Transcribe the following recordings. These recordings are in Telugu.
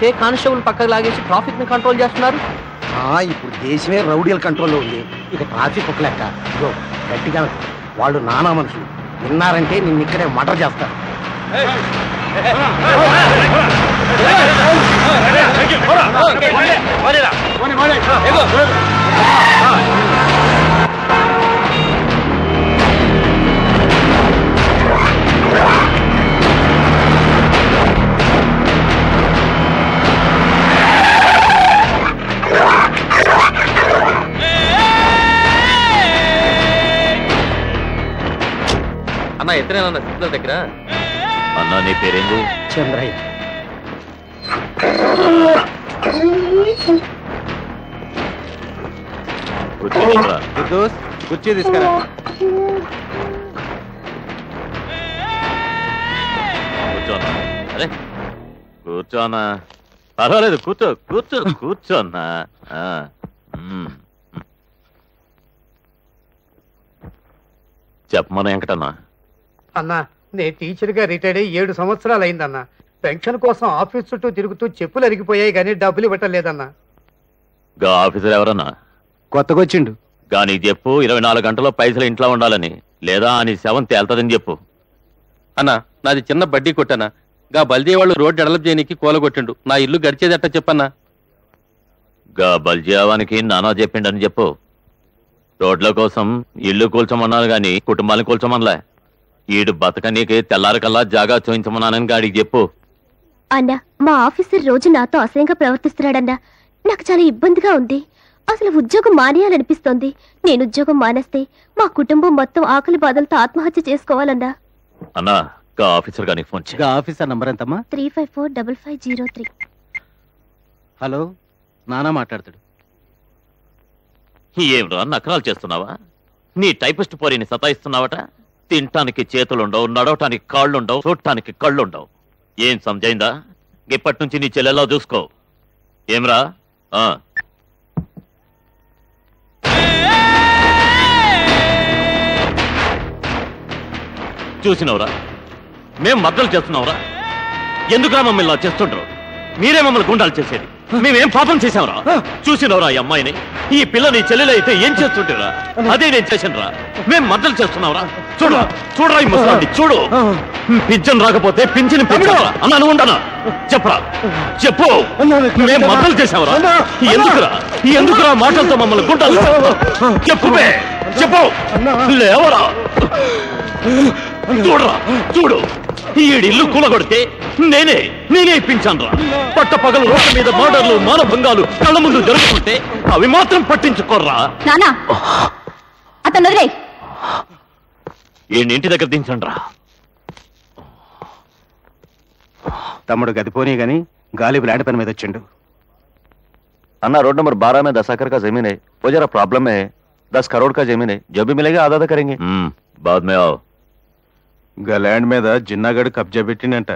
అయితే కానిస్టేబుల్ పక్కకు లాగేసి ట్రాఫిక్ని కంట్రోల్ చేస్తున్నారు ఇప్పుడు దేశమే రౌడీల కంట్రోల్లో ఉంది ఇక ట్రాఫిక్ ఒక లెక్క ఇదిగో గట్టిగా. వాళ్ళు నానా మనుషులు విన్నారంటే నిన్ను ఇక్కడే మటర్ చేస్తారు అన్న ఎత్తనేనన్న సిగ్నల్ దగ్గర? అన్నా నీ పేరేంది? చంద్రయ్య. కుర్చీ తీసుకురా. కూర్చోన్నా అరే. కూర్చోన్నా పర్వాలేదు కూర్చో కూర్చో కూర్చోన్నా. చెప్పమను వెంకటన్నా. అన్నా నేను టీచర్గా రిటైర్ అయ్యి ఏడు సంవత్సరాలు అయిందన్నా పెన్షన్ కోసం ఆఫీస్ చుట్టూ తిరుగుతూ చెప్పులు అరిగిపోయాయి కానీ డబ్బులు ఇవ్వటం లేదన్నా. గా ఆఫీసర్ ఎవరన్నా? కొత్తగా వచ్చిండు గాని చెప్పు ఇరవై నాలుగు గంటల్లో పైసలు ఇంట్లో ఉండాలని. లేదా అని శవం తేల్తదని చెప్పు. అన్న నాది చిన్న బడ్డీ కొట్టనా గా బల్దీ వాళ్ళు రోడ్డు డెవలప్ చేయడానికి కూలగొట్టిండు. నా ఇల్లు గడిచేదట్ట చెప్పన్నా? గా బల్జీవానికి నానా చెప్పిండని చెప్పు. రోడ్ల కోసం ఇల్లు కూల్చమన్నారు గాని కుటుంబాన్ని కూల్చమనలే. ఈడు బతకనీకి తెల్లారకల్లా జాగా చూయించమన్నానని గాడికి చెప్పు. అన్నా మా ఆఫీసర్ రోజు నాతో అసహ్యంగా ప్రవర్తిస్తున్నాడన్నా. నాకు చాలా ఇబ్బందిగా ఉంది. అసలు ఉద్యోగం మానేయాలనిపిస్తోంది. నేను ఉద్యోగం మానేస్తే మా కుటుంబం మొత్తం ఆకలి బాధలతో ఆత్మహత్య చేసుకోవాలన్నా. అన్నా గా ఆఫీసర్ గానికి ఫోన్ చేయి. ఆఫీసర్ నంబర్ ఎంతమ్మా? Three five four double five zero three. Hello నానా మాట్లాడతాడు. ఏమిరా నకరాలు చేస్తున్నావా? నీ టైపిస్ట్ పోరిని సతాయిస్తున్నావట? తినటానికి చేతులుండవు నడవటానికి కాళ్ళుండవు చూడటానికి కళ్ళుండవు. ఏం సమజైందా ఇప్పటి నుంచి నీ చెల్లెలా చూసుకో. ఏమ్రా? ఆ. చూసినవరా? మేం మద్దలు చేస్తున్నావురా? ఎందుకురా మమ్మల్ని ఇలా చేస్తుండ్రు? మీరే మమ్మల్ని గుండాలు చేసేది. మేమేం పాపం చేశాంరా? చూసినవరా ఈ అమ్మాయిని? ఈ పిల్ల నీ చెల్లెలు అయితే ఏం చేస్తుంటారా అదే నేను చేశానురా. మేం మద్దలు చేస్తున్నావురా? చూడు చూడరా ఈ ముసలాన్ని చూడు. పింఛన్ రాకపోతే పింఛన్ పెంచారా అన్నాను ఉండనా? చెప్పరా? చెప్పు. మేం మద్దలు చేశావురా ఎందుకురా? ఎందుకురా మాటలతో మమ్మల్ని గుండాలు చేస్తావు? చెప్పు లేవరా. చూడరా చూడు. ఈడిల్లు కూలగొడితే నేనే నేనే ఇప్పించాను రా పట్ట పగలు రోడ్ల మీద మర్డర్లు మానభంగాలు కళ్ళ ముందు జరుగుతుంటే అవి మాత్రం పట్టించుకోర్రా. అతను ఇంటి దగ్గర దించండి రా తమ్ముడు గదిపోనీ గాని గాలిబు ల్యాండ్ పని మీద వచ్చిండు अन्ना रोड नंबर बारह में दस एकड़ का जमीन है वो जरा प्रॉब्लम है दस करोड़ का जमीन है जो भी मिलेगा आधा आधा करेंगे बाद में आओ గా ల్యాండ్ మీద జిన్నాగడ్ కబ్జా పెట్టిండంట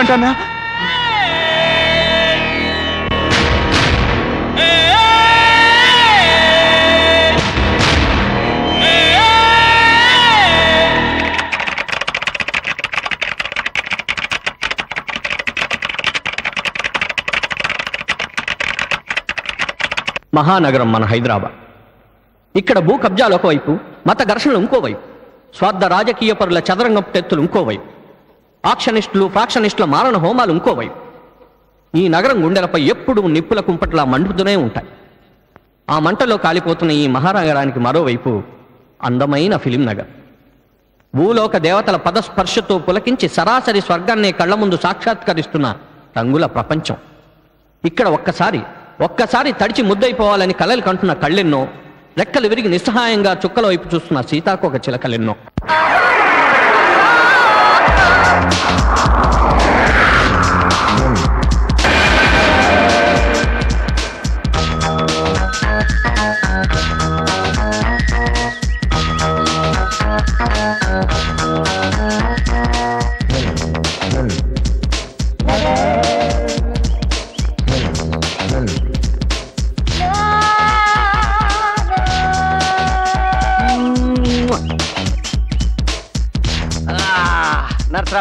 బతి మహానగరం మన హైదరాబాద్. ఇక్కడ భూ కబ్జాలు ఒకవైపు మత ఘర్షణలు ఇంకోవైపు స్వార్థ రాజకీయ పరుల చదరంగం టెత్తులు ఇంకోవైపు. ఆక్షనిస్టులు ఫ్రాక్షనిస్టుల మారణ హోమాలు ఇంకోవైపు ఈ నగరం గుండెలపై ఎప్పుడూ నిప్పుల కుంపట్లా మండుతూనే ఉంటాయి. ఆ మంటలో కాలిపోతున్న ఈ మహానగరానికి మరోవైపు అందమైన ఫిలిం నగర్. భూలోక దేవతల పదస్పర్శతో పులకించి సరాసరి స్వర్గాన్నే కళ్ళ ముందు సాక్షాత్కరిస్తున్న రంగుల ప్రపంచం. ఇక్కడ ఒక్కసారి ఒక్కసారి తడిచి ముద్దైపోవాలని కలలు కంటున్న కళ్ళెన్నో రెక్కలు విరిగి నిస్సహాయంగా చుక్కల వైపు చూస్తున్న సీతాకోక చిలకలెన్నో. Thank you.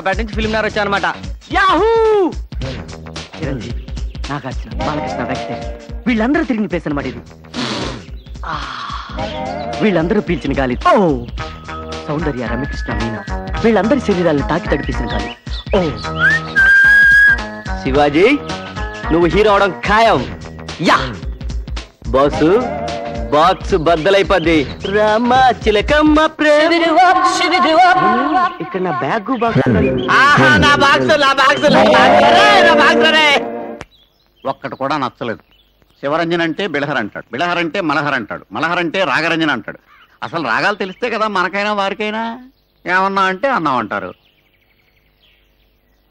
హైదరాబాద్ నుంచి ఫిల్మ్ నగర్ వచ్చా అనమాట యాహూ! చిరంజీవి నాగార్జున బాలకృష్ణ వెంకటేష్ వీళ్ళందరూ తిరిగిన ప్లేస్ అనమాట ఇది. వీళ్ళందరూ పీల్చిన గాలి. ఓ సౌందర్య రమ్యకృష్ణ మీనా వీళ్ళందరి శరీరాలను తాకి తడిపేసిన గాలి. ఓ. శివాజీ నువ్వు హీరో అవడం ఖాయం. యా! బాసు బాక్స్ బద్దలైపోద్ది. రామ చిలకమ్మ ప్రేమ. ఇక్కడ నా బ్యాగ్ బాక్స్ నా బాక్స్ నా బాక్స్ నా బాక్స్ ఒక్కటి కూడా నచ్చలేదు. శివరంజన్ అంటే బిళహర్ అంటాడు. బిళహర్ అంటే మలహర్ అంటాడు. మలహర్ అంటే రాగరంజన్ అంటాడు. అసలు రాగాలు తెలిస్తే కదా మనకైనా వారికైనా. ఏమన్నా అంటే అన్నాం అంటారు.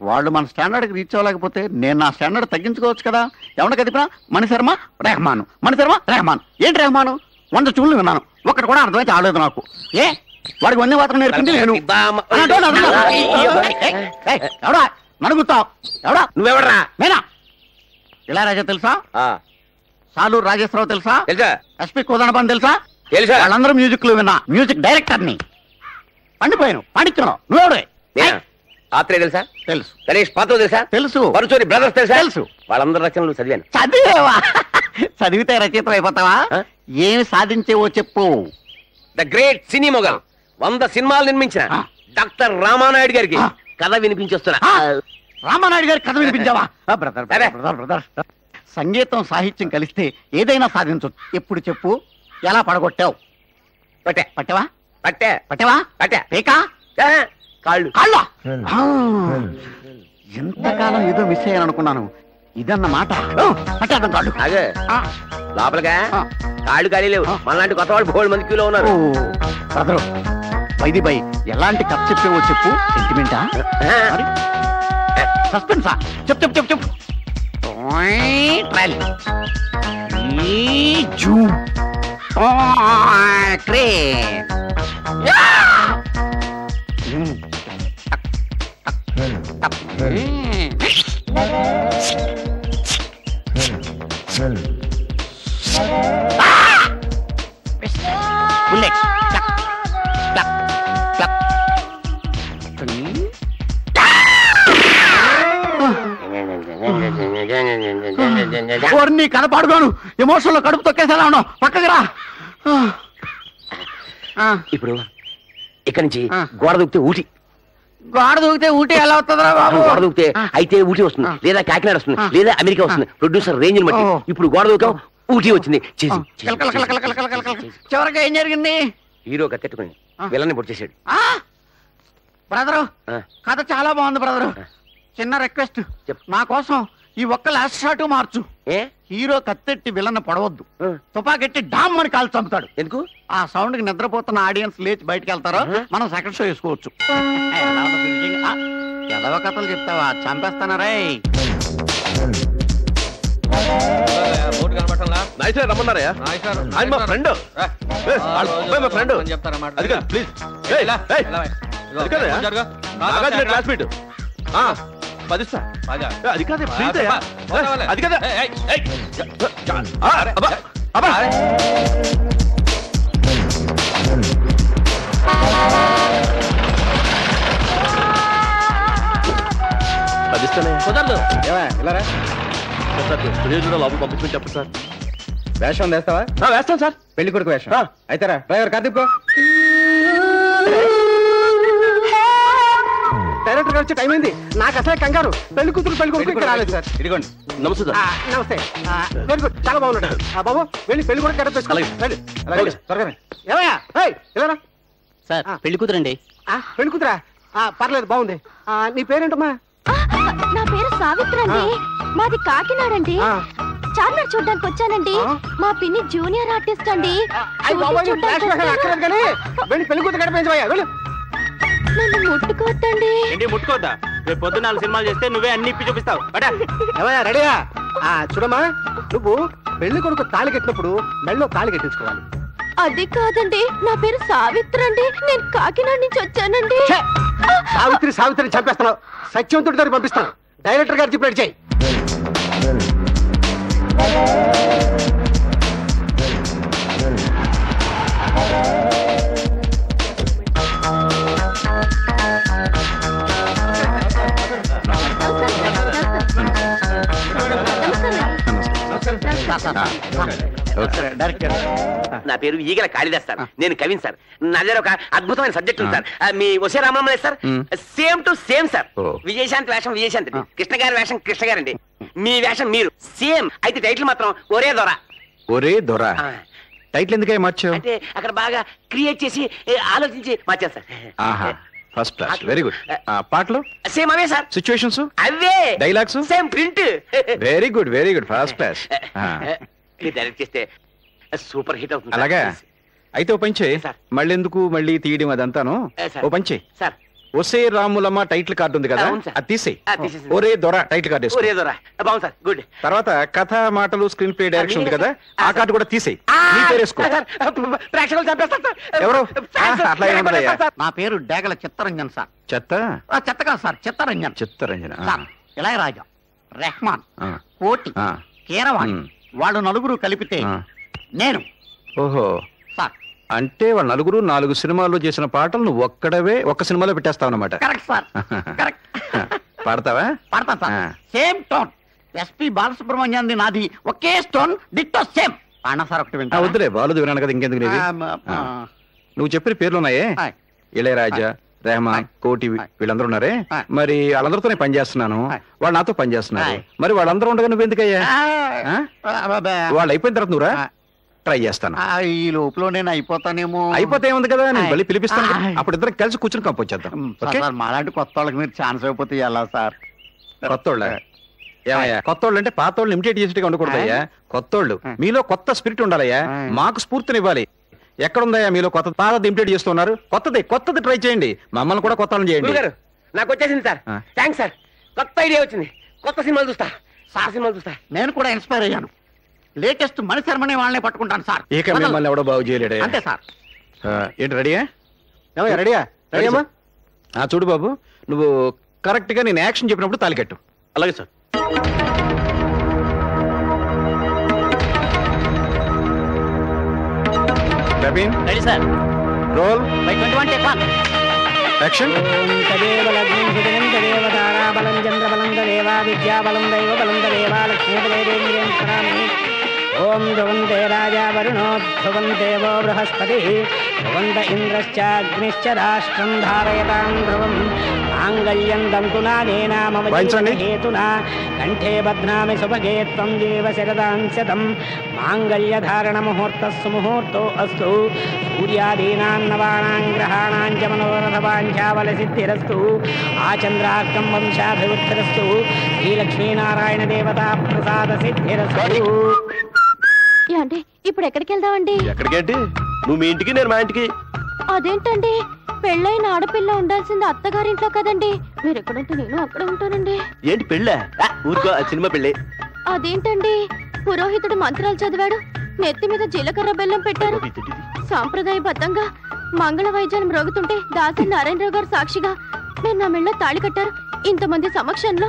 వాళ్ళు మన స్టాండర్డ్కి రీచ్ అవ్వలేకపోతే నేను నా స్టాండర్డ్ తగ్గించుకోవచ్చు కదా? ఎవరికి కదిపినా? మణిశర్మ రెహమాన్. మణిశర్మ రెహమాన్. ఏంటి రెహమాను? వంద చూళ్ళు విన్నాను. ఒక్కటి కూడా అర్థమై చాలేదు నాకు. ఏ? వాడికి వందే మాత్రం నేర్పింది నేను. ఎవడా? నడుగుతావు. ఎవడా? నువ్వెవడరా? నేనా? ఇళయరాజా తెలుసా? సాలూరు రాజేశ్వరరావు తెలుసా? తెలుసా? ఎస్పి కోదనపని తెలుసా? తెలుసా? వాళ్ళందరూ మ్యూజిక్లో విన్నా. మ్యూజిక్ డైరెక్టర్ని పండిపోయాను. పండించున్నావు నువ్వెవడే? ఆత్రేయ తెలుసా? తెలుసు. గణేష్ పాత్ర తెలుసా? తెలుసు. పరుచూరి బ్రదర్స్ తెలుసా? తెలుసు. వాళ్ళందరి రచనలు చదివాను. చదివేవా? చదివితే రచయిత అయిపోతావా? ఏమి సాధించేవో చెప్పు. ద గ్రేట్ సినీ మొగల్ వంద సినిమాలు నిర్మించిన. డాక్టర్ రామానాయుడు గారికి. కథ వినిపించొస్తున్నా. రామానాయుడు గారి కథ వినిపించావా? బ్రదర్. బ్రదర్ బ్రదర్ సంగీతం సాహిత్యం కలిస్తే ఏదైనా సాధించవచ్చు ఎప్పుడు చెప్పు? ఎలా పడగొట్టావు? పట్టే. పట్టవా? పట్టే. పట్టవా? పట్టే. పేకా? కాళ్ళు. కాళ్ళ? ఎంతకాలం ఏదో మిస్ అయ్యాను అనుకున్నాను ఇదన్నమాట పట్టేద్దాం కాళ్ళు. అదే ఆ, లోపలగా ఆ. కాళ్ళు ఖాళీ లేవు. మనలాంటి కొత్త వాళ్ళు బోల్డ్ మంది క్యూలో ఉన్నారు. బ్రదరు వైది బై ఎలాంటి కథ చెప్పేవో చెప్పు. సెంటిమెంటా సస్పెన్సా చెప్పు చెప్పు చెప్పు చెప్పు. ఓయ్, ట్రయల్. జూ. క్రేన్. బుల్లెట్. ఓర్ని కనపాడుకోను ఎమోషన్లో కడుపు తొక్కేసేలా ఉన్నావు. పక్కకి రా. ఆ, ఇప్పుడు ఇక్కడి నుంచి. గోడ దూకితే ఊటి. గోడ దూకితే ఊటీ ఎలా వస్తుందా బాబు? గోడ దూకితే అయితే ఊటీ వస్తుంది లేదా కాకినాడ వస్తుంది లేదా అమెరికా వస్తుంది. ప్రొడ్యూసర్ రేంజ్ బట్టి. ఇప్పుడు గోడ దూకాం ఊటీ వచ్చింది. చేసి చివరికి ఏం జరిగింది? హీరో కత్తెట్టుకుని విలన్ని పొడి చేసాడు బ్రదరు కథ చాలా బాగుంది బ్రదరు. చిన్న రిక్వెస్ట్. నా కోసం ఈ ఒక్క లాస్ట్ షాట్ మార్చు. ఏ? హీరో కత్తెట్టి విలన్న పడవద్దు. తుపాకెట్టి డామ్ అని కాలు చంపుతాడు. ఎందుకు? ఆ సౌండ్కి నిద్రపోతున్న ఆడియన్స్ లేచి బయటకు వెళ్తారో. మనం సెకండ్ షో వేసుకోవచ్చు. ఎదవ కథలు చెప్తావా? చంపేస్తానా రే? నాయసారి రమ్మన్నారయ్యా. ఆయన మా ఫ్రెండ్. మా ఫ్రెండ్. అది కాదు ప్లీజ్ అది కాదయ్యా నాగార్జున క్లాస్మేట్ పది ఇస్తా సార్. స్టూడియో వేస్తాను సార్. పెళ్ళి కొడుకు వేషం. అయితే రా డ్రైవర్ కార్తీప్ గారు వచ్చే టైం అయింది. నాకు అసలే కంగారు. పెళ్ళి కూతురు పెళ్ళి కొడుకు ఇంకా రాలేదు సార్. ఇదిగోండి. నమస్తే సార్. ఆ, నమస్తే. వెరీ గుడ్ చాలా బాగున్నాడు. ఆ, బాబు వెళ్ళి పెళ్ళి కొడుకు గడప అలాగే. అలాగే. త్వరగా రండి. ఏమయ్యా? ఏయ్, ఇలా రా. సార్ ఆ. పెళ్ళి కూతురండి. ఆ, పెళ్ళి కూతురా? ఆ, పర్లేదు బాగుంది. ఆ, నీ పేరేంటమ్మా? ఆ, నా పేరు సావిత్రి అండి మాది కాకినాడండి. ఆ. చార్మినార్ చూడ్డానికి వచ్చానండి. ఆ? మా పిన్ని జూనియర్ ఆర్టిస్ట్ అండి అయ్యి బాబాయ్ నీకు ఫ్లాష్ బ్యాక్ అక్కర్లేదు కానీ వెళ్ళి పెళ్ళి కూతురు గడిపించవయ్యా వెళ్ళు. నన్ను ముట్టుకోవద్దండి. ఏంటి ముట్టుకోవద్దా? రేపు పొద్దున్న నాలుగు సినిమాలు చేస్తే నువ్వే అన్ని ఇప్పి చూపిస్తావు. బటా ఏమయ్యా రెడీయా? ఆ, చూడమ్మా నువ్వు పెళ్ళి కొడుకు తాళి కట్టినప్పుడు మెళ్ళో తాళి కట్టించుకోవాలి. అది కాదండి నా పేరు సావిత్రి అండి. నేను కాకినాడ నుంచి వచ్చానండి! సావిత్రి సావిత్రి చంపేస్తున్నావు సత్యవంతుడి దగ్గర పంపిస్తాను. డైరెక్టర్ గారు చెప్పినట్టు చేయి. డైరెక్టర్. నా పేరు ఈగల కాళిదాస్ సార్. నేను కవిన్ సార్. నా దగ్గర ఒక అద్భుతమైన సబ్జెక్ట్ ఉంది సార్. మీ వసే రామరామ sir? Same to same sir. Vijayashanti వేషం విజయశాంతి. కృష్ణ గారి వేషం కృష్ణ గారండి. మీ వేషం మీరు. సేమ్. అయితే టైటిల్ మాత్రం ఒరే దొర. ఒరే దొర. టైటిల్ ఎందుకే మార్చావు? అంటే అక్కడ బాగా క్రియేట్ చేసి ఆలోచించి మార్చారు సార్. ఆహా. ఫస్ట్ క్లాస్ వెరీ గుడ్ పాటలు? సేమ్ అవే సార్ సిచ్యువేషన్స్ అవే. Dialogues same print very good very good first class direct చేస్తే సూపర్ హిట్ అవుతుంది అలాగా? అయితే ఓ పంచే. మళ్ళీ ఎందుకు మళ్ళీ తీయడం అదంతాను? సార్. ఓ పంచే సార్ ఒసే రాములమ్మ టైటిల్ కార్డు ఉంది కదా? అవును సార్. అది తీసేసి ఒరే దొర టైటిల్ కార్డు వేసుకో. ఒరే దొర. బాగుంది సార్. గుడ్. తర్వాత కథ మాటలు స్క్రీన్ ప్లే డైరెక్షన్ ఉంది కదా? ఆ. కార్డు కూడా తీసేయి. నీ పేరు వేసుకో. ప్రేక్షకులు చంపేస్తారు సార్. ఎవరు? ఆ, అట్లా ఏం ఉండదయ్యా. సార్. నా పేరు డేగల చిత్తరంజన్ సార్. చెత్త? ఆ, చెత్త కాదు సార్ చిత్తరంజన్. చిత్తరంజన ఆ, సార్ ఇళయరాజా రెహమాన్ ఆ, కోటి ఆ, కీరవాణి ఉమ్. వాళ్ళు నలుగురు కలిపితే ఆ. నేను ఓహో. అంటే వాళ్ళ నలుగురు నాలుగు సినిమాల్లో చేసిన పాటలు నువ్వు ఒక్కడవే ఒక్క సినిమాలో పెట్టేస్తావు అనమాట కరెక్ట్ సార్. కరెక్ట్. పాడతావా? పడతాను సార్. ఆ. Same tone. ఎస్పి నాది ఒకే స్టోన్ డిట్టో సేమ్. పాడినా సార్ ఒకటి వింటా? వద్దులే వినాను కదా ఇంకెందుకు. నువ్వు చెప్పిన పేర్లు ఉన్నాయే? ఇళయరాజా రెహమాన్. కోటి. వీళ్ళందరూ ఉన్నారే. మరి వాళ్ళందరితో నేను పనిచేస్తున్నాను. వాళ్ళు నాతో పనిచేస్తున్నారు. మరి వాళ్ళందరూ ఉండగా నువ్వు ఎందుకయ్యా? వాళ్ళు అయిపోయిన తర్వాత నువ్వురా? ఆయ్. ట్రై చేస్తాను. ఈ లోపల నేను అయిపోతానేమో. అయిపోతే ఏముంది కదా? నేను. మళ్ళీ పిలిపిస్తాను. అప్పుడు ఇద్దరం కలిసి కూర్చుని ఓకే? సార్ మాలాంటి కొత్త వాళ్ళకి మీరు ఛాన్స్ అయిపోతే ఎలా సార్? కొత్తోళ్ళ? ఏమయ్యా? కొత్తోళ్ళు అంటే పాతోళ్ళు ఇమిటేట్ చేసేట్టుగా ఉండకూడదయ్యా? కొత్తోళ్ళు. మీలో కొత్త స్పిరిట్ ఉండాలయ్యా. మాకు స్ఫూర్తినివ్వాలి. ఎక్కడుందయ్యా మీలో కొత్త? పాతది ఇమిటేట్ చేస్తున్నారు కొత్తది కొత్తది ట్రై చేయండి. మమ్మల్ని కూడా కొత్త వాళ్ళని చేయండి. నాకు వచ్చేసింది సార్. Thanks sir. కొత్త ఐడియా వచ్చింది. కొత్త సినిమాలు చూస్తా. సార్ సినిమాలు చూస్తా. నేను కూడా ఇన్స్పైర్ అయ్యాను. లేటెస్ట్ మణిశర్మని వాళ్ళని పట్టుకుంటాను సార్. ఇక మిమ్మల్ని ఎవడో బాగు చేయలేడే. అంతే సార్. ఏంటి రెడీయా? రెడీయా? రెడీయమ్మా ఆ చూడు బాబు నువ్వు కరెక్ట్గా నేను యాక్షన్ చెప్పినప్పుడు తాలికట్టు అలాగే sir. Ready sir. Roll. By twenty one take one. Action. ఓం తదేవ లగ్నం సుదినం తదేవ తారాబలం చంద్రబలం తదేవ విద్యాబలం దైవ బలం తదేవ స్మరామి ఓం ధ్రువంతే రాజా వరుణో ధ్రువం దేవో బృహస్పతి ధ్రువంత ఇంద్రశ్చాగ్నిశ్చ రాష్ట్రం ధారయతాం ధ్రువం. మాంగళ్యం దంతునానేనా మమ వాయించండి. హేతునా? కంఠే బధ్నామి సుభగే త్వం దేవ శరదాం శతం. మాంగళ్యధారణ ముహూర్త సుముహూర్తో అస్తు. సూర్యాదీనాం నవానాం గ్రహాణాం చ మనోరథవాంఛావల సిద్ధిరస్తు. ఆచంద్రాకం వంశాభివృద్ధిరస్తు. శ్రీలక్ష్మీనారాయణ దేవతా ప్రసాద సిద్ధిరస్తు. యాండి ఇప్పుడు ఎక్కడికి వెళ్దామండి ఎక్కడికేంటి? నువ్వు మీ ఇంటికి నేను మా ఇంటికి. అదేంటండి? పెళ్ళైన ఆడపిల్ల ఉండాల్సింది అత్తగారింట్లో కదండి. మీరు ఎక్కడుంటే నేను అక్కడ ఉంటానండి. ఏంటి పెళ్ళా? ఊరుకో ఆ సినిమా పెళ్ళి. అదేంటండి? పురోహితుడు మంత్రాలు చదివాడు. నెత్తి మీద జీలకర్ర బెల్లం పెట్టారు. సాంప్రదాయబద్ధంగా మంగళ వైద్యాలు మ్రోగుతుంటే దాసి నారాయణరావు గారు సాక్షిగా మీరు నా మెళ్ళ తాళి కట్టారు. ఇంతమంది సమక్షంలో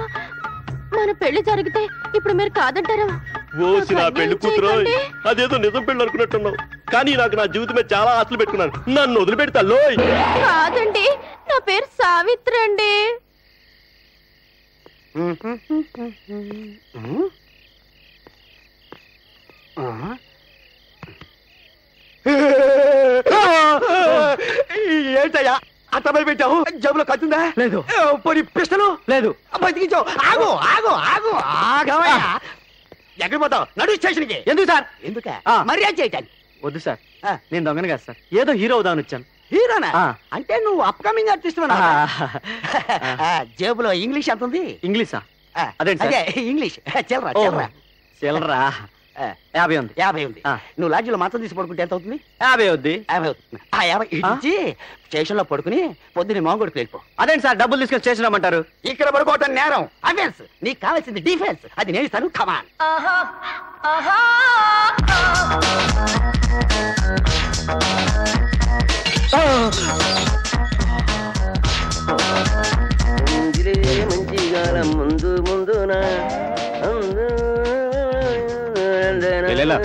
మన పెళ్ళి జరిగితే ఇప్పుడు మీరు కాదంటారా? ఓసి నా పెళ్ళి కూతురు. అదేదో నిజం పెళ్ళి అనుకున్నట్టున్నావు. కానీ నాకు నా జీవితం మీద చాలా ఆశలు పెట్టుకున్నాను. నన్ను వదిలిపెడతా లోయ్. కాదండి నా పేరు సావిత్రి అండి. ఏంటయ్యా? అత్తమై పెట్టావు? జబ్బులో కత్తుందా? లేదు. పొడి పిస్తలు లేదు. బతికించావు. ఆగు ఆగు ఆగు. ఆగవయ్యా. ఎక్కడికి పోతావు? నడు స్టేషన్కి. ఎందుకు సార్? ఎందుక. మర్యాద చేయటానికి. వద్దు సార్. నేను దొంగను కాదు సార్. ఏదో హీరో అవుదామని వచ్చాను. హీరోనా. అంటే నువ్వు అప్కమింగ్ ఆర్టిస్ట్ జేబులో ఇంగ్లీష్ ఎంత ఉంది ఇంగ్లీషా? అదే ఇంగ్లీష్. చిల్లరా. చిల్లరా. యాభై ఉంది. యాభై ఉంది. ఆ. నువ్వు లాడ్జిలో మాత్రం తీసి పడుకుంటే ఎంత అవుతుంది? యాభై వద్ది యాభై అవుతుంది. ఆ యాభై. ఇచ్చి స్టేషన్లో పడుకుని పొద్దున్న మాంగోడికి వెళ్ళిపో. అదేంటి సార్ డబ్బులు తీసుకొని స్టేషన్ రమ్మంటారు? ఇక్కడ పడుకోవటం నేరం. అఫెన్స్. నీకు కావాల్సింది డిఫెన్స్. అది నేను ఇస్తాను. కమాన్ ముందు ముందున. వెళ్ళేలా.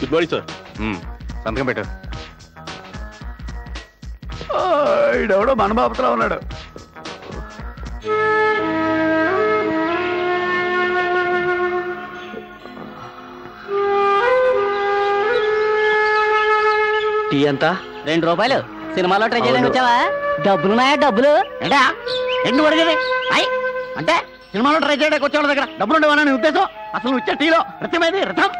గుడ్ మార్నింగ్ సార్ సంతకం పెట్టు. ఇడెవడో మన బాబుతో ఉన్నాడు. టీ ఎంత? రెండు రూపాయలు. సినిమాలో ట్రై చేయడానికి వచ్చావా? డబ్బులున్నాయా డబ్బులు? ఎన్ని అడిగేది అయ్ అంటే? సినిమాలో ట్రై చేయడానికి వచ్చేవాళ్ళ దగ్గర డబ్బులు ఉండేవాళ్ళని నీ ఉద్దేశం అసలు నువ్వు ఇచ్చే టీలో రథమేది రథం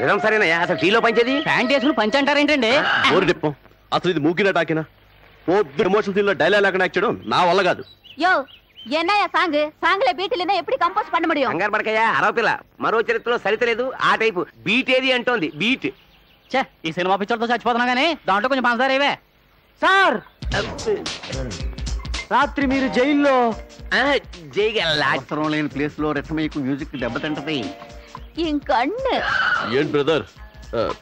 నిజం సరేనయ్యా అసలు టీలో పంచేది ప్యాంట్ వేసుకుని పంచి అంటారేంటండి ఓరి డిప్పం అసలు ఇది మూకినా టాకినా ఓ ఎమోషన్ సీన్ లో డైలాగ్ లేకుండా యాక్ట్ చేయడం నా వల్ల కాదు யோ என்னையா சாங்கு சாங்ல பீட் இல்லைன்னா எப்படி கம்போஸ் பண்ண முடியும் కంగారు పడకయ్యా అరవపిల్ల మరో చరిత్రలో సరిత లేదు ఆ టైపు బీట్ ఏది అంటోంది బీట్ ఛే ఈ సినిమా పిక్చర్తో చచ్చిపోతున్నా కానీ దాంట్లో కొంచెం పంచదార ఇవే సార్ రాత్రి మీరు జైల్లో. జైగల అవసరం లేని ప్లేస్లో రిథమిక్ మ్యూజిక్ దెబ్బ దెబ్బతింటది ఇంకన్ను ఏంటి బ్రదర్?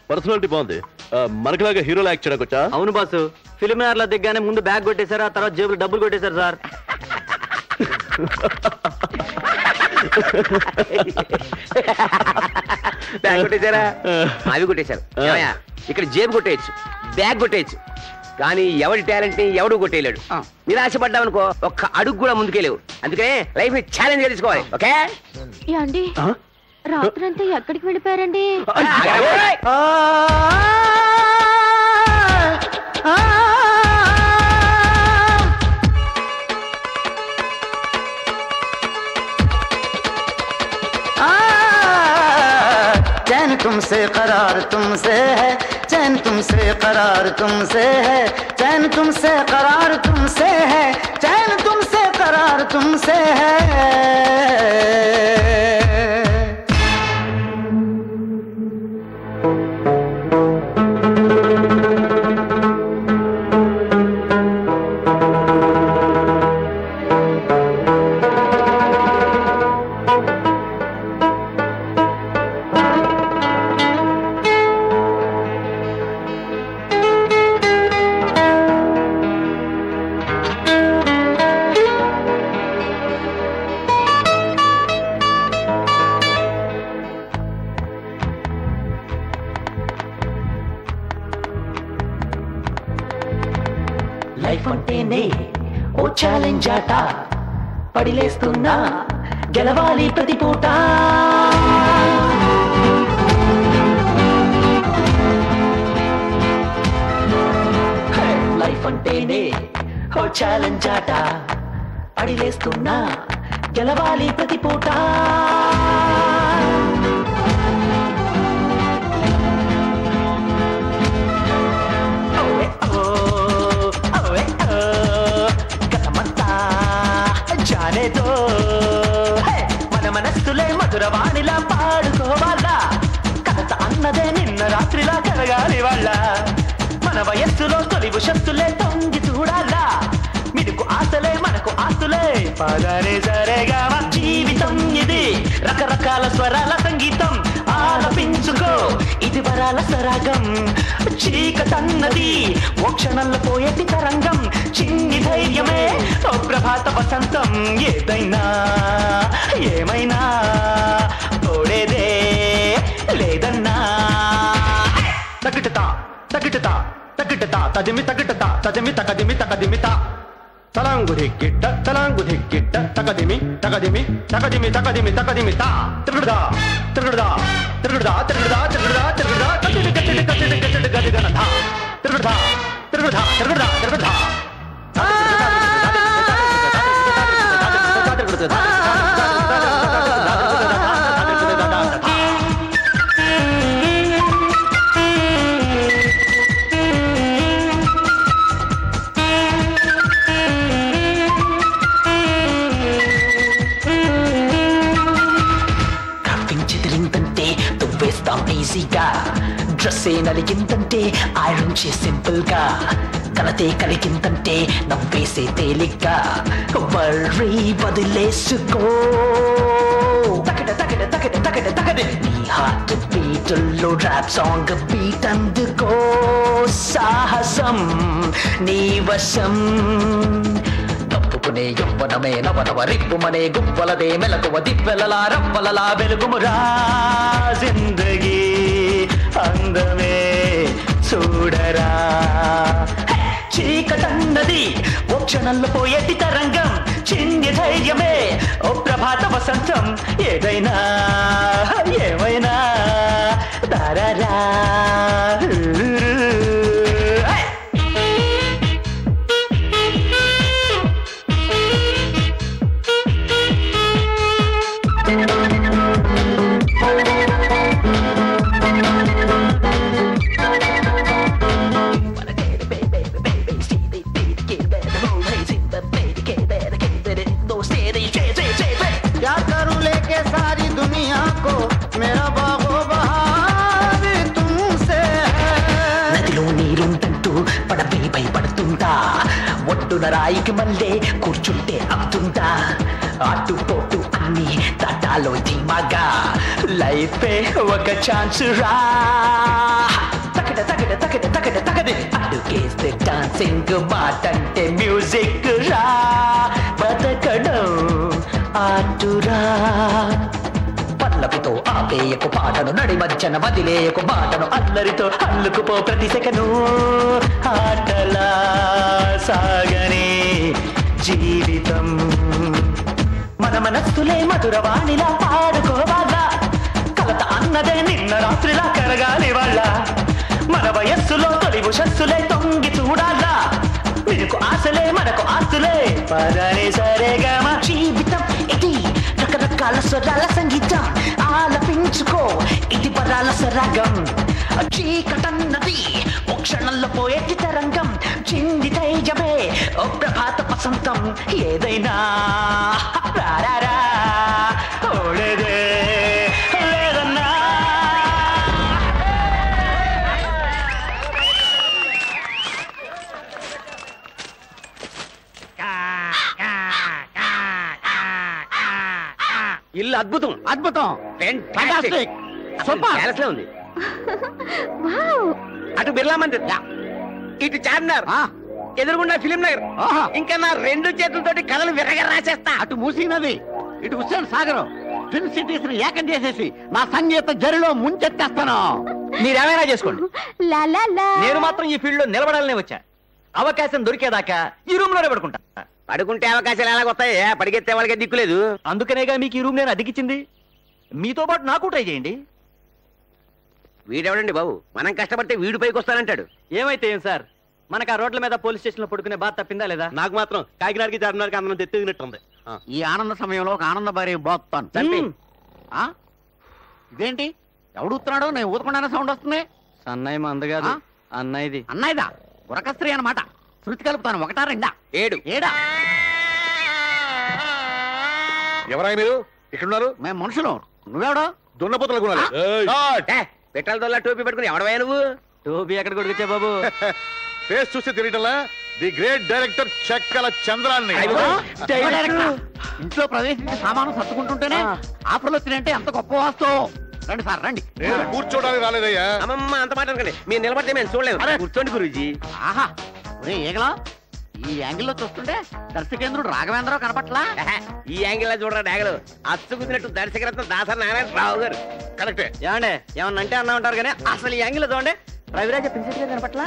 పర్సనాలిటీ బాగుంది. మనకులాగా హీరో యాక్ట్ చేయడాకొచ్చా అవును బాసు. ఫిలిమినార్లో దిగ్గానే ముందు బ్యాగ్ కొట్టేశారు ఆ తర్వాత జేబులు డబ్బులు కొట్టేశారు సార్. బ్యాగ్ కొట్టేశారా? అవి కొట్టేశారు. ఇక్కడ జేబు కొట్టేయచ్చు. బ్యాగ్ కొట్టేయచ్చు. కానీ ఎవడి టాలెంట్ ని ఎవడు కొట్టేయలేడు నిరాశపడ్డావనుకో ఒక్క అడుగు కూడా ముందుకెళ్ళవు అందుకనే లైఫ్ ని ఛాలెంజ్ గా తీసుకోవాలి ఓకే యాండి రాత్రంతా ఎక్కడికి వెళ్ళిపోయారండి चैन तुमसे करार तुमसे है चैन तुमसे करार तुमसे है, चैन तुमसे करार तुमसे है, चैन तुमसे करार तुमसे है। ఓ ఛాలెంజ్ ఆట. పడిలేస్తున్నా. గెలవాలి ప్రతి పూట. లైఫ్ అంటేనే ఓ ఛాలెంజ్ ఆట. పడిలేస్తున్నా. గెలవాలి ప్రతి పూట. లేదో. మన మనస్సులే మధురవాణిలా పాడుకోవాలా? కథ అన్నదే నిన్న రాత్రిలా కలగాలి వాళ్ళ. మన వయస్సులో తొలి ఉషస్సులే తొంగి చూడాలా? మీకు ఆశలే మనకు ఆస్తులే. పదరే సరేగా జీవితం ఇది. రకరకాల స్వరాల సంగీతం ఇది సరాగం. చీకటన్నది ఓ క్షణంలో పోయేటి తరంగం. చిన్ని ధైర్యమే ఓ ప్రభాత వసంతం. ఏదైనా ఏమైనా తోడేదే లేదన్నా. తగిటతా తగిటతా తగిటతా తదిమి తగిటతా తదిమి తకదిమి తకదిమిత తలాంగు దిక్కిట్ట తలాంగు దిక్కిట్ట తకదిమి తకదిమి తకదిమి తకదిమి తకదిమిత తిరుగుడుదా తిరుగుడుదా తిరుగుడుదా తిరుగుడుదా తిరుగుడుదా తిరుగుడుదా కత్తిడి కత్తిడి కత్తిడి కత్తిడి గదిగనధ తిరుగుడుదా తిరుగుడుదా తిరుగుడుదా తిరుగుడుదా కప్పింగ్ డ్రెస్సే నలిగిందంటే ఐరన్ చే సింపుల్గా కలతే కలిగిందంటే నవ్వేసే తేలిగ్గా. వర్రీ వదిలేసుకో. తగడ తగడ తగడ తగడ తగడ నీ హార్ట్ బీటుల్లో ర్యాప్ సాంగ్ బీట్ అందుకో. సాహసం నీ వశం. తప్పుకునే యవ్వనమే నవనవ రిప్పుమనే గువ్వలదే మెలకువ దిప్పెలలా రవ్వలలా వెలుగుమురా. జిందగీ. అందమే చూడరా. చీకటన్నది ఓ క్షణంలో పోయేటి తరంగం చిన్ని ధైర్యమే ఓ ప్రభాత వసంతం. ఏదైనా ఏమైనా దారారా రాయికి మళ్ళీ కూర్చుంటే అవుతుందా అడ్డుపోటు అన్ని తటాలో ధీమాగా. లైఫే ఒక ఛాన్స్ రా. తగడ తగడ తగడ తగడ తగది. అడుగేస్తే డాన్సింగ్ మాటంటే మ్యూజిక్ రా. బతకడం ఆటురా. పల్లవితో ఆపేయకు పాటను నడి మధ్యన వదిలేయకు బాటను అల్లరితో అల్లుకుపో ప్రతి సెకను. ఆటలా సాగనే జీవితం. మన మనస్సులే మధురవాణిలా పాడుకోవాలా కలత అన్నదే నిన్న రాత్రిలా కరగాలి వాళ్ళ. మన వయస్సులో తొలి ఉషస్సులే తొంగి చూడాలా? మీకు ఆశలే మనకు ఆస్తులే. పదనే సరేగా మా జీవితం ఇది. రకరకాల స్వరాల సంగీతం ఆలపించుకో. ఇది పరాల సరాగం చీకటన్నది ఓ క్షణంలో పోయేటి తరంగం. చింది తైజమే ఓ ప్రభాత వసంతం. ఏదైనా. రారా ఓడేదే ఇల్లు అద్భుతం. అద్భుతం. Fantastic. అసలు Super. palace లా ఉంది. అటు బిర్లా మందిర్. ఇటు చార్మినార్. ఎదురుగుండా ఫిలిం నగర్. ఇంకా నా రెండు చేతులతోటి కథలు విరగ రాసేస్తా. అటు మూసీ నది ఇటు హుస్సేన్ సాగరం. ట్విన్ సిటీస్ని ఏకం చేసేసి నా సంగీత జరిలో ముంచెత్తేస్తాను. మీరేమైనా చేసుకోండి. లా లా లా. నేను మాత్రం ఈ ఫీల్డ్లో నిలబడాలనే వచ్చా. అవకాశం దొరికేదాకా ఈ రూమ్లోనే పడుకుంటా. పడుకుంటే అవకాశాలు ఎలాగొస్తాయి పడిగెత్తే వాళ్ళకి దిక్కులేదు అందుకనేగా మీకు ఈ రూమ్ నేను అద్దెకిచ్చింది? మీతో పాటు నాకు ట్రై చేయండి. వీడెవడండి బాబు? మనం కష్టపడితే వీడు పైకి వస్తానంటాడు. ఏమైతే ఏం సార్? మనకు ఆ రోడ్ల మీద పోలీస్ స్టేషన్లో పడుకునే బాధ తప్పిందా లేదా? నాకు మాత్రం కాకినాడకి చార్మినార్కి అందరం తెత్తగినట్టుంది ఈ ఆనంద సమయంలో ఒక ఆనంద భార్య బాగుతాను. ఆ? ఇదేంటి? ఎవడు ఊతున్నాడు నేను ఊతకుండానే సౌండ్ వస్తుంది. అన్నయ్య మందగాదు. ఆ? అన్నయ్యది. అన్నయ్యదా? గురకస్త్రీ అన్నమాట. శృతి కలుపుతాను. ఒకటా రెండా? ఏడు. ఏడా? ఎవరాయి మీరు? ఇక్కడ ఉన్నారు మేము మనుషులు. నువ్వెవడో? దున్నపోతుల గుణాలు. ఏ, పెట్రోల్ దొల్ల టోపీ పెట్టుకుని ఎవడవా నువ్వు? టోపీ ఎక్కడ కొడుకొచ్చా బాబు? ఫేస్ చూస్తే తెలియటలా ది గ్రేట్ డైరెక్టర్ చెక్కల చంద్రాన్ని. ఇంట్లో ప్రవేశించి సామాను సర్దుకుంటుంటేనే ఆఫర్లు వచ్చినంటే ఎంత గొప్ప వాస్తు. రండి సార్ రండి. కూర్చోడానికి రాలేదయ్యా. అమ్మమ్మ అంత మాట అనకండి. మీరు నిలబడితే మేము చూడలేదు కూర్చోండి గురూజీ. ఆహా ఒరే ఏగలా ఈ యాంగిల్లో చూస్తుంటే దర్శకేంద్రుడు రాఘవేంద్రరావు కనపట్లా? ఈ యాంగిల్లో చూడరా డాగలు. అచ్చు కుదిరినట్టు దర్శకరత్న దాసరి నారాయణ రావు గారు. కరెక్ట్. ఏమండే ఏమన్నా అంటే అన్నా ఉంటారు కానీ అసలు ఈ యాంగిల్లో చూడండి రవిరాజ ప్రిన్సిపల్ కనపట్లా?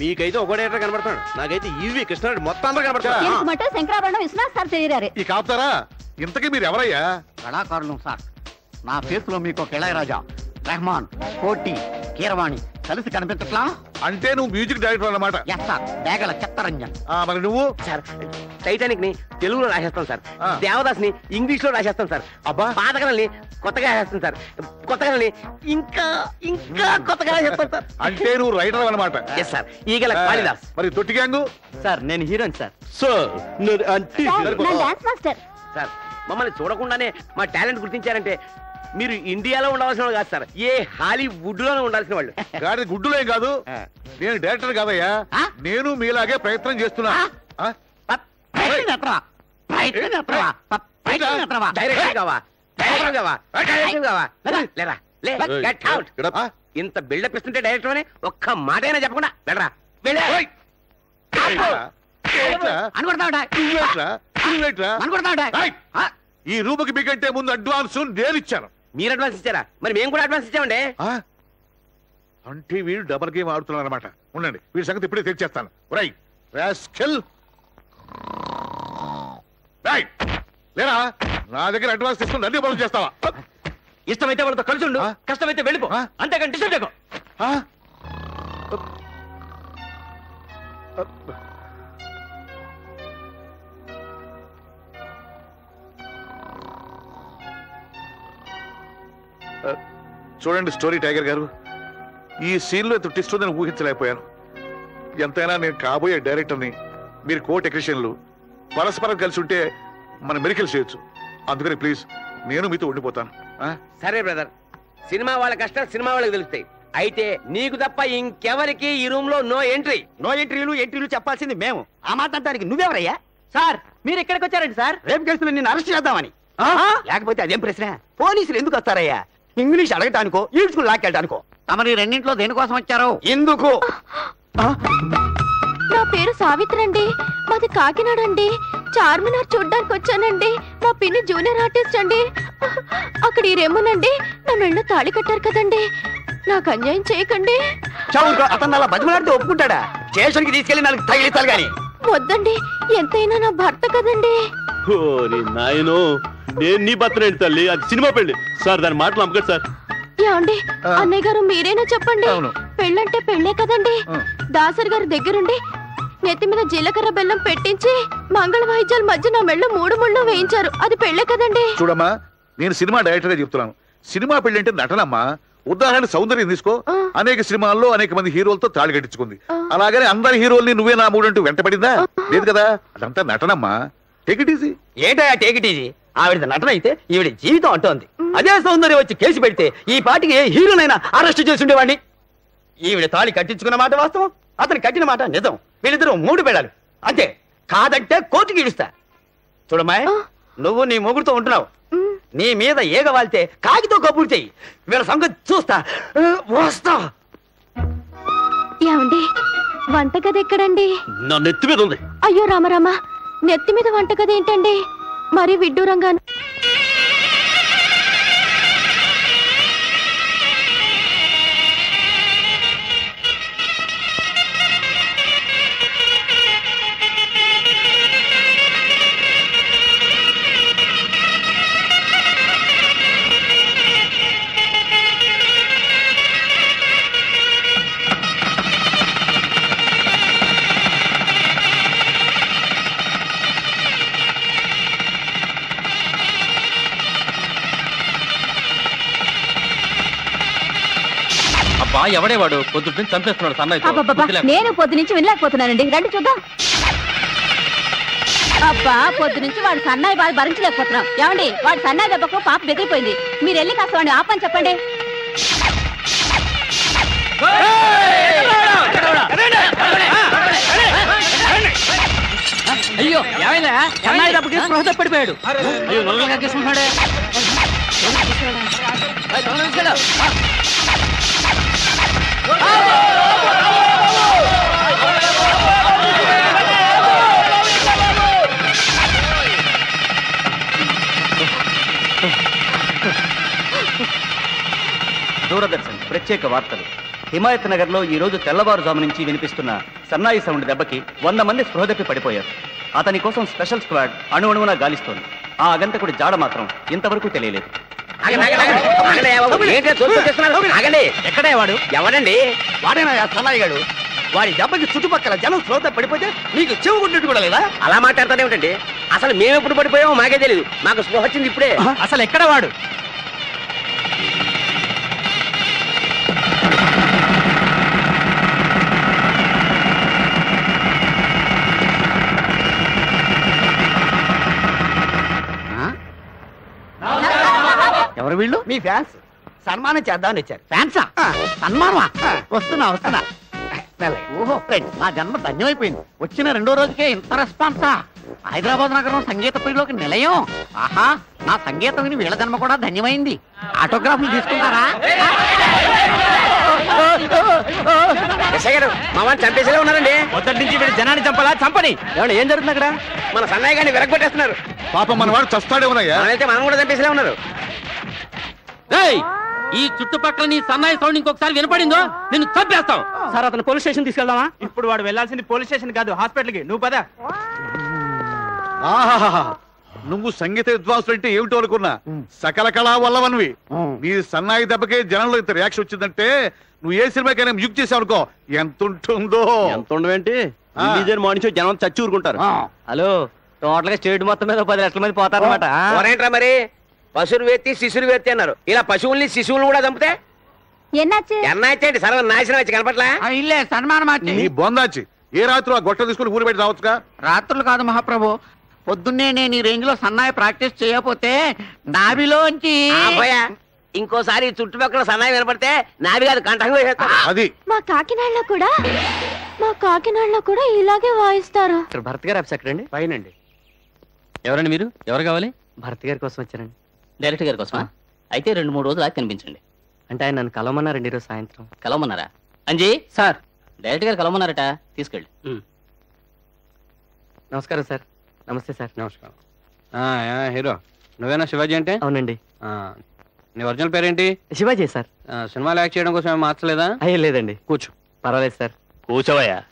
మీకైతే ఒకటే కనబడతాడు. నాకైతే ఇవి కృష్ణారెడ్డి మొత్తం అందరూ కనబడతాడు శంకరాభరణం విశ్వనాథ్ సార్ తెలియరారు ఈ కాపుతారా? ఇంతకీ మీరు ఎవరయ్యా కళాకారులు సార్. నా ఫేస్లో మీకు ఇళయరాజా. రెహమాన్ కోటి కీరవాణి కలిసి కనిపించట్లా? అంటే నువ్వు మ్యూజిక్ డైరెక్టర్ అన్నమాట. Yes sir Degala Chittaranjan. ఆ, మరి నువ్వు? సార్ టైటానిక్ని తెలుగులో రాసేస్తాం సార్ దేవదాస్ని ఇంగ్లీష్లో రాసేస్తాం సార్ అబ్బా. పాతకలని కొత్తగా రాసేస్తాం సార్ కొత్తకలని ఇంకా ఇంకా కొత్తగా రాసేస్తాం సార్ అంటే నువ్వు రైటర్ అన్నమాట. ఎస్ సార్ ఈగల కాళిదాస్. మరి తొట్టి గ్యాంగు? సార్ నేను హీరోయిన్ సార్ సార్ అంటే డాన్స్ మాస్టర్ సార్ మమ్మల్ని చూడకుండానే మా టాలెంట్ గుర్తించారంటే మీరు ఇండియాలో ఉండవలసిన వాళ్ళు కాదు సార్. ఏ హాలీవుడ్లోనే ఉండాల్సిన వాళ్ళు. గాడి గుడ్డులో ఏం కాదు? నేను డైరెక్టర్ కాదయ్యా. నేను మీలాగే ప్రయత్నం చేస్తున్నా. ఇంత బిల్డప్ ఇస్తుంటే డైరెక్టర్ అని ఒక్క మాట అయినా చెప్పకుండా వెళ్ళరా? ఏయ్! ఈ రూపుకి మీకంటే ముందు అడ్వాన్స్ నేను ఇచ్చాను. మీరు అడ్వాన్స్ ఇచ్చారా? మరి మేము కూడా అడ్వాన్స్ ఇచ్చామండి. ఆ? అంటే వీడు డబల్ గేమ్ ఆడుతున్నాడు అనమాట ఉండండి వీడి సంగతి ఇప్పుడే తెచ్చేస్తాను రై రాస్కెల్ రేయ్! లేరా? నా దగ్గర అడ్వాన్స్ తీసుకుని అన్ని పనులు చేస్తావా? ఇష్టమైతే వాళ్ళతో కలిసి ఉండు కష్టమైతే వెళ్ళిపో. అంతేకాని డిస్టర్బ్ చేయకు. చూడండి స్టోరీ టైగర్ గారు. ఈ సీన్లో ఇంత ట్విస్ట్ ఉందని ఊహించలేకపోయాను. ఎంతైనా నేను కాబోయే డైరెక్టర్ని మీరు కో టెక్నీషియన్లు పరస్పరం కలిసి ఉంటే మనం మెరికల్ చేయొచ్చు. అందుకని ప్లీజ్ నేను మీతో ఉండిపోతాను. ఆ? సరే బ్రదర్. సినిమా వాళ్ళ కష్టాలు సినిమా వాళ్ళకి తెలుస్తాయి. అయితే నీకు తప్ప ఇంకెవరికి ఈ రూమ్లో నో ఎంట్రీ? నో ఎంట్రీలు ఎంట్రీలు చెప్పాల్సింది మేము. ఆ మాట అంటానికి నువ్వెవరయ్యా? సార్ మీరు ఎక్కడికి వచ్చారండి సార్. రేపు కేసులో నిన్ను అరెస్ట్ చేద్దామని. లేకపోతే అదేం ప్రశ్న? పోలీసులు ఎందుకు వస్తారయ్యా? ఇంగ్లీష్ అడగటానికో ఈడ్చుకుని లాక్కెళ్ళటానికో. తమరి రెండింట్లో దేనికోసం వచ్చారు? ఎందుకు? నా పేరు సావిత్రి అండి మాది కాకినాడ అండి చార్మినార్ చూడ్డానికి వచ్చానండి. మా పిన్ని జూనియర్ ఆర్టిస్ట్ అండి. అక్కడ ఈ రెమ్మునండి. నా మెళ్ళ తాళి కట్టారు కదండి. నాకు అన్యాయం చేయకండి. అతను అలా బతిమలాడితే ఒప్పుకుంటాడా? స్టేషన్కి తీసుకెళ్ళి నాకు తగిలిస్తాను గాని. వద్దండి. ఎంతైనా నా భర్త కదండి. ఓరి నాయనో నేను నీ బతనేంటి తల్లి? అది సినిమా పెళ్ళి సార్ దాని మాటలు అమ్మకదు సార్. ఏమండి? అన్నయ్య గారు మీరేనా చెప్పండి. పెళ్ళంటే పెళ్ళే కదండి. దాసరి గారి దగ్గరుండి నెత్తి మీద జీలకర్ర బెల్లం పెట్టించి మంగళ వాయిద్యాల మధ్య నా మెళ్ళ మూడు ముళ్ళు వేయించారు. అది పెళ్ళే కదండి. చూడమ్మా నేను సినిమా డైరెక్టర్ చెప్తున్నాను. సినిమా పెళ్ళి అంటే నటనమ్మా. ఉదాహరణ సౌందర్యం తీసుకో. అనేక సినిమాల్లో అనేక మంది హీరోలతో తాళి కట్టించుకుంది. అలాగని అందరి హీరోల్ని నువ్వే నా మూడంటూ వెంటపడిందా? లేదు కదా? అదంతా నటనమ్మా. టేక్ ఇట్ ఈజీ ఏంటయ్యా టేక్ ఇట్ ఈజీ ఆవిడ నటన అయితే ఈవిడ జీవితం అంటోంది అదే సౌందర్యం వచ్చి కేసు పెడితే ఈ పాటికి ఏ హీరోనైనా అరెస్ట్ చేసి ఉండేవాడిని ఈవిడ తాళి కట్టించుకున్న మాట వాస్తవం అతను కట్టిన మాట నిజం. వీళ్ళిద్దరూ మూడు పెళ్ళాలి అంతే. కాదంటే కోర్టుకి ఇడుస్తా చూడమ్మాయి నువ్వు నీ మొగుడుతో ఉంటున్నావు. నీ మీద ఏగ వాళ్తే కాగితో కబురు చెయ్యి. వీళ్ళ సంగతి చూస్తా. వస్తా. ఏమండి? వంటగది ఎక్కడండి? నా నెత్తి మీద ఉంది. అయ్యో రామరామ నెత్తి మీద వంటగది ఏంటండి? మరీ విడ్డూరంగా అబ్బా ఎవడే వాడు పొద్దుటి నుంచి చంపేస్తున్నాడు సన్నాయి నేను పొద్దు నుంచి వినలేకపోతున్నానండి. రండి చూద్దాం. అబ్బా పొద్దు నుంచి వాడు సన్నాయి బాధ భరించలేకపోతున్నాం. ఏమండి వాడు సన్నాయి దెబ్బకు పాప బెదిరిపోయింది. మీరు వెళ్ళి కాస్త వాడిని ఆపని చెప్పండి. అయ్యో ఏమైందా? అమ్మాయి డబ్బుకి స్పృహ తప్పిడిపోయాడు. అయ్యో నొల్లగా తీసుకుంటున్నాడే దూరదర్శన్ ప్రత్యేక వార్తలు. హిమాయత్ నగర్లో ఈ రోజు తెల్లవారుజాము నుంచి వినిపిస్తున్న సన్నాయి సౌండ్ దెబ్బకి వంద మంది స్పృహదప్పి పడిపోయారు. అతని కోసం స్పెషల్ స్క్వాడ్ అణువణువున గాలిస్తోంది. ఆ అగంతకుడి జాడ మాత్రం ఇంతవరకు తెలియలేదు. ఎక్కడే వాడు? ఎవడండి వాడేనా సన్నాయిగాడు వాడి దెబ్బకి చుట్టుపక్కల జనం శ్రోత పడిపోతే మీకు చెవు గుడ్డట్టు కూడా లేదా? అలా మాట్లాడతానే ఉంటండి అసలు మేము ఎప్పుడు పడిపోయామో మాకే తెలియదు మాకు స్పృహ వచ్చింది ఇప్పుడే. అసలు ఎక్కడ వాడు? ఎవరు వీళ్ళు? మీ ఫ్యాన్స్. సన్మానం చేద్దామని వచ్చారు. ఫ్యాన్సా? సన్మానమా? వస్తున్నా వస్తున్నా. ఓహో ఫ్రెండ్స్ నా జన్మ ధన్యమైపోయింది. వచ్చిన రెండో రోజుకే ఇంత రెస్పాన్సా? హైదరాబాద్ నగరం సంగీత ప్రియులోకి నిలయం. ఆహా నా సంగీతం విని వీళ్ళ జన్మ కూడా ధన్యమైంది. ఆటోగ్రాఫ్లు తీసుకుంటారా? ఎస్ఐ గారు మా వాడిని చంపేసేలా ఉన్నారండి. మొదటి నుంచి వీడు జనాన్ని చంపాలా? చంపని. ఏమండి ఏం జరుగుతుంది అక్కడ? మన సన్నాయి గారిని విరగొట్టేస్తున్నారు పాపం మన వాడు చస్తాడే ఉన్నాయా? మనం వెళ్తే మనం కూడా చంపేసేలా ఉన్నారు. ఈ చుట్టుపక్కల నీ సన్నాయి సౌండ్ ఇంకొకసారి వినపడిందో నిన్ను చంపేస్తాం. సార్ అతను పోలీస్ స్టేషన్ తీసుకెళ్దామా? ఇప్పుడు వాడు వెళ్ళాల్సింది పోలీస్ స్టేషన్ కాదు హాస్పిటల్కి నువ్వు పద. నువ్వు సంగీత విద్వాంసులు అంటే ఏమిటో అనుకున్నా? సకల కళా వల్లవన్వి. నీ సన్నాయి దెబ్బకే జనంలో ఇంత రియాక్షన్ వచ్చిందంటే నువ్వు ఏ సినిమాకైనా మ్యూక్ చేసావు అనుకో ఎంత ఉంటుందో ఎంత ఉండవేంటి మార్నింగ్ జనం చచ్చి ఊరుకుంటారు. హలో టోటల్గా స్టేట్ మొత్తం మీద పది లక్షల మంది పోతారన్నమాట. ఎవరేంట్రా మరి? పశువులు వేత్తి శిశువులు వేత్తి అన్నారు. ఇలా పశువుల్ని శిశువులు కూడా చంపితే? ఎన్నాச்சு ఎన్నైతే సర్వ నాశనం వచ్చి కనపట్లా ఇల్లే సన్మానం నీ బొందాచి. ఏ రాత్రి ఆ గొట్ట తీసుకుని ఊరు పెట్టి రావచ్చుగా? రాత్రులు కాదు మహాప్రభు. పొద్దున్నే నేను ఈ రేంజ్లో సన్నాయి ప్రాక్టీస్ చేయకపోతే నాభిలోంచి ఇంకోసారి ఈ చుట్టుపక్కల సన్నాయి వినపడితే నావి కాదు కంఠంగా వేసేస్తా. అది. మా కాకినాడలో కూడా మా కాకినాడలో కూడా ఇలాగే వాయిస్తారు. భరత్ గారు ఎక్కడండి పైనండి. ఎవరండి మీరు? ఎవరు కావాలి? భరత్ గారి కోసం వచ్చారండి. డైరెక్టర్ గారి కోసమా? అయితే రెండు మూడు రోజులు ఆగి కనిపించండి. అంటే ఆయన నన్ను కలవమన్నారండి ఈరోజు సాయంత్రం. కలవమన్నారా? అంజీ? సార్. డైరెక్టర్ గారు కలవమన్నారట తీసుకెళ్ళి. నమస్కారం సార్. నమస్తే సార్. నమస్కారం. హీరో. నువ్వేనా శివాజీ అంటే? అవునండి. ఆ, నీ ఒరిజినల్ పేరేంటి? శివాజీ సార్. సినిమాలు యాక్ట్ చేయడం కోసం ఏం మార్చలేదా? అయ్యే లేదండి. కూర్చో. పర్వాలేదు సార్. కూర్చోవయ్యా.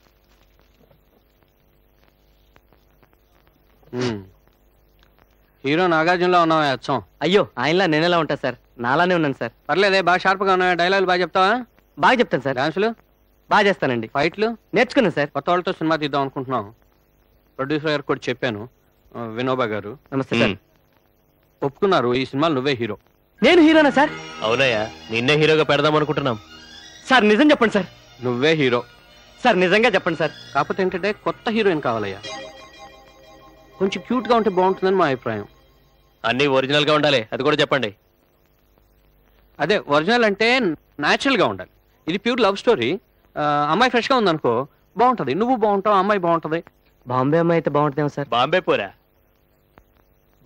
హీరో నాగార్జునలో ఉన్నావా అచ్చం? అయ్యో ఆయనలా నేను ఎలా ఉంటా సార్? నాలానే ఉన్నాను సార్. పర్లేదే బాగా షార్ప్గా ఉన్నావా డైలాగులు బాగా చెప్తావా? బాగా చెప్తాను సార్. డాన్సులు? బాగా చేస్తానండి. ఫైట్లు? నేర్చుకున్నాను సార్. కొత్త వాళ్ళతో సినిమా తీద్దాం అనుకుంటున్నాం. ప్రొడ్యూసర్ గారు కూడా చెప్పాను వినోబా గారు. నమస్తే సార్. ఒప్పుకున్నారు ఈ సినిమాలు నువ్వే హీరో. నేను హీరోనా సార్? అవునయ్యా నిన్నే హీరోగా పెడదాం అనుకుంటున్నాం. సార్ నిజం చెప్పండి సార్. నువ్వే హీరో. సార్ నిజంగా చెప్పండి సార్. కాకపోతే ఏంటంటే కొత్త హీరోయిన్ కావాలయ్యా. కొంచెం క్యూట్గా ఉంటే బాగుంటుందని మా అభిప్రాయం. అన్ని ఒరిజినల్గా ఉండాలి. అది కూడా చెప్పండి. అదే ఒరిజినల్ అంటే న్యాచురల్గా ఉండాలి. ఇది ప్యూర్ లవ్ స్టోరీ. అమ్మాయి ఫ్రెష్గా ఉందనుకో బాగుంటది. నువ్వు బాగుంటావు అమ్మాయి బాగుంటది. బాంబే అమ్మాయి అయితే బాగుంటుందేమో సార్? బాంబే పోరా.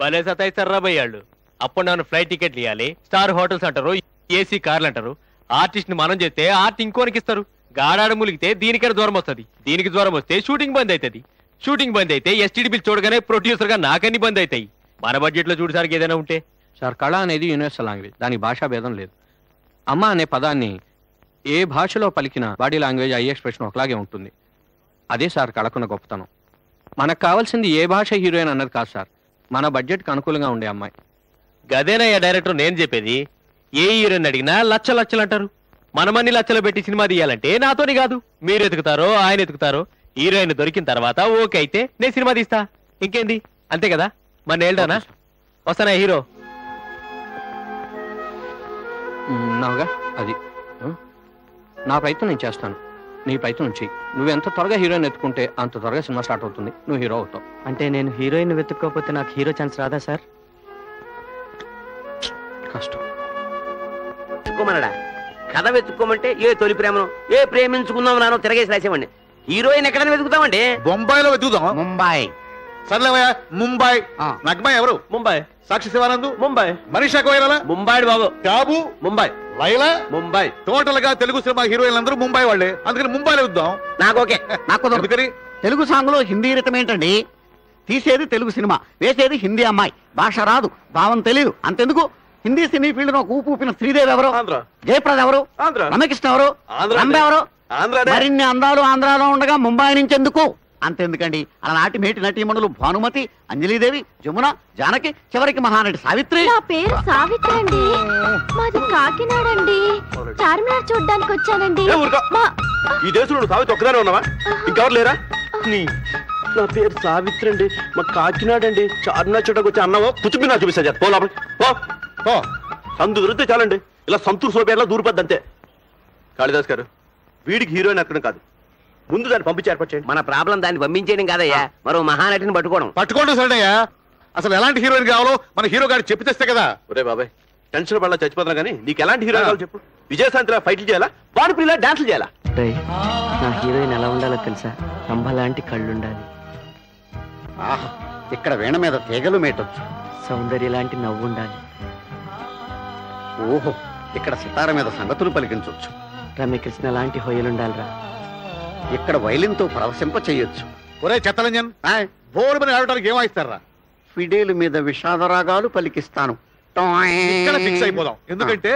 భలే సతాయిస్తారా భయ్యాళ్ళు అప్పుడు నన్ను ఫ్లైట్ టికెట్లు ఇవ్వాలి స్టార్ హోటల్స్ అంటారు ఏసీ కార్లు అంటారు. ఆర్టిస్ట్ని మనం చేస్తే ఆర్ట్ ఇంకోనికి ఇస్తారు. గాడాడ ములిగితే దీనికైనా దూరం వస్తుంది. దీనికి దూరం వస్తే షూటింగ్ బంద్ అవుతుంది షూటింగ్ బంద్ అయితే ఎస్టీడీ బిల్ చూడగానే ప్రొడ్యూసర్గా నాకన్ని బంద్ అవుతాయి మన బడ్జెట్లో చూడడానికి ఏదైనా ఉంటే. సార్ కళ అనేది యూనివర్సల్ లాంగ్వేజ్ దానికి భాషా భేదం లేదు. అమ్మ అనే పదాన్ని ఏ భాషలో పలికిన బాడీ లాంగ్వేజ్ ఐ ఎక్స్ప్రెషన్ ఒకలాగే ఉంటుంది. అదే సార్ కళకున్న గొప్పతనం. మనకు కావాల్సింది ఏ భాష హీరోయిన్ అన్నది కాదు సార్. మన బడ్జెట్కి అనుకూలంగా ఉండే అమ్మాయి. గదేనయ్యా డైరెక్టర్ నేను చెప్పేది ఏ హీరోని అడిగినా లచ్చ లచ్చలు అంటారు. మనమన్ని లచ్చలు పెట్టి సినిమా తీయాలంటే నాతోని కాదు. మీరు ఎతుకుతారో ఆయన ఎతుకుతారో హీరోయిన్ దొరికిన తర్వాత ఓకే అయితే నేను సినిమా తీస్తా. ఇంకేంది? అంతే కదా? మన వెళ్దానా వస్తానా హీరో? నాగా అది. నా ప్రయత్నం నేను చేస్తాను. నీ ప్రయత్నం చెయ్యి. నువ్వు ఎంత త్వరగా హీరోయిన్ ఎత్తుకుంటే అంత త్వరగా సినిమా స్టార్ట్ అవుతుంది. నువ్వు హీరో అవుతావు. అంటే నేను హీరోయిన్ వెతుక్కోకపోతే నాకు హీరో ఛాన్స్ రాదా సార్? కష్టం. వెతుక్కోమన్నాడా కథ వెతుక్కోమంటే ఏ తొలి ప్రేమను ఏ ప్రేమించుకుందాం నానో తిరగేసి రాసేవాడిని. హీరోయిన్ ఎక్కడ వెతుకుతామండి? బొంబాయిలో వెతుకుదాం ముంబై సర్లేవయ్యా ముంబై నగ్మా ఎవరు? ముంబై సాక్షి శివానంద్? ముంబై మనీషా కోయిరాలా ముంబై బాబు. బాబు ముంబై లైలా? ముంబై టోటల్గా తెలుగు సినిమా హీరోయిన్లు అందరూ ముంబై వాళ్ళే. అందుకని ముంబైలో వెతుకుదాం. నాకు ఓకే. నాకు తెలుగు సాంగ్లో హిందీ రితం ఏంటండి? తీసేది తెలుగు సినిమా వేసేది హిందీ అమ్మాయి. భాష రాదు భావం తెలియదు అంతెందుకు? హిందీ సినీ ఫీల్డ్ ఊపు ఊపిన శ్రీదేవి ఎవరు? జయప్రద ఎవరు? రమకృష్ణ ఎవరు? ఎవరు. మరిన్ని అందాలు ఆంధ్రాలో ఉండగా ముంబై నుంచి ఎందుకు అంతెందుకండి. అలనాటి మేటి నటీమణులు భానుమతి అంజలీదేవి జమున జానకి చివరికి మహానటి సావిత్రి. నా పేరు సావిత్రి అండి మాది కాకినాడ అండి చార్మినార్ చూడ్డానికి వచ్చానండి. ఈ దేశంలో నువ్వు సావిత్రి ఒక్కదానే ఉన్నావా? ఇంకెవరు లేరా? నీ నా పేరు సావిత్రి అండి మా కాకినాడ అండి చార్మినార్ చూడకు వచ్చి అన్నావో పుచ్చుపి నా చూపిస్తా. పో లోపలికి. పో. పో. సందు దొరికితే చాలండి. ఇలా సంతూర్ సోపేర్లా దూరిపోద్ది అంతే. కాళిదాస్ గారు వీడికి హీరోయిన్ ఎక్కడం కాదు. ముందు దాన్ని పంపించి ఏర్పాటు చేయండి. మన ప్రాబ్లం దాన్ని పంపించేయడం కాదయ్యా. మరో మహానటిని పట్టుకోవడం. పట్టుకోండి సరేనయ్యా అసలు ఎలాంటి హీరోయిన్ కావాలో మన హీరో గారికి చెప్పి తెస్తే కదా. ఒరే బాబాయ్ టెన్షన్ పడలా చచ్చిపోతున్నా కానీ నీకు ఎలాంటి హీరో కావాలి చెప్పు. విజయశాంతిలా ఫైట్లు చేయాలా? బాణప్రిలా డాన్సులు చేయాలా? నా హీరోయిన్ ఎలా ఉండాలో తెలుసా? రంభ లాంటి కళ్ళుండాలి. ఆహా, ఇక్కడ వీణ మీద తీగలు మేటొచ్చు. సౌందర్య లాంటి నవ్వు ఉండాలి ఓహో ఇక్కడ సితార మీద సంగతులు పలికించవచ్చు రమ్యకృష్ణ లాంటి హొయ్యలుండాలిరా. ఇక్కడ వైలిన్తో ప్రవశింప చేయొచ్చు ఒరే చెత్తలంజన్ బోర్ పని ఆడటానికి ఏం వాయిస్తారా ఫిడేలు మీద విషాద రాగాలు పలికిస్తాను ఇక్కడ ఫిక్స్ అయిపోదాం. ఎందుకంటే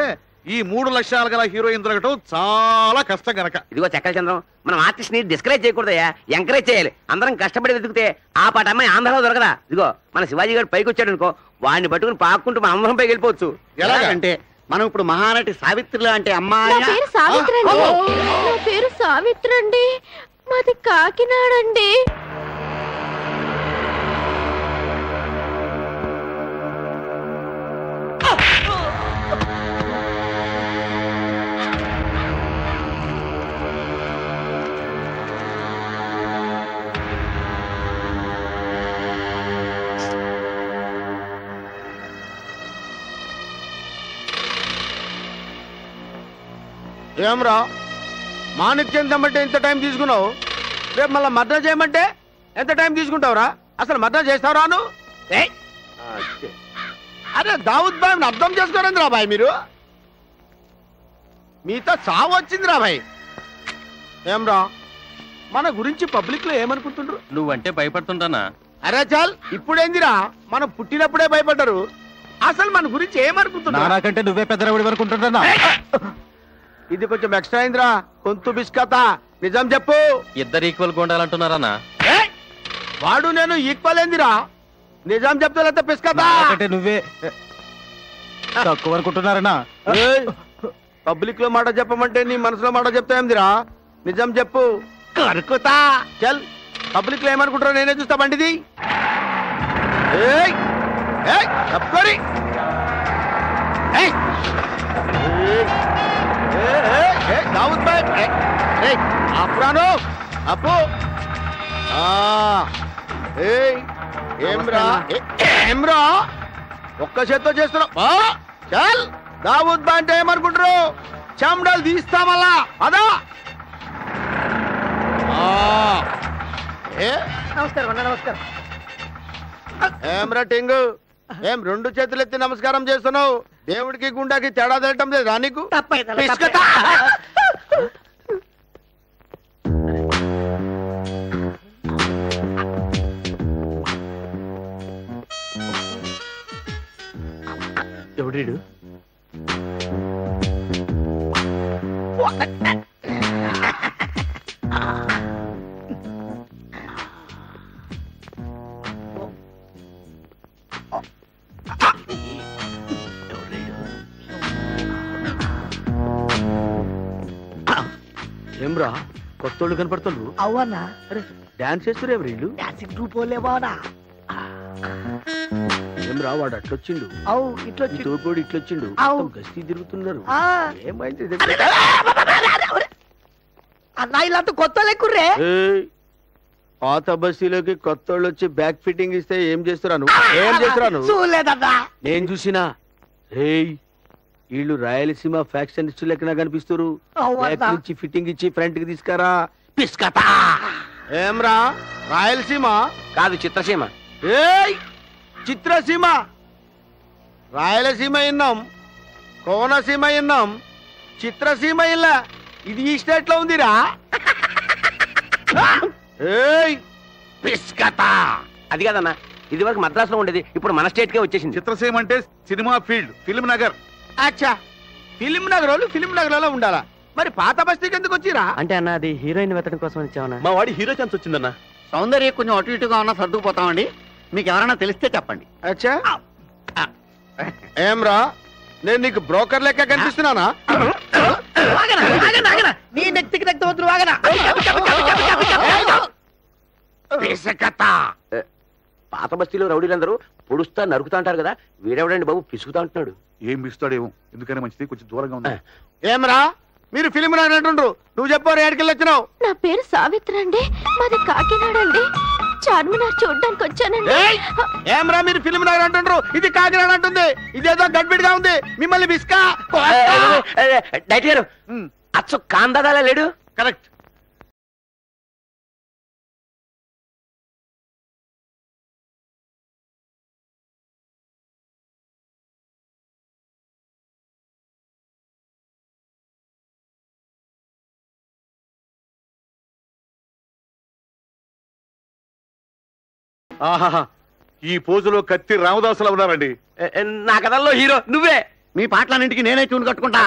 ఈ మూడు లక్షలు గల హీరోయిన్ దొరకటం చాలా కష్టం గనక. ఇదిగో చక్కల చంద్రం మనం ఆర్టిస్ట్ని డిస్కరేజ్ చేయకూడదయ్యా. ఎంకరేజ్ చేయాలి. అందరం కష్టపడి వెతికితే ఆ పాట అమ్మాయి ఆంధ్రలో దొరకదా? ఇదిగో మన శివాజీ గారు పైకి వచ్చాడు అనుకో వాడిని పట్టుకుని పాక్కుంటూ మన అందరం పైకి వెళ్ళిపోవచ్చు. ఎలాగంటే మనం ఇప్పుడు మహానటి సావిత్రి లాంటి నా అమ్మాయి పేరు సావిత్రి అండి నా పేరు సావిత్రి అండి మాది కాకినాడ ఏమ్రా? మాణిక్యం తెమ్మంటే ఇంత టైం తీసుకున్నావు? రేపు మళ్ళీ మర్డర్ చేయమంటే ఎంత టైం తీసుకుంటావురా? అసలు మర్డర్ చేస్తావురా నువ్వు? ఏయ్! అరే దావుద్ బాయ్ అర్థం చేసుకోరండి రా బాయ్ మీరు? మీతో చావు వచ్చింది రా బాయ్. ఏమ్రా? మన గురించి పబ్లిక్లో ఏమనుకుంటుండ్రు? నువ్వంటే భయపడుతుంటానా? అరే చాల్ ఇప్పుడేందిరా? మనం పుట్టినప్పుడే భయపడ్డారు. అసలు మన గురించి ఏమనుకుంటున్నా నాకంటే నువ్వే పెద్దరవిడి వరకుంటున్నా ఇది కొంచెం ఎక్స్ట్రా అయిందిరా. కొంత బిస్కత. నిజం చెప్పు. ఇద్దరు ఈక్వల్ ఏయ్! వాడు నేను ఈక్వల్ ఏందిరా? నిజం చెప్తా పిస్కత నాకంటే నువ్వే. తక్కువ అనుకుంటున్నారనా పబ్లిక్లో మాట చెప్పమంటే నీ మనసులో మాట చెప్తా ఏందిరా? నిజం చెప్పు. కరుకుతా. చల్. పబ్లిక్లో ఏమనుకుంటారో నేనే చూస్తా బండిది. ఏయ్! ఏయ్! ఏయ్! దావుద్ భాయ్! అప్పు ఏమ్రా ఏమ్రా ఒక్క చేత్తో చేస్తున్నావు ఆ! చల్ దావుద్ భాయ్ అంటే ఏమనుకుంటారు చెమడలు తీస్తామల్లా అదా నమస్కారం అన్న నమస్కారం ఏమ్రా టింగు ఏం రెండు చేతులు ఎత్తి నమస్కారం చేస్తున్నావు? దేవుడికి గుండాకి తేడా తెలియటం లేదు నీకు? పిసుకతా. ఎవడీడు? ఏమ్రా? కొత్తోళ్ళు కనపడుతుండ్రు. అవునా? డాన్స్ ఎవరు వీళ్ళు? డాన్సింగ్ గ్రూప్ ఏమ్రా వాడు అట్లొచ్చిండు. అవు ఇట్లా ఈ తోపోడు ఇట్లొచ్చిండు. గస్తీ తిరుగుతున్నారు. ఏమైంది? అన్నా ఇలాంటి కొత్త లెక్కుర్రే పాత బస్సీలోకి కొత్త వాళ్ళు వచ్చి బ్యాక్ ఫిట్టింగ్ ఇస్తే ఏం చేస్తున్నాను ఏం చేస్తున్నాను చూడలేదన్నా. నేను చూసినా. ఏయ్ వీళ్ళు రాయలసీమ ఫ్యాక్షనిస్ట్ లెక్కన కనిపిస్తారు? నుంచి ఫిట్టింగ్ ఇచ్చి ఫ్రంట్కి తీసుకురా. పిస్కతా! ఏమ్రా? రాయలసీమ? కాదు చిత్రసీమ. ఏయ్! చిత్రసీమ! రాయలసీమ విన్నాం కోనసీమ విన్నాం చిత్రసీమ ఇల్లా. ఇది ఈ స్టేట్లో ఉందిరా? ఏయ్! పిస్కతా! అది కాదన్నా ఇది వరకు మద్రాసులో ఉండేది ఇప్పుడు మన స్టేట్ కే వచ్చేసింది. చిత్రసీమ అంటే సినిమా ఫీల్డ్ ఫిల్మ్ నగర్. అచ్చా. ఫిలిం నగర్ వాళ్ళు ఫిలిం నగర్లో ఉండాలా? మరి పాత బస్తీకి ఎందుకు వచ్చిరా? అంటే అన్న అది హీరోయిన్ వెతడం కోసం వచ్చావనా మా వాడి హీరో ఛాన్స్ వచ్చిందన్న. సౌందర్య కొంచెం అటు ఇటుగా ఉన్నా సర్దుకుపోతామండి. మీకు ఎవరైనా తెలిస్తే చెప్పండి. అచ్చా. ఏమ్రా నేను నీకు బ్రోకర్ లెక్క కనిపిస్తున్నానా? నీ నెక్తికి నెక్తి వద్దు వాగనా పాత బస్తీలో రౌడీలందరూ పొడుస్తా నరుకుతా అంటారు కదా వీడెవడండి బాబు? పిసుకుతా అంటున్నాడు. ఏం పిస్తాడేమో ఎందుకని మంచిది? కొంచెం దూరంగా ఉంది ఏమ్రా? మీరు ఫిలిం అంటుండ్రు. నువ్వు చెప్పారు ఏడికెళ్ళి వచ్చినావు. నా పేరు సావిత్ర అండి. మాది కాకినాడ అండి. చార్మినార్ చూడడానికి వచ్చానండి! ఏమ్రా మీరు ఫిలిం నగర్ అంటుండ్రు? ఇది కాకినాడ అంటుంది. ఇదేదో గడ్బిడిగా ఉంది. మిమ్మల్ని బిస్కా డైట్ గారు అచ్చు కాందాదాలా లేడు? కరెక్ట్. ఆహాహా. ఈ పోజులో కత్తి రామదాసులా ఉన్నారండి. నా కథల్లో హీరో నువ్వే. మీ పాటలన్నింటికి నేనే ట్యూన్ కట్టుకుంటా.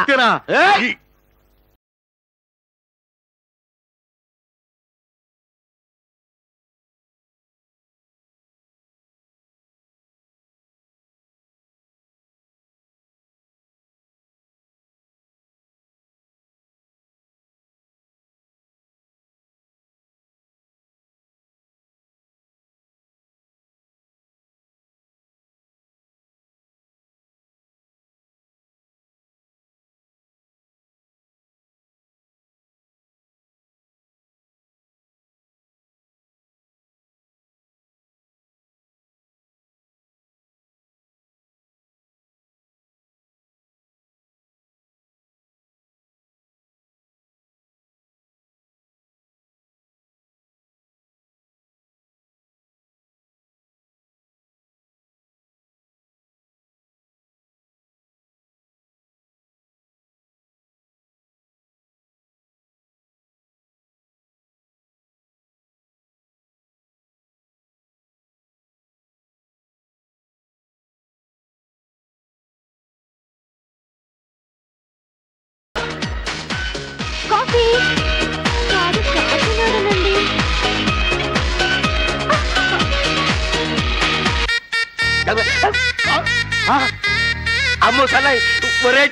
అమ్మో సన్నాయి ఒరే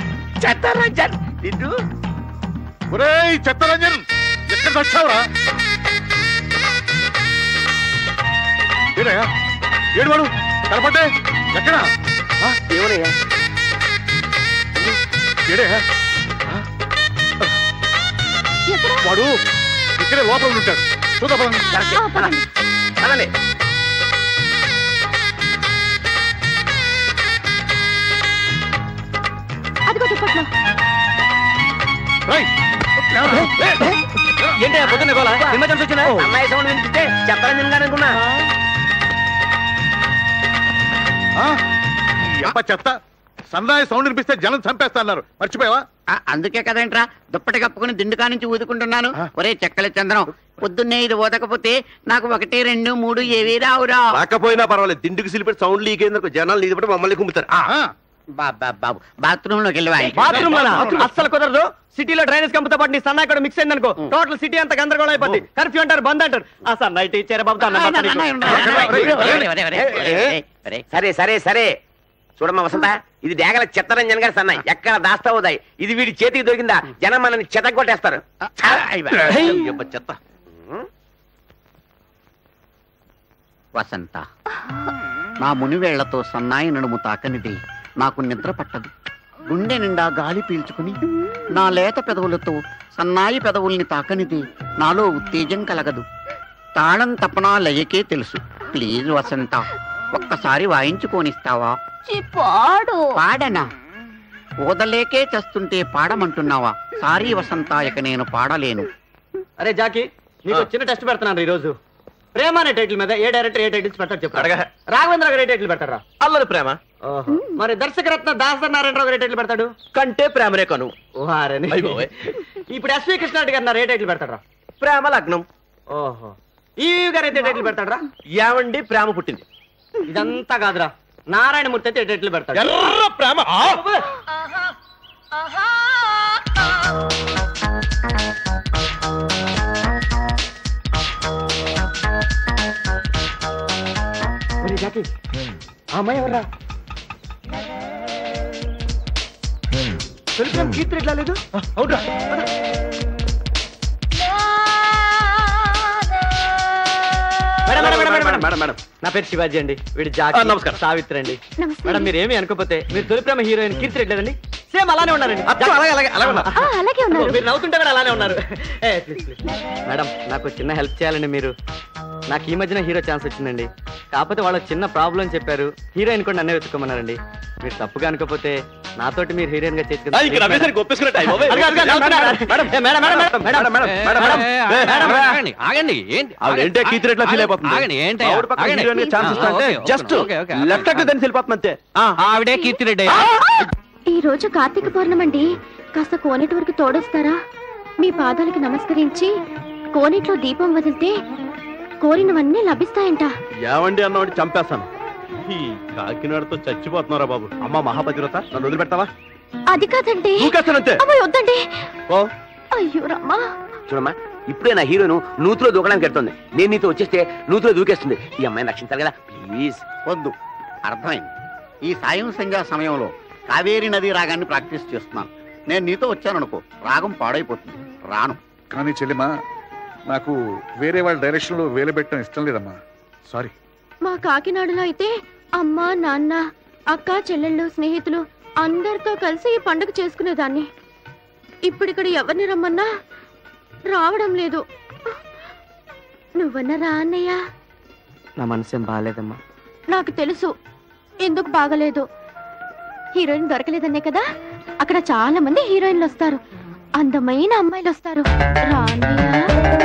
చెత్త రంజన్ నిన్ను. ఒరేయ్ చెత్తరంజన్ ఎక్కడ వచ్చావురా? ఏడయ్యా ఏడువాడు కనపడ్డే? ఎక్కడ? ఏమనయ్యా. ఏడయ్యా? వాడు ఇక్కడే లోపల ఉంటాడు. చూద్దాం అలానే అదిగో దుప్పట్లో. ఏంటి పొద్దున్న గోళ ఎమర్జెన్సీ వచ్చినా అమ్మాయి సౌండ్ వినిపిస్తే చెప్పరంజన్ గారు అనుకున్నా. అప్ప చెత్త. సన్నాయి సౌండ్ వినిపిస్తే జనం చంపేస్తా అన్నారు మర్చిపోయావా ఆ, అందుకే కదేంట్రా దుప్పటి కప్పుకుని దిండుకా నుంచి ఊదుకుంటున్నాను ఒరే చెక్కల చంద్రం పొద్దున్నే ఇది ఊదకపోతే నాకు ఒకటి రెండు మూడు ఏవి రావురా రాకపోయినా పర్వాలేదు దిండుకు సిలిపెట్టి సౌండ్ లీక్ అయిందనుకో జనాలు పడి మమ్మల్ని కుమ్ముతారు బాబు బాత్రూమ్లోకి. బాత్రూమ్ అస్సలు కుదరదు సిటీలో డ్రైనేజ్ కంపుతో పాటు నీ సన్నాయి కూడా మిక్స్ అయింది అనుకో టోటల్ సిటీ అంతా గందరగోళం అయిపోద్ది కర్ఫ్యూ అంటారు బంద్ అంటారు ఆ సన్నాయి టీచర్ బాబు సరే సరే సరే చూడమ్మా వసంత ఇది డేగల చిత్తరంజన్ గారి సన్నాయి. ఎక్కడ దాస్తావుదాయి? ఇది వీడి చేతికి దొరికిందా? జనం మనని చెత్త కొట్టేస్తారు చెత్త. వసంత నా మునివేళ్ళతో సన్నాయి నడుము తాకనిది. నాకు నిద్ర పట్టదు. గుండె నిండా గాలి పీల్చుకుని నా లేత పెదవులతో సన్నాయి పెదవుల్ని తాకనిది. నాలో ఉత్తేజం కలగదు. తాళం తపనా లయకే తెలుసు. ప్లీజ్ వసంత. ఒక్కసారి వాయించుకోనిస్తావా? పాడు. పాడనా? ఊదలేకే చస్తుంటే పాడమంటున్నావా? సారీ వసంత ఇక నేను పాడలేను. అరే జాకి నీకు చిన్న టెస్ట్ పెడుతున్నాను ఈ రోజు ప్రేమ అనే టైటిల్ మీద ఏ డైరెక్టర్ ఏ టైటిల్స్ పెడతారు చెప్పు. రాఘవేంద్ర గారు ఏ టైటిల్ పెడతారా? అల్లరి ప్రేమ. ఓహో. మరి దర్శకరత్న దాసరి నారాయణరావు గారు ఏ టైటిల్ పెడతాడు? కంటే ప్రేమనే కను. ఇప్పుడు ఎస్వి కృష్ణారెడ్డి గారు ఏ టైటిల్ పెడతారా ప్రేమ లగ్నం. ఓహో. ఈ గారు అయితే ఏ టైటిల్ పెడతాడరా? ఏమండి ప్రేమ పుట్టింది. ఇదంతా కాదురా. నారాయణమూర్తి అయితే ఏ టైటిల్ పెడతాడు? ఎర్ర ప్రేమ. ఆ! ఒరే జాకి ఆ అమ్మాయి ఎవర్రా ప్రేమ కీర్తి ఎట్లా లేదు? అవునరా మేడం మేడం నా పేరు శివాజీ అండి. వీడి జాకి. నమస్కారం. సావిత్రి అండి. మేడం మీరు ఏమి అనుకోపోతే మీరు తొలి ప్రేమ హీరోయిన్ కీర్తి రెడ్డి లేదండి? సేమ్ అలానే ఉన్నారండి అలాగే అలాగే అలాగే ఉన్నారు. ఆ, అలాగే ఉన్నారు. మీరు నవ్వుతుంటే కూడా అలానే ఉన్నారు. ఏ, ప్లీజ్, ప్లీజ్. మేడం నాకు చిన్న హెల్ప్ చేయాలండి మీరు. నాకు ఈ మధ్యన హీరో ఛాన్స్ వచ్చిందండి. కాకపోతే వాళ్ళ చిన్న ప్రాబ్లం చెప్పారు. హీరోయిన్ కూడా నన్నే వెతుకోమన్నారండి మీరు తప్పుగా అనుకోపోతే నాతోటి మీరు హీరోయిన్గా చేసుకుని. ఆగండి ఆగండి ఏంటి? ఆవిడేంటే అయిపోతుంది. ఆగండి ఏంటి ఆవిడ పక్కన. హీరోయిన్ ఛాన్స్ ఆ, ఇస్తా అంటే ఓకే, ఓకే, జస్ట్. లెఫ్ట్ అక్కడ అంతే ఆవిడే కీర్తి రెడ్డి. ఈ రోజు కార్తీక పౌర్ణమండి. కాస్త కోనేటి వరకు తోడొస్తారా? మీ పాదాలకు నమస్కరించి కోనేట్లో దీపం వదిలితే కోరినవన్నీ లభిస్తాయంట. ఏమండి అన్నవాడి చంపేస్తాను. ఈ కాకినాడతో చచ్చిపోతున్నారా బాబు. అమ్మ మహాపతివ్రత నన్ను వదిలిపెట్టావా అది కాదండి. ఊకేస్తానంతే అమ్మాయి వద్దండి. ఓ అయ్యో రమ్మా. చూడమ్మా ఇప్పుడే నా హీరోను నూతులో దూకడానికి వెళ్తుంది. నేను నీతో వచ్చేస్తే నూతులో దూకేస్తుంది. ఈ అమ్మాయిని రక్షించాలి కదా? ప్లీజ్. వద్దు. అర్థమైంది. ఈ సాయం సంధ్యా సమయంలో కావేరీ నది రాగాన్ని ప్రాక్టీస్ చేస్తున్నాను. నేను నీతో వచ్చాననుకో రాగం పాడైపోతుంది. రాను. కానీ చెల్లిమా నాకు వేరే వాళ్ళ డైరెక్షన్లో వేలు పెట్టడం ఇష్టం లేదమ్మా. సారీ మా కాకినాడలో అయితే అమ్మ నాన్న అక్క చెల్లెళ్ళు స్నేహితులు అందరితో కలిసి ఈ పండుగ చేసుకునేదాన్ని. ఇప్పుడు ఇక్కడ ఎవరిని రమ్మన్నా రావడం లేదు. నువ్వన్నా రా అన్నయ్య. నా మనసేం బాగాలేదమ్మా. నాకు తెలుసు. ఎందుకు బాగలేదు? హీరోయిన్ దొరకలేదన్నే కదా? అక్కడ చాలా మంది హీరోయిన్లు వస్తారు. అందమైన అమ్మాయిలు వస్తారు. రా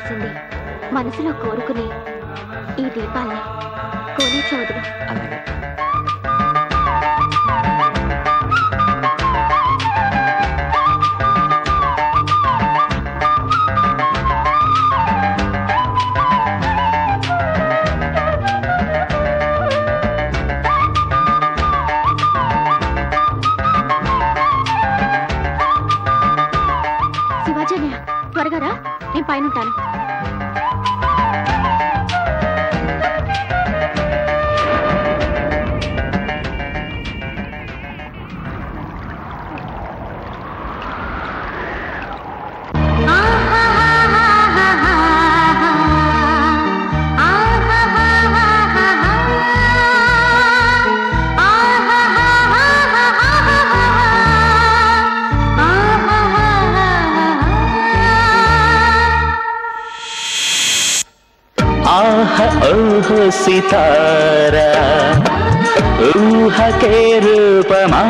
కావాల్సింది మనసులో కోరుకుని ఈ దీపాల్ని కోనే చోదులు శివాజీ త్వరగా రా నేను పైన ఉంటాను ఆహ ఓహ సితారా. ఊహకే రూపమా.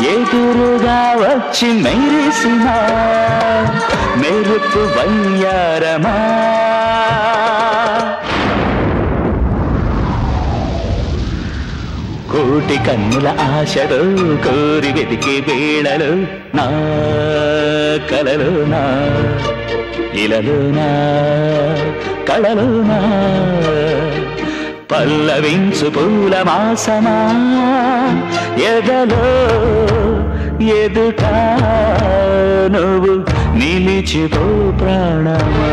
ఎదురుగా వచ్చి మెరిసిన. మెరుపు వయ్యారమా. కోటి కన్నుల ఆశలో కోరి వెతికి వేళలో నా కలలో నా. ఇలలోనా కళలోనా పల్లవించు పూల మాసమా ఎదలో ఎదుట నువ్వు నిలిచిపో ప్రాణమా.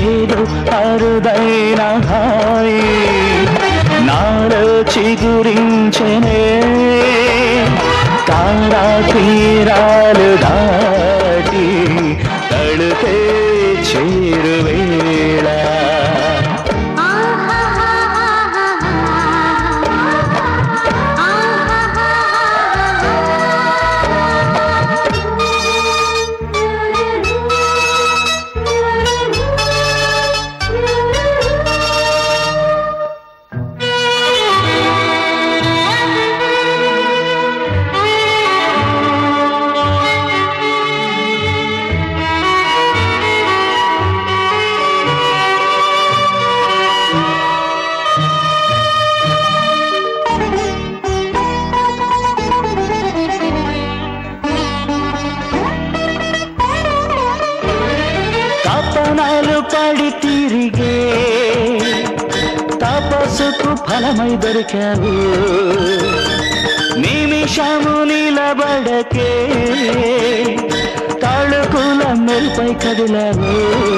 ఏదో అరుదైన హాయి నాలో చిగురించనే తారా తీరాలు దాటి ఫలమై నిమిషము నిలబడకే. తళుకుల మెల్పై కదిలావు.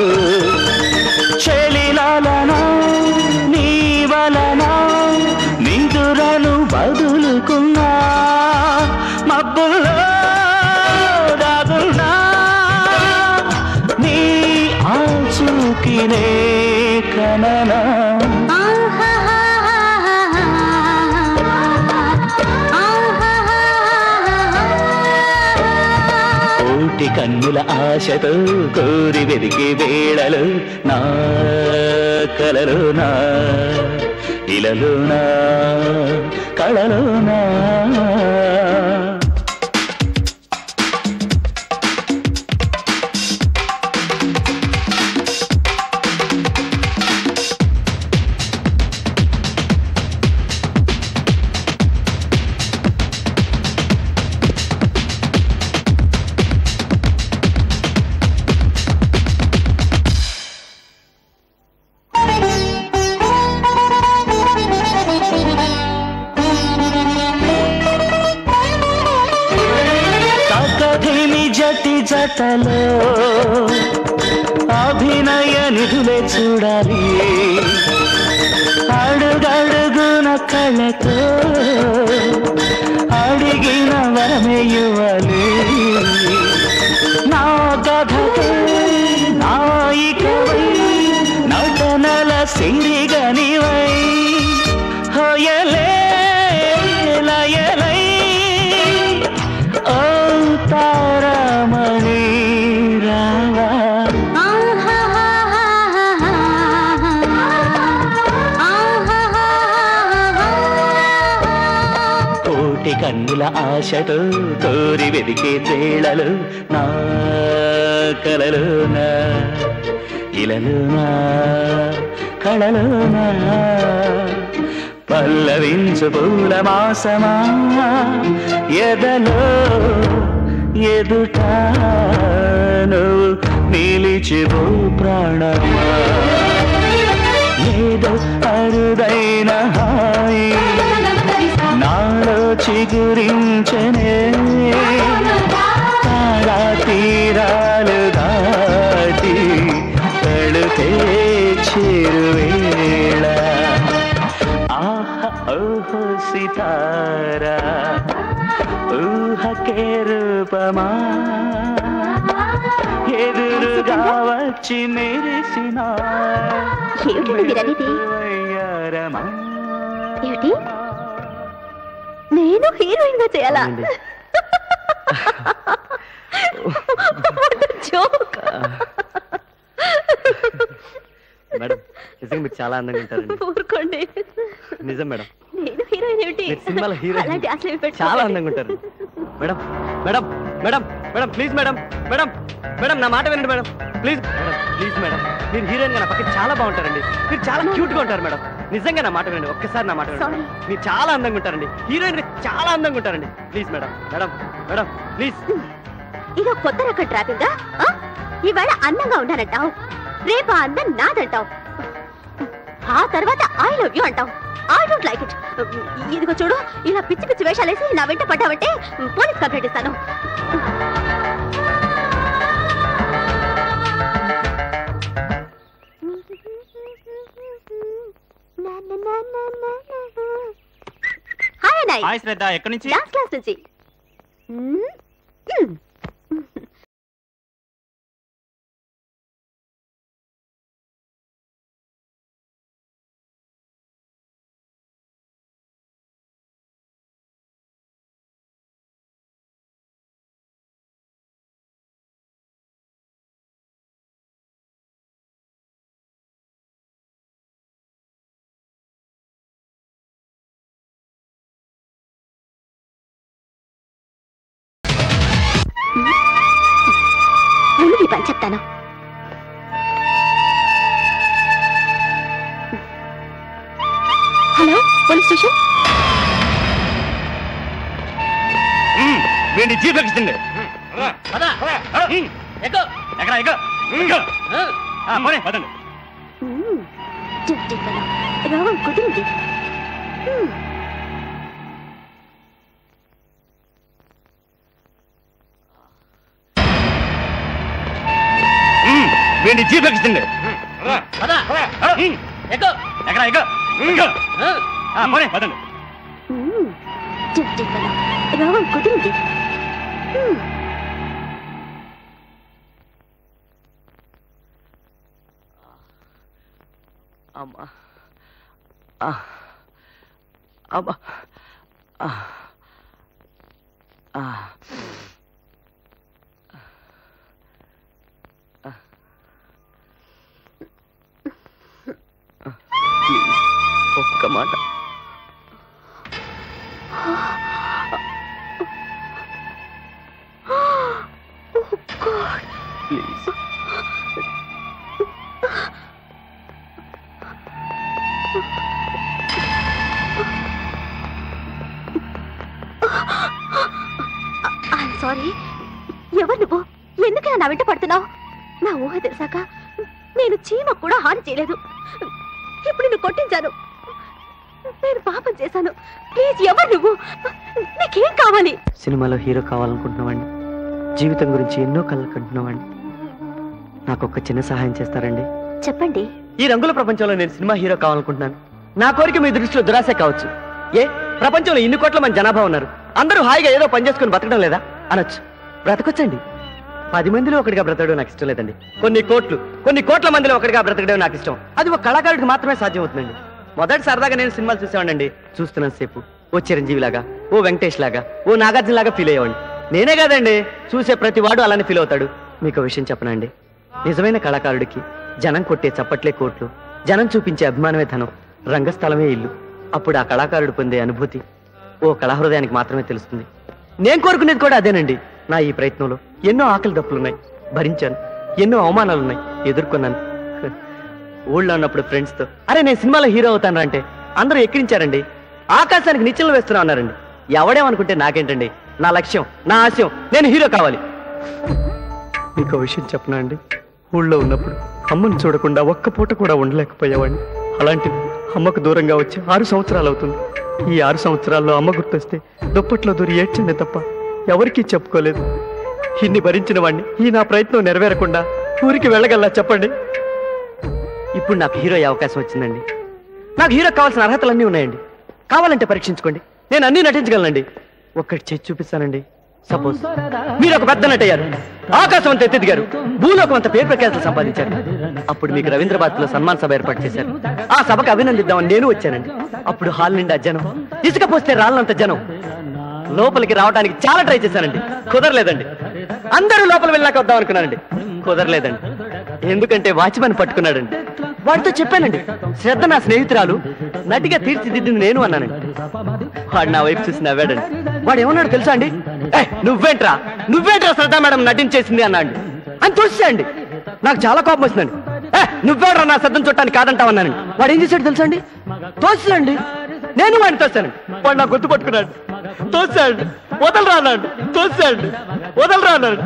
కన్నుల ఆశతో కోరి వెదికే వేళలు నా కలలో నా ఇలలో నా ఆశతో తోరి వెదికే తేళలు నా కలలో నా ఇలలో నా కళలో నా పల్లవించు పూల మాసమా ఎదలో ఎదుట నువ్వు నిలిచిపో ప్రాణమా. ఏదో అరుదైన హాయి నాలో చిగురించనే ఊహకే రూపమా ఎదురుగా వచ్చి మెరిసిన? ఏమిటి? నేను హీరోయిన్గా చేయాలా మేడం నిజంగా మీరు చాలా అందంగా ఉంటారండి. ఊరుకోండి. నిజం మేడం. నేను హీరోయిన్ ఏమిటి? మీరు సినిమాలో హీరోయిన్. చాలా అందంగా ఉంటారు. Madam madam madam madam please madam madam madam నా మాట వినండి madam. Please madam please madam. మీరు హీరోయిన్గా నా పక్కన చాలా బాగుంటారండి. మీరు చాలా క్యూట్గా ఉంటారు మేడం. నిజంగా నా మాట వినండి ఒక్కసారి నా మాట వినండి. మీరు చాలా అందంగా ఉంటారండి. హీరోయిన్ చాలా అందంగా ఉంటారండి. Please madam madam madam please. ఇదో కొత్త రకం ట్రాపింగ్? ఇవాళ అందంగా ఉన్నానంటావు రేపు అందం నాదంటావు. ఆ తర్వాత ఐ లవ్ యూ అంటావు. ఐ డోంట్ లైక్ ఇట్ ఇదిగో చూడు ఇలా పిచ్చి పిచ్చి వేషాలు వేసి నా వెంట పడ్డావంటే పోలీస్ కంప్లైంట్ ఇస్తాను. హాయ్ శ్రద్ధ. ఎక్కడి నుంచి? డాన్స్ క్లాస్ నుంచి. Hmm? Hmm. నీ పని చెప్తాను హలో పోలీస్ స్టేషన్? వీడి జీప్ ఎక్కించండి ఎక్కో. ఎక్కడ ఎక్కో? ఎక్కో. ఆ, పోనీ, పదండి రోగం కుదిరింది మ్మ్. వీడి జీప్ ఎక్కించండి ఎక్కో. ఎక్కడ ఎక్కో. ఎక్కో. ఆ, పోనీ, పదండి. రోగం కుదిరింది. మ్మ్. అమ్మా. ఆ. అమ్మా. ప్లీజ్. ఒక్క మాట. ప్లీజ్. సారీ ఎవరు నువ్వు? ఎందుకైనా నా వెంట పడుతున్నావు? నా ఊహ తెలిసాక నేను చీమ కూడా హాని చేయలేదు. ఇప్పుడు నిన్ను కొట్టించాను. నేను పాపం చేశాను. ప్లీజ్ ఎవరు నువ్వు? నీకేం కావాలి? సినిమాలో హీరో కావాలనుకుంటున్నామండి జీవితం గురించి ఎన్నో కళ్ళు కంటున్నామండి నాకు ఒక చిన్న సహాయం చేస్తారండి. చెప్పండి. ఈ రంగుల ప్రపంచంలో నేను సినిమా హీరో కావాలనుకుంటున్నాను. నా కోరిక మీ దృష్టిలో దురాశ కావచ్చు. ఏ? ప్రపంచంలో ఇన్ని కోట్ల మంది జనాభా ఉన్నారు. అందరూ హాయిగా ఏదో పని చేసుకుని బతకడం లేదా? అనొచ్చు. బ్రతకొచ్చండి. పది మందిలో ఒకటిగా బ్రతకడం నాకు ఇష్టం లేదండి. కొన్ని కోట్లు కొన్ని కోట్ల మందిలో ఒకటిగా బ్రతకడం నాకు ఇష్టం. అది ఒక కళాకారుడికి మాత్రమే సాధ్యం అవుతుందండి మొదటి సరదాగా నేను సినిమాలు చూసేవాడండి చూస్తున్నాను సేపు. ఓ చిరంజీవి లాగా ఓ వెంకటేష్ లాగా ఓ నాగార్జున లాగా ఫీల్ అయ్యేవాడిని. నేనే కాదండి చూసే ప్రతి వాడు అలానే ఫీల్ అవుతాడు. మీకు విషయం చెప్పనండి నిజమైన కళాకారుడికి జనం కొట్టే చప్పట్లే కోట్లు జనం చూపించే అభిమానమే ధనం రంగస్థలమే ఇల్లు. అప్పుడు ఆ కళాకారుడు పొందే అనుభూతి ఓ కళాహృదయానికి మాత్రమే తెలుస్తుంది. నేను కోరుకునేది కూడా అదేనండి నా ఈ ప్రయత్నంలో. ఎన్నో ఆకలి దప్పులున్నాయి భరించాను. ఎన్నో అవమానాలున్నాయి. ఎదుర్కొన్నాను. ఊళ్ళో ఉన్నప్పుడు ఫ్రెండ్స్తో అరే నేను సినిమాలో హీరో అవుతాను అంటే అందరూ ఎక్కిరించారండి. ఆకాశానికి నిచ్చెలు వేస్తున్నా అన్నారండి. ఎవడేమనుకుంటే నాకేంటండి? నా లక్ష్యం నా ఆశయం నేను హీరో కావాలి. మీకు విషయం చెప్పనా అండి? ఊళ్ళో ఉన్నప్పుడు అమ్మను చూడకుండా ఒక్క పూట కూడా ఉండలేకపోయేవాడిని. అలాంటిది అమ్మకు దూరంగా వచ్చి ఆరు సంవత్సరాలు అవుతుంది. ఈ ఆరు సంవత్సరాల్లో అమ్మ గుర్తొస్తే దుప్పట్లో దూరి ఏడ్చండి తప్ప ఎవరికీ చెప్పుకోలేదు. ఇన్ని భరించిన వాడిని ఈ నా ప్రయత్నం నెరవేరకుండా ఊరికి వెళ్ళగలరా చెప్పండి? ఇప్పుడు నాకు హీరో అయ్యే అవకాశం వచ్చిందండి. నాకు హీరో కావాల్సిన అర్హతలన్నీ ఉన్నాయండి. కావాలంటే పరీక్షించుకోండి. నేను అన్నీ నటించగలనండి. ఒక్కటి చేసి చూపిస్తానండి. సపోజ్ మీరు ఒక పెద్ద నటయ్యారు ఆకాశం అంత ఎత్తెదిగారు భూలోకం అంత పేరు ప్రఖ్యాతులు సంపాదించారు. అప్పుడు మీకు రవీంద్రబాద్లో సన్మాన్ సభ ఏర్పాటు చేశారు. ఆ సభకు అభినందిద్దామని నేను వచ్చానండి. అప్పుడు హాల్ నిండా జనం. ఇసుక పోస్తే రాళ్ళంత జనం. లోపలికి రావడానికి చాలా ట్రై చేశానండి. కుదరలేదండి. అందరూ లోపల వెళ్ళాక వద్దాం అనుకున్నానండి. కుదరలేదండి. ఎందుకంటే వాచ్మెన్ పట్టుకున్నాడండి. వాడితో చెప్పానండి శ్రద్ధ నా స్నేహితురాలు నటిగా తీర్చిదిద్దింది నేను అన్నానండి. వాడు నా వైపు చూసి నవ్వాడండి. వాడు ఏమన్నాడు తెలుసా అండి? నువ్వేంట్రా? నువ్వేంట్రా శ్రద్ధ మేడం నటించేసింది? అన్నాడు అని చూసాండి నాకు చాలా కోపం వచ్చిందండి "ఏ, నా శ్రద్ధను చుట్టానికి కాదంటావన్నానండి వాడు ఏం చేశాడు తెలుసా అండి? తోసాండి నేను వాడిని తోసాను వాడు నా గుర్తు పట్టుకున్నాడు. తోసాడు వదలరా అన్నాడు తోసాడు వదలరా అన్నాడు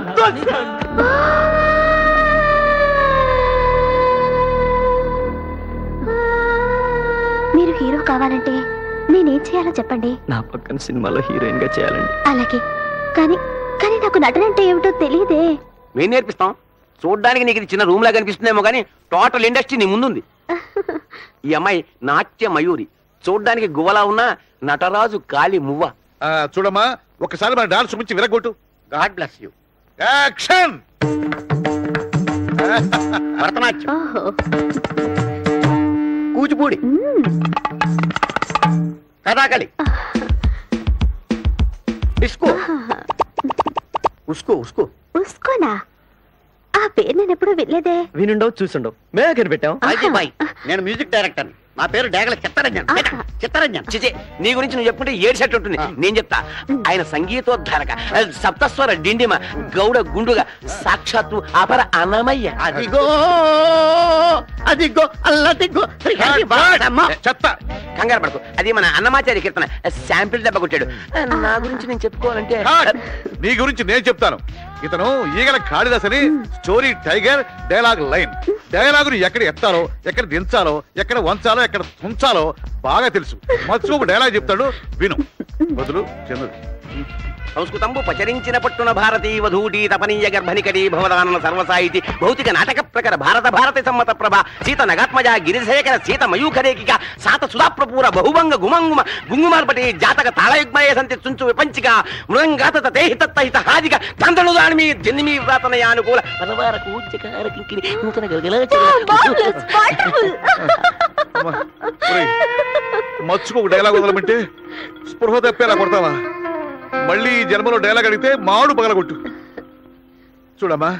మీరు హీరో కావాలంటే నేనేం చేయాలో చెప్పండి. నా పక్కన సినిమాలో హీరోయిన్గా చేయాలండి. అలాగే. కానీ కానీ నాకు నటన అంటే ఏమిటో తెలియదే మేము నేర్పిస్తాం. చూడ్డానికి నీకు ఇది చిన్న రూమ్ లాగా కనిపిస్తుందేమో కానీ టోటల్ ఇండస్ట్రీ నీ ముందుంది. ఈ అమ్మాయి నాట్య మయూరి. చూడ్డానికి గువ్వలా ఉన్నా నటరాజు కాలి మువ్వ. ఆ, చూడమ్మా ఒకసారి మన డాన్స్ చూపించి విరగొట్టు God bless you. Action! Bharatanatyam. Kuchipudi. Kathakali. Disco. ఉస్కో ఉస్కో. ఉస్కోనా? ఆ పేరు నేను ఎప్పుడు వినలేదే. వినుండవు చూసుండవు. మేమే కనిపెట్టాం అయితే బాయ్. నేను మ్యూజిక్ డైరెక్టర్ నా పేరు డేగల చిత్తరంజన్. చిత్తరంజన్. చిచే నీ గురించి నువ్వు చెప్పుకుంటే ఏడు సెట్ ఉంటుంది. నేను చెప్తా. ఆయన సంగీతోద్ధారక సప్తస్వర డిండిమ గౌడ గుండుగా సాక్షాత్తు అపర అన్నమయ్య అదిగో అదిగో అల్లదిగో. చెత్త కంగారు పడకు. అది మన అన్నమాచారి కీర్తన. శాంపిల్ దెబ్బ కొట్టాడు. నా గురించి నేను చెప్పుకోవాలంటే నీ గురించి నేను చెప్తాను. ఇతను ఈగల కాళిదాస్ అని స్టోరీ టైగర్ డైలాగ్ లైన్. డైలాగుని ఎక్కడ ఎత్తాలో ఎక్కడ దించాలో ఎక్కడ వంచాలో ఎక్కడ ఉంచాలో బాగా తెలుసు. మర్చిపోకు డైలాగ్ చెప్తాడు విను. బదులు చంద్రుడు సంస్కృతంబు పచరించిన పట్టున భారతీ వధూటి తపనీయ గర్భనికటి భవదానన సర్వసాయితి. భౌతిక నాటక ప్రకర భారత భారతి సమ్మత ప్రభ. సీత నగాత్మజ గిరిశేఖర సీత మయూఖరేకిక సాత సుధాప్రపూర బహుభంగ గుమంగుమ గుంగుమార్పటి జాతక తాళయుగ్మయ సంతి చుంచు విపంచిక. మృంగాత తేహితహిత హాదిక దంతలు దానిమి జన్మి వ్రాతనయానుకూల పదవార కూర్చకార కింకిని నూతన గలగల మర్చిపోకు డైలాగ్ వదలమంటే స్పృహ తప్పేలా కొడతావా? మళ్ళీ ఈ జన్మలో డైలాగ్ అడిగితే మాడు పగలగొట్టు. చూడమ్మా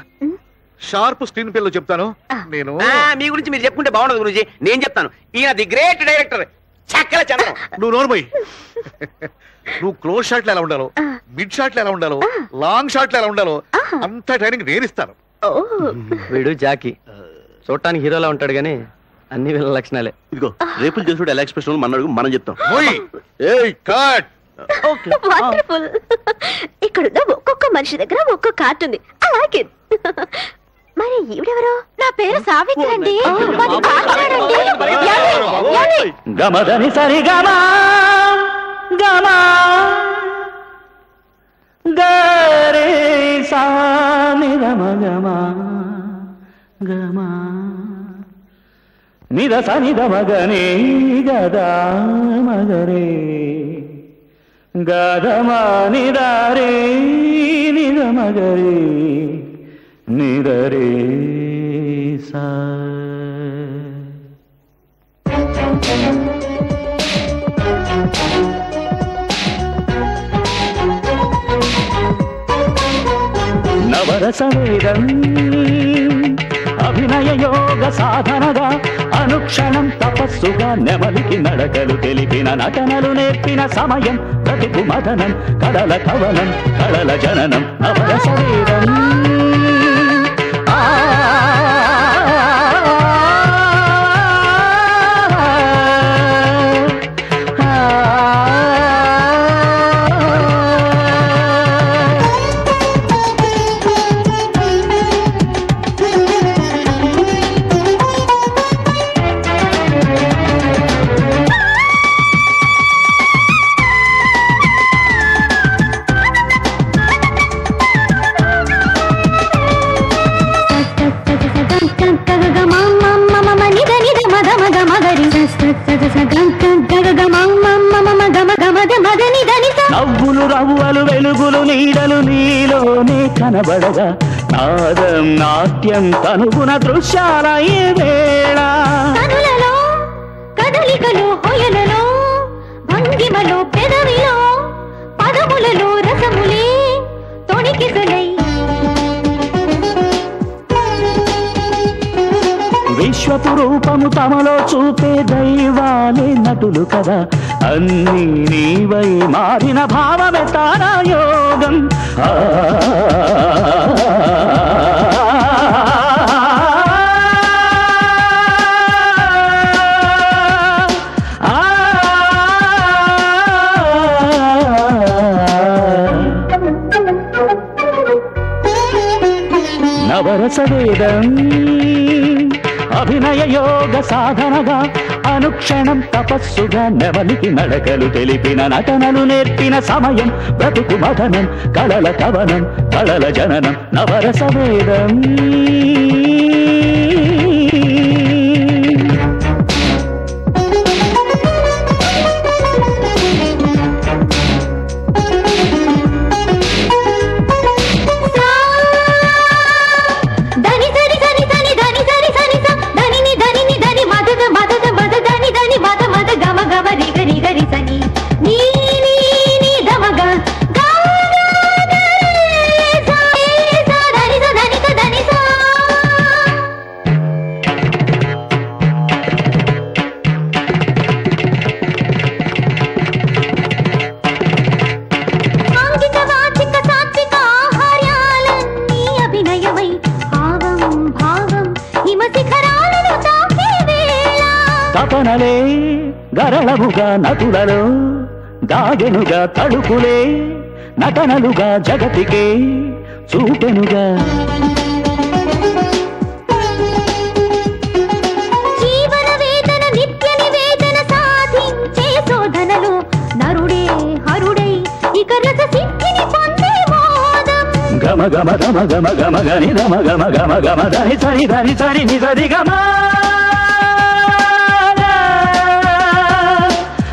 షార్ప్ స్క్రీన్ పేర్లో చెప్తాను. నేను ఆ, మీ గురించి మీరు చెప్పుకుంటే బాగుండదు గురుజీ. నేను చెప్తాను. ఈయన the great director Chakkala Chandram. నువ్వు నోర్మోయ్ నువ్వు క్లోజ్ షాట్లు ఎలా ఉండాలో మిడ్ షాట్లు ఎలా ఉండాలో లాంగ్ షాట్లు ఎలా ఉండాలో అంత ట్రైనింగ్ నేను ఇస్తాను. వీడు జాకీ. చూడటానికి హీరోలా ఉంటాడు కానీ అన్ని వీళ్ళ లక్షణాలే. ఇదిగో రేపులు చేసుడు ఎలా ఎక్స్ప్రెషన్ మన అడుగు మనం చెప్తాం. ఏయ్ కట్. వండర్ఫుల్ ఇక్కడున్న ఒక్కొక్క మనిషి దగ్గర ఒక్కొక్క కార్ట్ ఉంది. అలాగే మరి ఈవిడెవరు? నా పేరు సావిత్రి అండి? గమదని సరి గమ గమ. గరే సాని గమ గమ గమ. నిద సని గమగనే గదా మగరే. గదమా నిదరే నిద నిదరే సా నవరసవేదం అభినయ యోగ సాధనగా అనుక్షణం తపస్సుగా నెమలికి నడకలు తెలిపిన నటనలు నేర్పిన సమయం బ్రతుకు మదనం కడల కవనం కడల జననం నవరసవేదం నవ్వులు రవ్వలు వెలుగులు నీడలు నీలోనే కనబడగా. నాదం నాట్యం కనుగుణ దృశ్యాల వేళ. కనులలో కదలికలో హొయలలో భంగిమలో విశ్వపు రూపము తమలో చూపే దైవాలే నటులు కదా. అన్ని నీవై మారిన భావమే తారా యోగం. ఆ. నవరసవేదం అభినయ యోగ సాధనగా అనుక్షణం తపస్సుగా నెవలికి నడకలు తెలిపిన నటనలు నేర్పిన సమయం బ్రతుకు మదనం కళల కవనం కళల జననం నవరసవేదం తడుకులే నటనలుగా జగతికే చూపెనుగా. గమ గమ గమ గమ గమ గని గమ గమ గమ గమ దని సరి దని సరి ని సరి గమ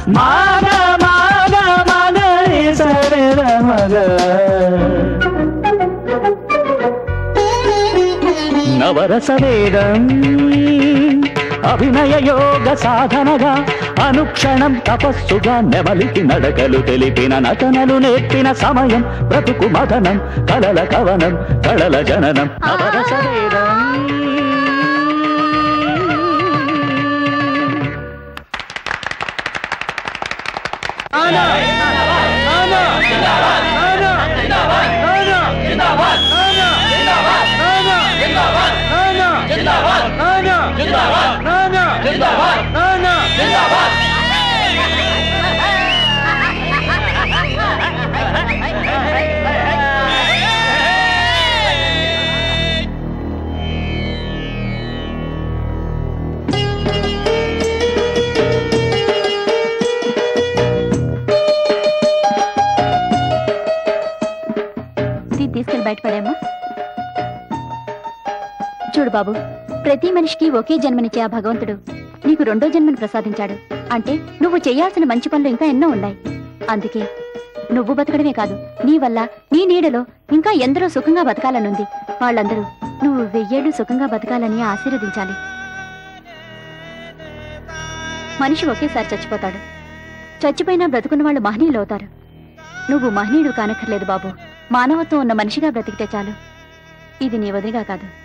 మాగ ర మగ నవరస వేదం అభినయ యోగ సాధనగా అనుక్షణం తపస్సుగా నెమలికి నడకలు తెలిపిన నటనలు నేర్పిన సమయం బ్రతుకు మదనం కలల కవనం కళల జననం. నవరస బాబు. ప్రతి మనిషికి ఒకే జన్మనిచ్చే ఆ భగవంతుడు. నీకు రెండో జన్మను ప్రసాదించాడు. అంటే నువ్వు చేయాల్సిన మంచి పనులు ఇంకా ఎన్నో ఉన్నాయి. అందుకే నువ్వు బతకడమే కాదు నీ వల్ల నీ నీడలో ఇంకా ఎందరో సుఖంగా బతకాలనుంది. వాళ్ళందరూ నువ్వు వెయ్యేళ్ళు సుఖంగా బతకాలని ఆశీర్వదించాలి. మనిషి ఒకేసారి చచ్చిపోతాడు. చచ్చిపోయినా బ్రతుకున్న వాళ్ళు మహనీయులు అవుతారు. నువ్వు మహనీయుడు కానక్కర్లేదు బాబు. మానవత్వం ఉన్న మనిషిగా బ్రతికితే చాలు. ఇది నీ వదిలిగా కాదు.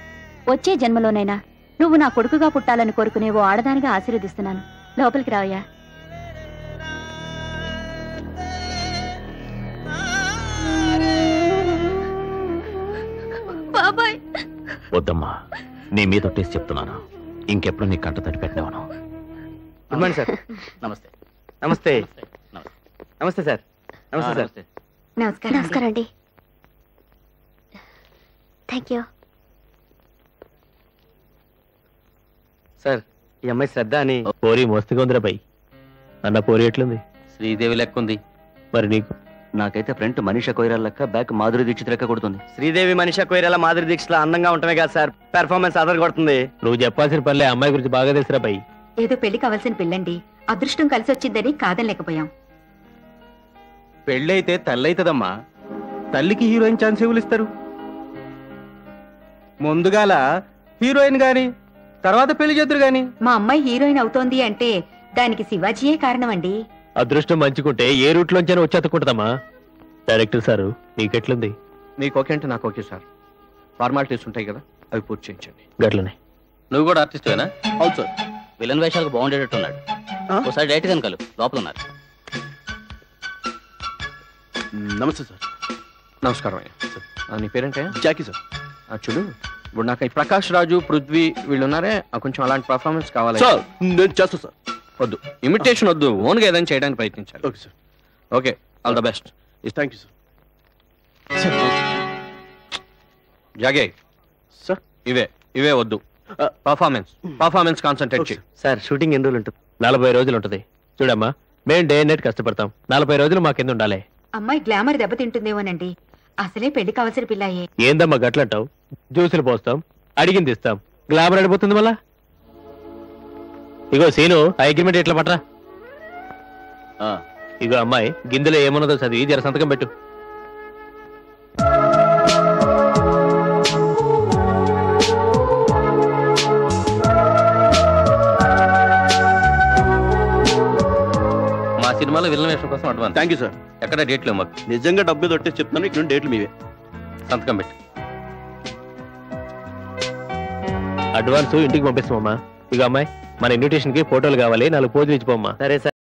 వచ్చే జన్మలోనైనా నువ్వు నా కొడుకుగా పుట్టాలని కోరుకునే ఓ ఆడదానిగా ఆశీర్వదిస్తున్నాను. లోపలికి రావయ్యా. బాబాయ్. వద్దమ్మా నీ మీద ఒట్టేసి చెప్తున్నాను. ఇంకెప్పుడు నీ కంట తడి పెట్టినవను గుడ్ మార్నింగ్ సార్ నమస్తే. నమస్తే. నమస్తే సార్ నమస్తే సార్ నమస్కారం. నమస్కారం అండి. థ్యాంక్ యూ సార్ ఈ అమ్మాయి శ్రద్ధ అని. పోరి మస్తుగా ఉందిరా పై. అన్న పోరి ఎట్లుంది? శ్రీదేవి లెక్కుంది. మరి నీకు? నాకైతే ఫ్రంట్ మనీషా కొయిరాల లెక్క బ్యాక్ మాధురి దీక్షిత్ లెక్క కొడుతుంది. శ్రీదేవి మనిషా కొయిరాల మాధురి దీక్షలో అందంగా ఉండటమే కాదు సార్ పెర్ఫార్మెన్స్ అదర్ కొడుతుంది నువ్వు చెప్పాల్సిన పనిలే అమ్మాయి గురించి బాగా తెలుసురా పై. ఏదో పెళ్ళి కావాల్సిన పెళ్ళండి. అదృష్టం కలిసి వచ్చిందని కాదనలేకపోయాం. పెళ్ళైతే తల్లైతదమ్మా. తల్లికి హీరోయిన్ ఛాన్స్ ఎవరు ఇస్తారు ముందుగాల హీరోయిన్ గాని తర్వాత పెళ్ళి చేద్దరు గాని? మా అమ్మాయి హీరోయిన్ అవుతోంది అంటే దానికి శివాజీయే కారణం అండి అదృష్టం మంచుకుంటే ఏ రూట్ లోంచైనా వచ్చేతకుంటుందమ్మా. డైరెక్టర్ సారు నీకెట్లుంది? మీకు ఓకే అంటే నాకు ఓకే సార్. ఫార్మాలిటీస్ ఉంటాయి కదా అవి పూర్తి చేయించండి. గట్లనే. నువ్వు కూడా ఆర్టిస్టేనా అవును సార్. విలన్ వేషాలకు బాగుండేటట్టున్నాడు. ఒకసారి డైరెక్ట్ కనుకలు లోపల ఉన్నారు నమస్తే సార్. నమస్కారం అయ్యా. నీ పేరేంటే జాకీ సార్. చూడు ఇప్పుడు నాకు ఈ ప్రకాష్ రాజు పృథ్వీ వీళ్ళు ఉన్నారే కొంచెం అలాంటి పర్ఫార్మెన్స్ కావాలి? సార్ నేను చేస్తా సార్. వద్దు. ఇమిటేషన్ వద్దు. ఓన్గా ఏదైనా చేయడానికి ప్రయత్నించాలి. Okay sir. Okay. All the best thank you జాగే sir ఇవే. ఇవే వద్దు. పర్ఫార్మెన్స్ పర్ఫార్మెన్స్ కాన్సన్ట్రేట్ చేయి. సార్. షూటింగ్ ఎన్ని రోజులు ఉంటుంది? నలభై రోజులు ఉంటుంది. చూడమ్మా మేము డే నైట్ కష్టపడతాం. నలభై రోజులు మా కింద ఉండాలి. అమ్మాయి గ్లామర్ దెబ్బతింటుందేమోనండి. అసలే పెళ్ళి కావాల్సిన పిల్లాయే. ఏందమ్మా గట్లంటావు? జ్యూసులు పోస్తాం అడిగింది ఇస్తాం. గ్లామర్ అడిపోతుంది మళ్ళా? ఇగో సీను ఆ అగ్రిమెంట్ ఎట్లా పట్రా? ఇగో అమ్మాయి గిందెలో ఏమున్నదో చదివి జర సంతకం పెట్టు. మా సినిమాలో విలన్ వేషం కోసం అడ్వాన్స్. థ్యాంక్ యూ సార్ ఎక్కడ డేట్లు మాకు. నిజంగా డబ్బు దొట్టేసి చెప్తాను ఇక్కడ డేట్లు మీవే. సంతకం పెట్టు. అడ్వాన్స్ ఇంటికి పంపిస్తామమ్మా. ఇక అమ్మాయి మన ఇన్విటేషన్కి ఫోటోలు కావాలి నాలుగు పోజులు ఇచ్చిపోమ్మా సరే సార్.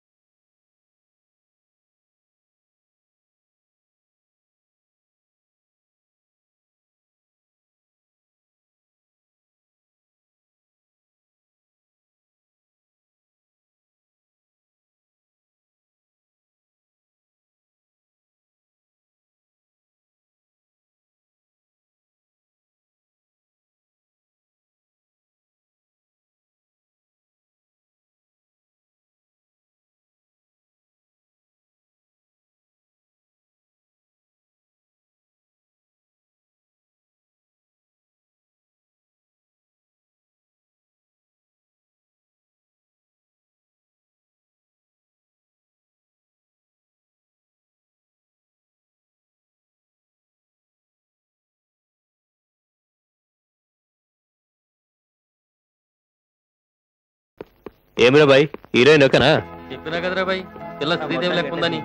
ఏమిరా బాయ్? హీరోయిన్ ఓకేనా చెప్పినా కదరా బాయ్? పిల్ల శ్రీదేవి లెక్క ఉందని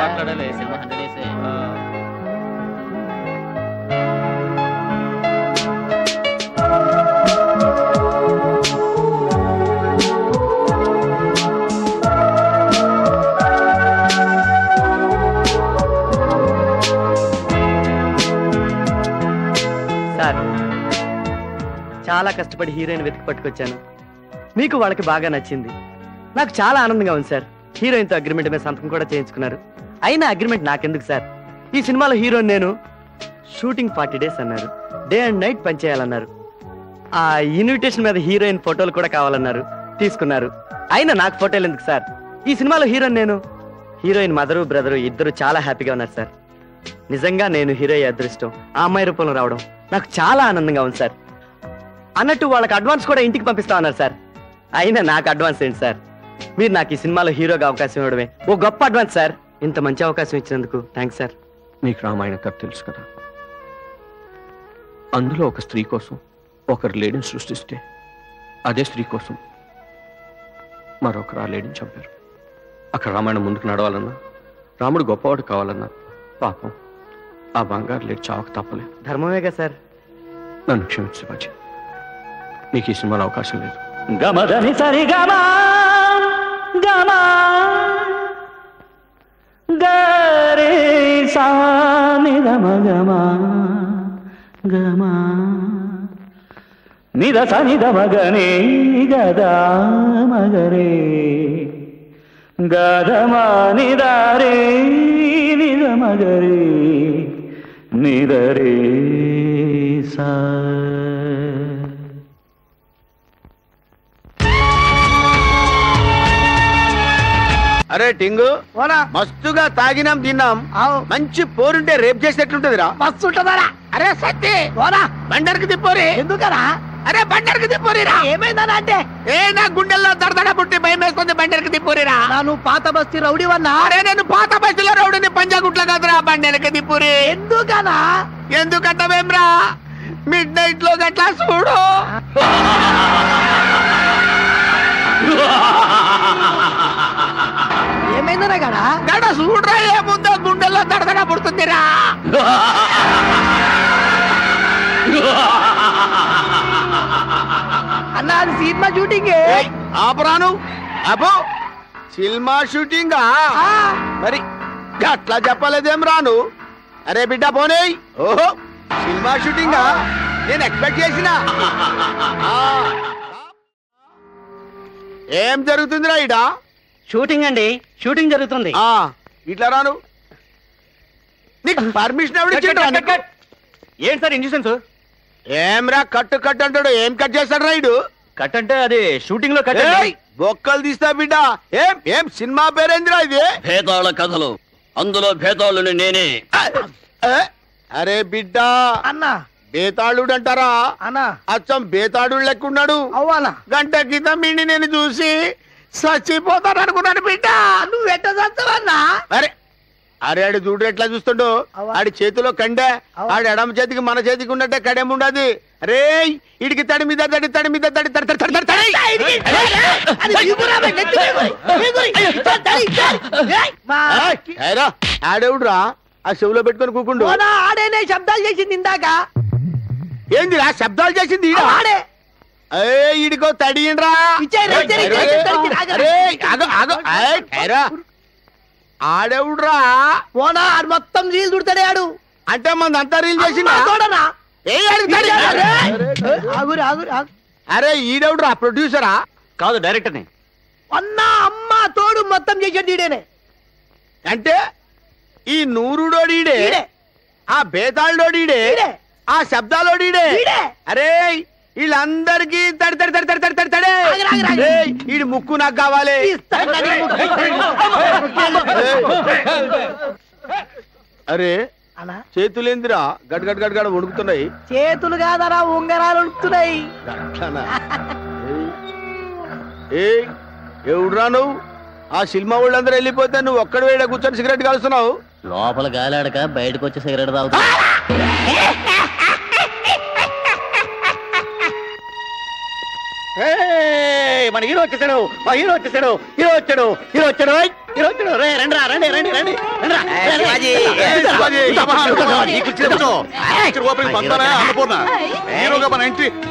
మాట్లాడాలి. చాలా కష్టపడి హీరోయిన్ వెతికి పట్టుకొచ్చాను. మీకు వాళ్ళకి బాగా నచ్చింది. నాకు చాలా ఆనందంగా ఉంది సార్. హీరోయిన్తో అగ్రిమెంట్ మీద సంతకం కూడా చేయించుకున్నారు. అయినా అగ్రిమెంట్ నాకెందుకు సార్? ఈ సినిమాలో హీరోయిన్ నేను. షూటింగ్ ఫార్టీ డేస్ అన్నారు. డే అండ్ నైట్ పనిచేయాలన్నారు. ఆ ఇన్విటేషన్ మీద హీరోయిన్ ఫోటోలు కూడా కావాలన్నారు. తీసుకున్నారు. అయినా నాకు ఫోటోలు ఎందుకు సార్? ఈ సినిమాలో హీరోయిన్ నేను. హీరోయిన్ మదరు బ్రదరు ఇద్దరు చాలా హ్యాపీగా ఉన్నారు సార్. నిజంగా నేను హీరో అదృష్టం ఆ అమ్మాయి రూపంలో రావడం నాకు చాలా ఆనందంగా ఉంది సార్. అన్నట్టు వాళ్ళకి అడ్వాన్స్ కూడా ఇంటికి పంపిస్తా ఉన్నారు సార్. అయినా నాకు అడ్వాన్స్ ఏంటి సార్? మీరు నాకు ఈ సినిమాలో హీరోగా అవకాశం ఇవ్వడమే. ఓ గొప్ప అడ్వాన్స్ సార్. ఇంత మంచి అవకాశం ఇచ్చినందుకు థ్యాంక్స్ సార్. మీకు రామాయణ కథ తెలుసు కదా? అందులో ఒక స్త్రీ కోసం ఒకరు లేడీని సృష్టిస్తే అదే స్త్రీ కోసం మరొకరు ఆ లేడీని చంపారు. అక్కడ రామాయణం ముందుకు నడవాలన్నా రాముడు గొప్పవాడు కావాలన్నా పాపం ఆ బంగారు లేడి చావక తప్పలేదు. ధర్మమేగా సార్? నన్ను క్షమించు శివాజీ. నీకు ఈ సినిమాలో అవకాశం లేదు. గమదని సరి గమ గమ. గరే సా నిగమ గమ గమ. నిద సనిద మగనే గదా మగరే. గదమా నిదారే నిద మగరే. నిదరే సా అరే టింగు మస్తుగా తాగినాం తిన్నాం. మంచి పోరుంటే రేప్ చేసేట్లుంటదిరా మస్తు ఉంటుందరా అరే సత్తి. బండర్కి తిప్పోరి. ఎందుకరా? అరే బండర్కి తిప్పోరిరా. ఏమైందని అంటే? ఏ నా గుండెల్లో దడదడ పుట్టి భయం వేస్తుంది బండర్కి తిప్పోరిరా. నువ్వు పాత బస్తీ రౌడీ వన్నా? అరే నేను పాత బస్సులో రౌడిని పంజాగుట్ల కదరా బండెనకి తిప్పురి. ఎందుకనా ఎందుకంటవేమ్రా? మిడ్ నైట్లో గట్లా చూడు. ఏమైందనా గడా? గడ చూడరా ఏముందో గుండెల్లో దడదడ పుడుతుందిరా. అన్న అది సినిమా షూటింగ్? ఆపరాను అబ్బో సినిమా షూటింగ్? మరి గట్లా చెప్పలేదేం రాను? అరే బిడ్డ పోనీ. ఓహో సినిమా షూటింగ్? నేను ఎక్స్పెక్ట్ చేసిన. ఏం జరుగుతుందిరా ఇడ? షూటింగ్ అండి. షూటింగ్ జరుగుతుంది. ఇట్లా రాను. నీకు పర్మిషన్? ఏంటి సార్ ఇంజక్షన్స్ ఏమ్రా కట్టు కట్ అంటాడు. ఏం కట్ చేస్తాడు రైడు కట్ అంటే అది షూటింగ్లో కట్ బొక్కలు తీస్తా బిడ్డ. ఏం ఏం సినిమా పేరేందిరా ఇది? భేతాళ కథలు. అందులో భేతాళుని నేనే. ఏ? అరే బిడ్డ. అన్నా. బేతాళుడు అంటారా అన్నా. అచ్చం బేతాళుడు లెక్కున్నాడు అవ్వాలా? గంట క్రితం వీడిని నేను చూసి చచ్చిపోతాను అనుకున్నాను బిడ్డ. నువ్వు ఎట్ట చస్తావన్నా అరే అరే ఆడు చూడు ఎట్లా చూస్తుండో? ఆడి చేతిలో కండే ఆడి ఎడమ చేతికి మన చేతికి ఉన్నట్టే కడేముండదు అరే ఇడికి తడి మీద తడి తడి మీద తడి తడి తడి తడి తడి ఏయ్, ఏరా, ఆడేవుడురా ఆ చెవులో పెట్టుకొని కూకుండు. ఆడేనే శబ్దాలు చేసింది ఇందాక. ఏందిరా శబ్దాలు చేసింది ఈడ? ఆడే. ఈడికో తడియండ్రా. ఆడేవుడ్రా? పోనా ఆడు మొత్తం రీల్ చుడతాడే ఆడు. అంటే మంది అంతా రీల్ చేసిందా అరే. ఈడెవడురా? ప్రొడ్యూసరా? కాదు డైరెక్టర్ని. అన్న అమ్మ తోడు మొత్తం చేసేది ఈడేనే. అంటే ఈ నూరుడోడీడే ఆ బేతాళుడోడీడే ఆ శబ్దాలోడీడే అరే వీళ్ళందరికీ తడి తడి తడి తడి తడి తడి తడే. ఏయ్, ఈడి ముక్కు నాకు కావాలి. అరే చేతులేందిరా? గడ్ గడ్ గడ్ గడ్ వణుకుతున్నాయి. చేతులు కాదరా ఉంగరాలు ఉడుకుతున్నాయి ఏయ్ ఎవడురా నువ్వు? ఆ సినిమా వాళ్ళందరూ వెళ్ళిపోతే నువ్వు ఒక్కడు వేడ కూర్చొని సిగరెట్ కాలుస్తున్నావు? లోపల గాలాడక బయటకు వచ్చి సిగరెట్ తాగుతా మన హీరో వచ్చేసాడు. మా హీరో వచ్చేసాడు. హీరో వచ్చాడు. హీరో వచ్చాడు. హీరో వచ్చాడు. రే రండి రా రండి రండి రండి.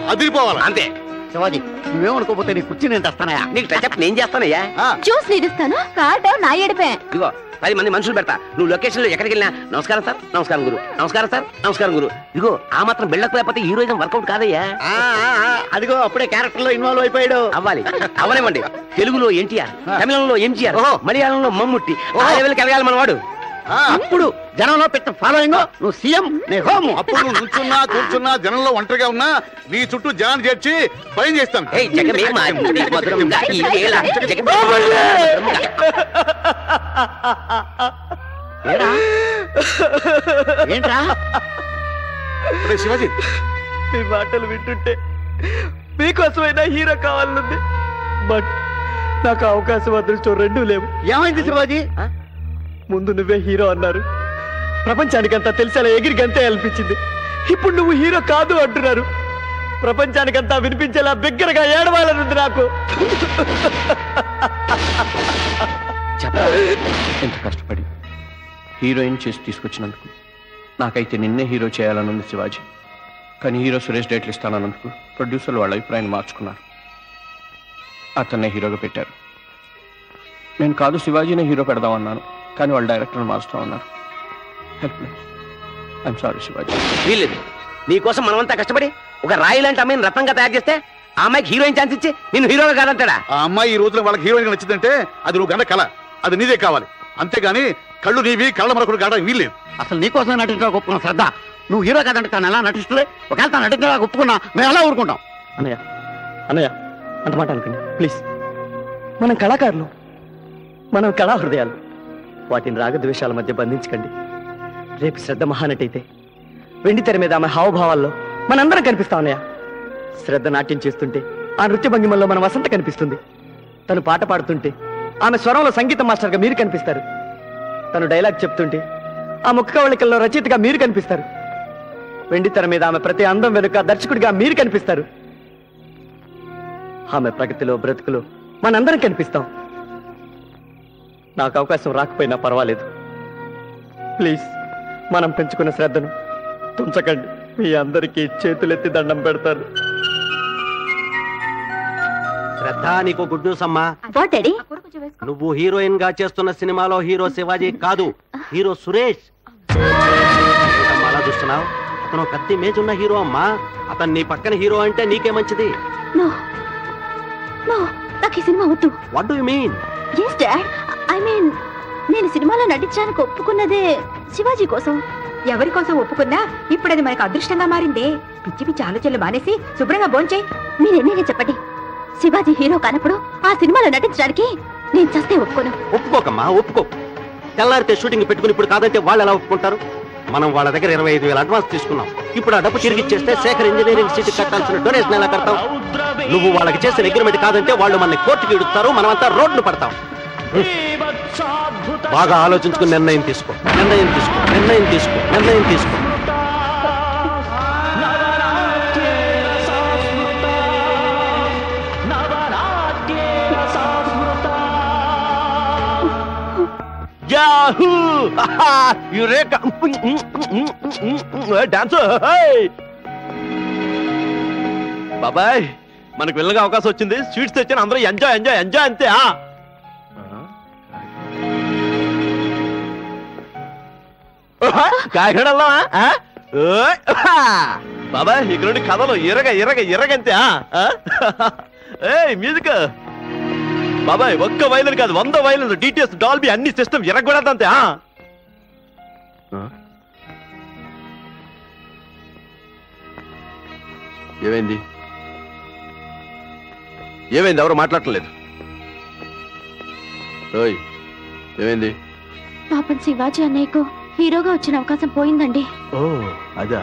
అదిరిపోవాలి? అంతే. శివాజీ నువ్వేమనుకోపోతే నీ కుర్చీ నేను తెస్తానయా నీకు నేను చేస్తానయ్యా. జ్యూస్ నీడిస్తాను కాటో నా ఏడిపే. ఇదిగో. పది మంది మనుషులు పెడతా. నువ్వు లొకేషన్లో ఎక్కడికి వెళ్ళినా నమస్కారం సార్ నమస్కారం గురు నమస్కారం సార్ నమస్కారం గురు. ఇదిగో ఆ మాత్రం బిల్డప్ లేకపోతే హీరోయిజం వర్కౌట్ కాదయ్యా? అదిగో అప్పుడే క్యారెక్టర్లో ఇన్వాల్వ్ అయిపోయాడు. అవ్వాలి. అవనివ్వండి తెలుగులో ఎన్టీఆర్ తమిళంలో ఎంజీఆర్ మలయాళంలో మమ్ముట్టి లెవెల్కి ఎదగాలి మనవాడు. అప్పుడు జనంలో పెట్ట ఫాలోయింగ్ నువ్వు సీఎం నే హోమ్. అప్పుడు నువ్వు నుంచున్నా కూర్చున్నా జనంలో ఒంటరిగా ఉన్నా నీ చుట్టూ జనాన్ని చేర్చి భయం చేస్తాను. ఏయ్, జగమే మాది మధురంగా ఈ వేళ. జగమే ఏంట్రా? రే శివాజీ. మీ మాటలు వింటుంటే మీకోసమైనా హీరో కావాలనుంది. బట్ నాకు అవకాశం అదృష్టం రెండూ లేవు. ఏమైంది శివాజీ? ముందు నువ్వే హీరో అన్నారు. ప్రపంచానికంతా తెలిసేలా ఎగిరి గంతే అనిపించింది. ఇప్పుడు నువ్వు హీరో కాదు అంటున్నారు. ప్రపంచానికంతా వినిపించేలా బిగ్గరగా ఏడవాలనుంది నాకు. ఎంత కష్టపడి హీరోయిన్ చేసి తీసుకొచ్చినందుకు. నాకైతే నిన్నే హీరో చేయాలనుంది శివాజీ. కానీ హీరో సురేష్ డేట్లు ఇస్తానన్నందుకు ప్రొడ్యూసర్లు వాళ్ళ అభిప్రాయాన్ని మార్చుకున్నారు. అతన్నే హీరోగా పెట్టారు. నేను కాదు శివాజీనే హీరో పెడదామన్నాను. కానీ వాళ్ళు డైరెక్టర్ని మారుస్తామన్నారు హెల్ప్ ఐఎమ్ సారీ శివాజీ వీల్లేదు. నీకోసం మనమంతా కష్టపడి ఒక రాయి లాంటి అమ్మాయిని రత్నంగా తయారు చేస్తే ఆ అమ్మాయికి హీరోయిన్ ఛాన్స్ ఇచ్చి నేను హీరోగా కాదంటాడా? ఆ అమ్మాయి ఈ రోజున వాళ్ళకి హీరోయిన్ నచ్చిందంటే అది నువ్వు గంట కళ అది నీదే కావాలి. అంతేగాని కళ్ళు నీవి కళ్ళ మరొకరు కావడానికి వీల్లేదు. అసలు నీకోసం నటించడానికి ఒప్పుకున్నా శ్రద్ధ. నువ్వు హీరో కాదంటే తను ఎలా నటిస్తుంది? ఒకవేళ తను నటించడానికి ఒప్పుకున్నా మేము ఎలా ఊరుకుంటాం? అన్నయ్య అన్నయ్య అంత మాట అనుకోండి. ప్లీజ్. మనం కళాకారులు. మనం కళా హృదయాలు వాటిని రాగద్వేషాల మధ్య బంధించకండి. రేపు శ్రద్ధ మహానటైతే వెండి తెర మీద ఆమె హావభావాల్లో మనందరం కనిపిస్తా ఉన్నాయా శ్రద్ధ నాట్యం చేస్తుంటే ఆ నృత్య భంగిమల్లో మన వసంత కనిపిస్తుంది. తను పాట పాడుతుంటే ఆమె స్వరంలో సంగీత మాస్టర్గా మీరు కనిపిస్తారు. తను డైలాగ్ చెప్తుంటే ఆ ముఖ కవళికల్లో రచయితగా మీరు కనిపిస్తారు. వెండి తెర మీద ఆమె ప్రతి అందం వెనుక దర్శకుడిగా మీరు కనిపిస్తారు. ఆమె ప్రగతిలో బ్రతుకులో మనందరం కనిపిస్తాం. నాకు అవకాశం రాకపోయినా పర్వాలేదు. ప్లీజ్ మనం పెంచుకున్న శ్రద్ధను తుంచకండి. మీ అందరికీ చేతులెత్తి దండం పెడతారు శ్రద్ధ నీకు గుడ్ న్యూస్ అమ్మా. నువ్వు హీరోయిన్గా చేస్తున్న సినిమాలో హీరో శివాజీ కాదు హీరో సురేష్. అలా చూస్తున్నావు? అతను ఇమేజ్ ఉన్న హీరో అమ్మా. అతను నీ పక్కన హీరో అంటే నీకే మంచిది. నో నో నాకు ఈ సినిమా వద్దు. What do you mean dad I mean నేను సినిమాలో నటించడానికి ఒప్పుకున్నదే శివాజీ కోసం. ఎవరి కోసం ఒప్పుకున్నా ఇప్పుడు అది మనకు అదృష్టంగా మారిందే. పిచ్చి పిచ్చి ఆలోచనలు మానేసి శుభ్రంగా భోంచేయి మీరు ఎన్నైనా చెప్పండి. శివాజీ హీరో కానప్పుడు ఆ సినిమాలో నటించడానికి నేను చస్తే ఒప్పుకోను. ఒప్పుకోకమ్మా ఒప్పుకో. తెల్లారితే షూటింగ్ పెట్టుకుని ఇప్పుడు కాదంటే వాళ్ళు ఎలా ఒప్పుకుంటారు? మనం వాళ్ళ దగ్గర ఇరవై ఐదు వేల అడ్వాన్స్ తీసుకున్నాం. ఇప్పుడు ఆ డబ్బు తిరిగి ఇచ్చేస్తే శేఖర్ ఇంజనీరింగ్ సీట్ కట్టాల్సిన డొనేషన్ ఎలా కడతాం నువ్వు వాళ్ళకి చేసిన అగ్రిమెంట్ కాదంటే వాళ్ళు మనల్ని కోర్టుకి ఇడుతారు మనమంతా రోడ్డు పడతాం. బాగా ఆలోచించుకుని నిర్ణయం తీసుకో నిర్ణయం తీసుకో నిర్ణయం తీసుకో నిర్ణయం తీసుకో. యాహూ యురేకా డాన్స్ బాబాయ్ మనకు వెళ్ళగా అవకాశం వచ్చింది. స్వీట్స్ తెచ్చిన అందరూ ఎంజాయ్ ఎంజాయ్ ఎంజాయ్ అంతే ఆ! కాకినాడల్లా బాబాయ్ ఇక్కడ నుండి కథలు ఇరగ ఇరగ ఇరగంతే ఏ మ్యూజిక్! బాబాయ్ ఒక్క వైలెన్ కాదు వంద వైలెన్ డిటిఎస్ డాల్బీ అన్ని సిస్టమ్? ఆ? ఏమైంది? ఏమైంది? ఎవరు మాట్లాడలేదు ఓయ్ ఏమైంది? పాపం శివాజీ అన్నయ్యకు హీరోగా వచ్చిన అవకాశం పోయిందండి. ఓ అదా.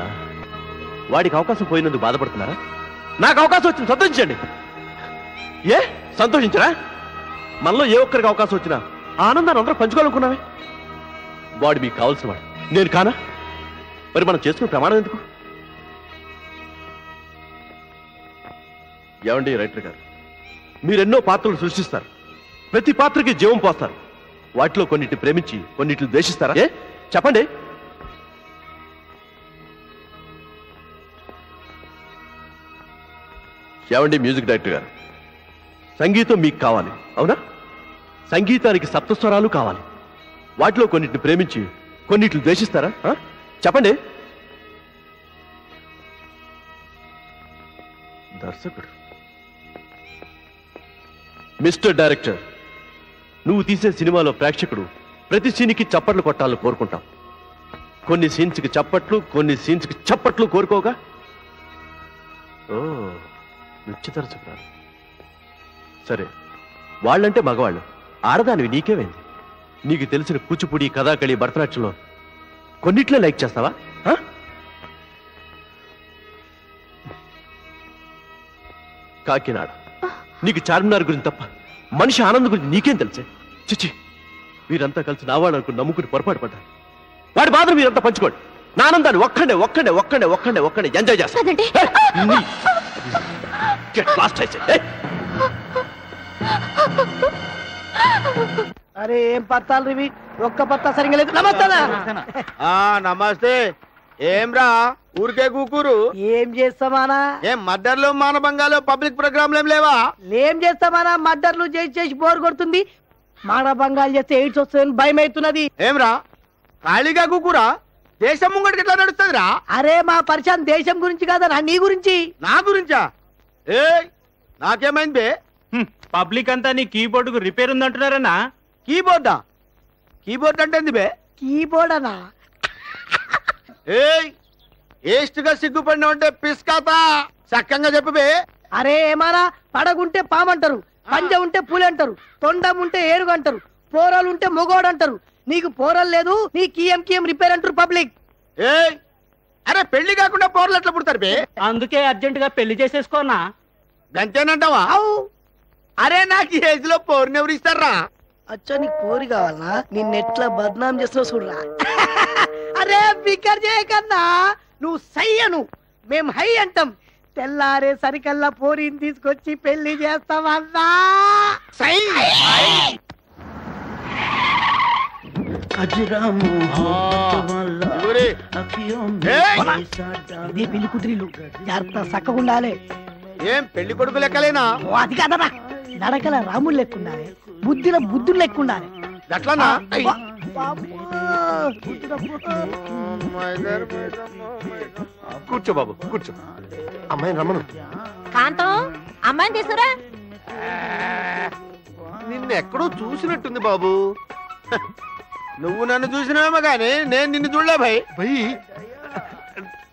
వాడికి అవకాశం పోయినందుకు బాధపడుతున్నారా? నాకు అవకాశం వచ్చింది సంతోషించండి. ఏ? సంతోషించరా? మనలో ఏ ఒక్కరికి అవకాశం వచ్చినా ఆనందాన్ని అందరూ పంచుకోవాలనుకున్నామే వాడు మీకు కావాల్సిన వాడు నేను కానా? మరి మనం చేసుకునే ప్రమాణం ఎందుకు? ఏమండి రైటర్ గారు? మీరెన్నో పాత్రలు సృష్టిస్తారు. ప్రతి పాత్రకి జీవం పోస్తారు. వాటిలో కొన్నిటిని ప్రేమించి కొన్నిటిని ద్వేషిస్తారా? ఏ? చెప్పండి. ఏమండి మ్యూజిక్ డైరెక్టర్ గారు? సంగీతం మీకు కావాలి అవునా? సంగీతానికి సప్తస్వరాలు కావాలి. వాటిలో కొన్నిటిని ప్రేమించి కొన్నిటిని ద్వేషిస్తారా? చెప్పండి. దర్శకుడు. మిస్టర్ డైరెక్టర్ నువ్వు తీసే సినిమాలో ప్రేక్షకుడు ప్రతి సీన్కి చప్పట్లు కొట్టాలని కోరుకుంటాం. కొన్ని సీన్స్కి చప్పట్లు కొన్ని సీన్స్కి చప్పట్లు కోరుకోగా? ఓ నృత్య దర్శకురాలు. సరే వాళ్ళంటే మగవాళ్ళు. ఆడదానివి నీకేమైంది? నీకు తెలిసిన కూచిపూడి కథాకళి భరతనాట్యంలో కొన్నిట్లో లైక్ చేస్తావా? కాకినాడ. నీకు చార్మినార్ గురించి తప్ప మనిషి ఆనందం గురించి నీకేం తెలుసే? చిచి మీరంతా కలిసి నా వాళ్ళు అనుకుని నమ్ముకుని పొరపాటు పడ్డారు. వాడి బాధను మీరంతా పంచుకోండి. నా ఆనందాన్ని ఒక్కడే ఒక్కడే ఒక్కడే ఒక్కడే ఒక్కడే ఎంజాయ్ చేస్తాను. అరే ఏం పత్తాలు ఇవి ఒక్క పత్తా సరిగా లేదు. నమస్తే ఆ నమస్తే. ఏం రా? ఊరికే కూకూరు? ఏం చేస్తామానా ఏం మద్దర్లు మానభంగాలు పబ్లిక్ ప్రోగ్రాంలు ఏం లేవా? ఏం చేస్తామానా మర్డర్లు చేసి చేసి బోర్ కొడుతుంది. మానభంగాలు చేస్తే ఎయిడ్స్ వస్తుందని భయం అవుతున్నది. ఏం రా? ఖాళీగా కూకురా? దేశం ముంగడికి ఎట్లా నడుస్తుంది రా? అరే మా పరిచయం దేశం గురించి కాదనా నీ గురించి. నా గురించా? ఏ నాకేమైంది? పబ్లిక్ అంతా నీ కీబోర్డ్కు రిపేర్ ఉందంటున్నారన్నా? కీబోర్డా? కీబోర్డ్ అంటే ఏంది బే? కీబోర్డ్ అనా ఏయ్! ఏస్ట్గా సిగ్గుపడినావంటే పిస్కాతా! చక్కంగా చెప్పు బే. అరే ఏమారా? పడగుంటే పామంటారు పంజ ఉంటే పూలు అంటారు తొండం ఉంటే ఏనుగు అంటారు పోరాలు ఉంటే మొగోడు అంటారు నీకు పోరలు లేదు నీ కిఎం కిఎం రిపేర్ అంటారు పబ్లిక్. ఏయ్! అరే పెళ్ళి కాకుండా పోర్లు ఎట్లా పుడతారు బే? అందుకే అర్జెంట్గా పెళ్ళి చేసేసుకోనా? గంతేనంటావా? అరే నాకు ఈ ఏజ్లో పోరుని ఎవరు ఇస్తారా? అచ్చా నీకు పోరి కావాలనా? నిన్నెట్లా బద్నాం చేస్తున్నావు చూడరా అరే ఫికర్ చేయకన్నా. నువ్వు సై అను మేం హై అంటాం. తెల్లారే సరికల్లా పోరిని తీసుకొచ్చి పెళ్ళి చేస్తామన్నా ఇదే పెళ్ళి కుదిరిలు జాగ్రత్త చక్కగా ఉండాలి. ఏం పెళ్ళి కొడుకు లెక్కలేనా? అది కాదనా నడకల రాముడు లెక్క ఉండాలి బుద్ధిలో బుద్ధులు లెక్క ఉండాలి అట్లానా కూర్చో బాబు కూర్చో. అమ్మాయిని రమ్మను. కాంతం అమ్మాయిని తీసుకురా. నిన్ను ఎక్కడో చూసినట్టుంది బాబు. నువ్వు నన్ను చూసినావేమో కానీ నేను నిన్ను చూడలే భయ్. భయ్?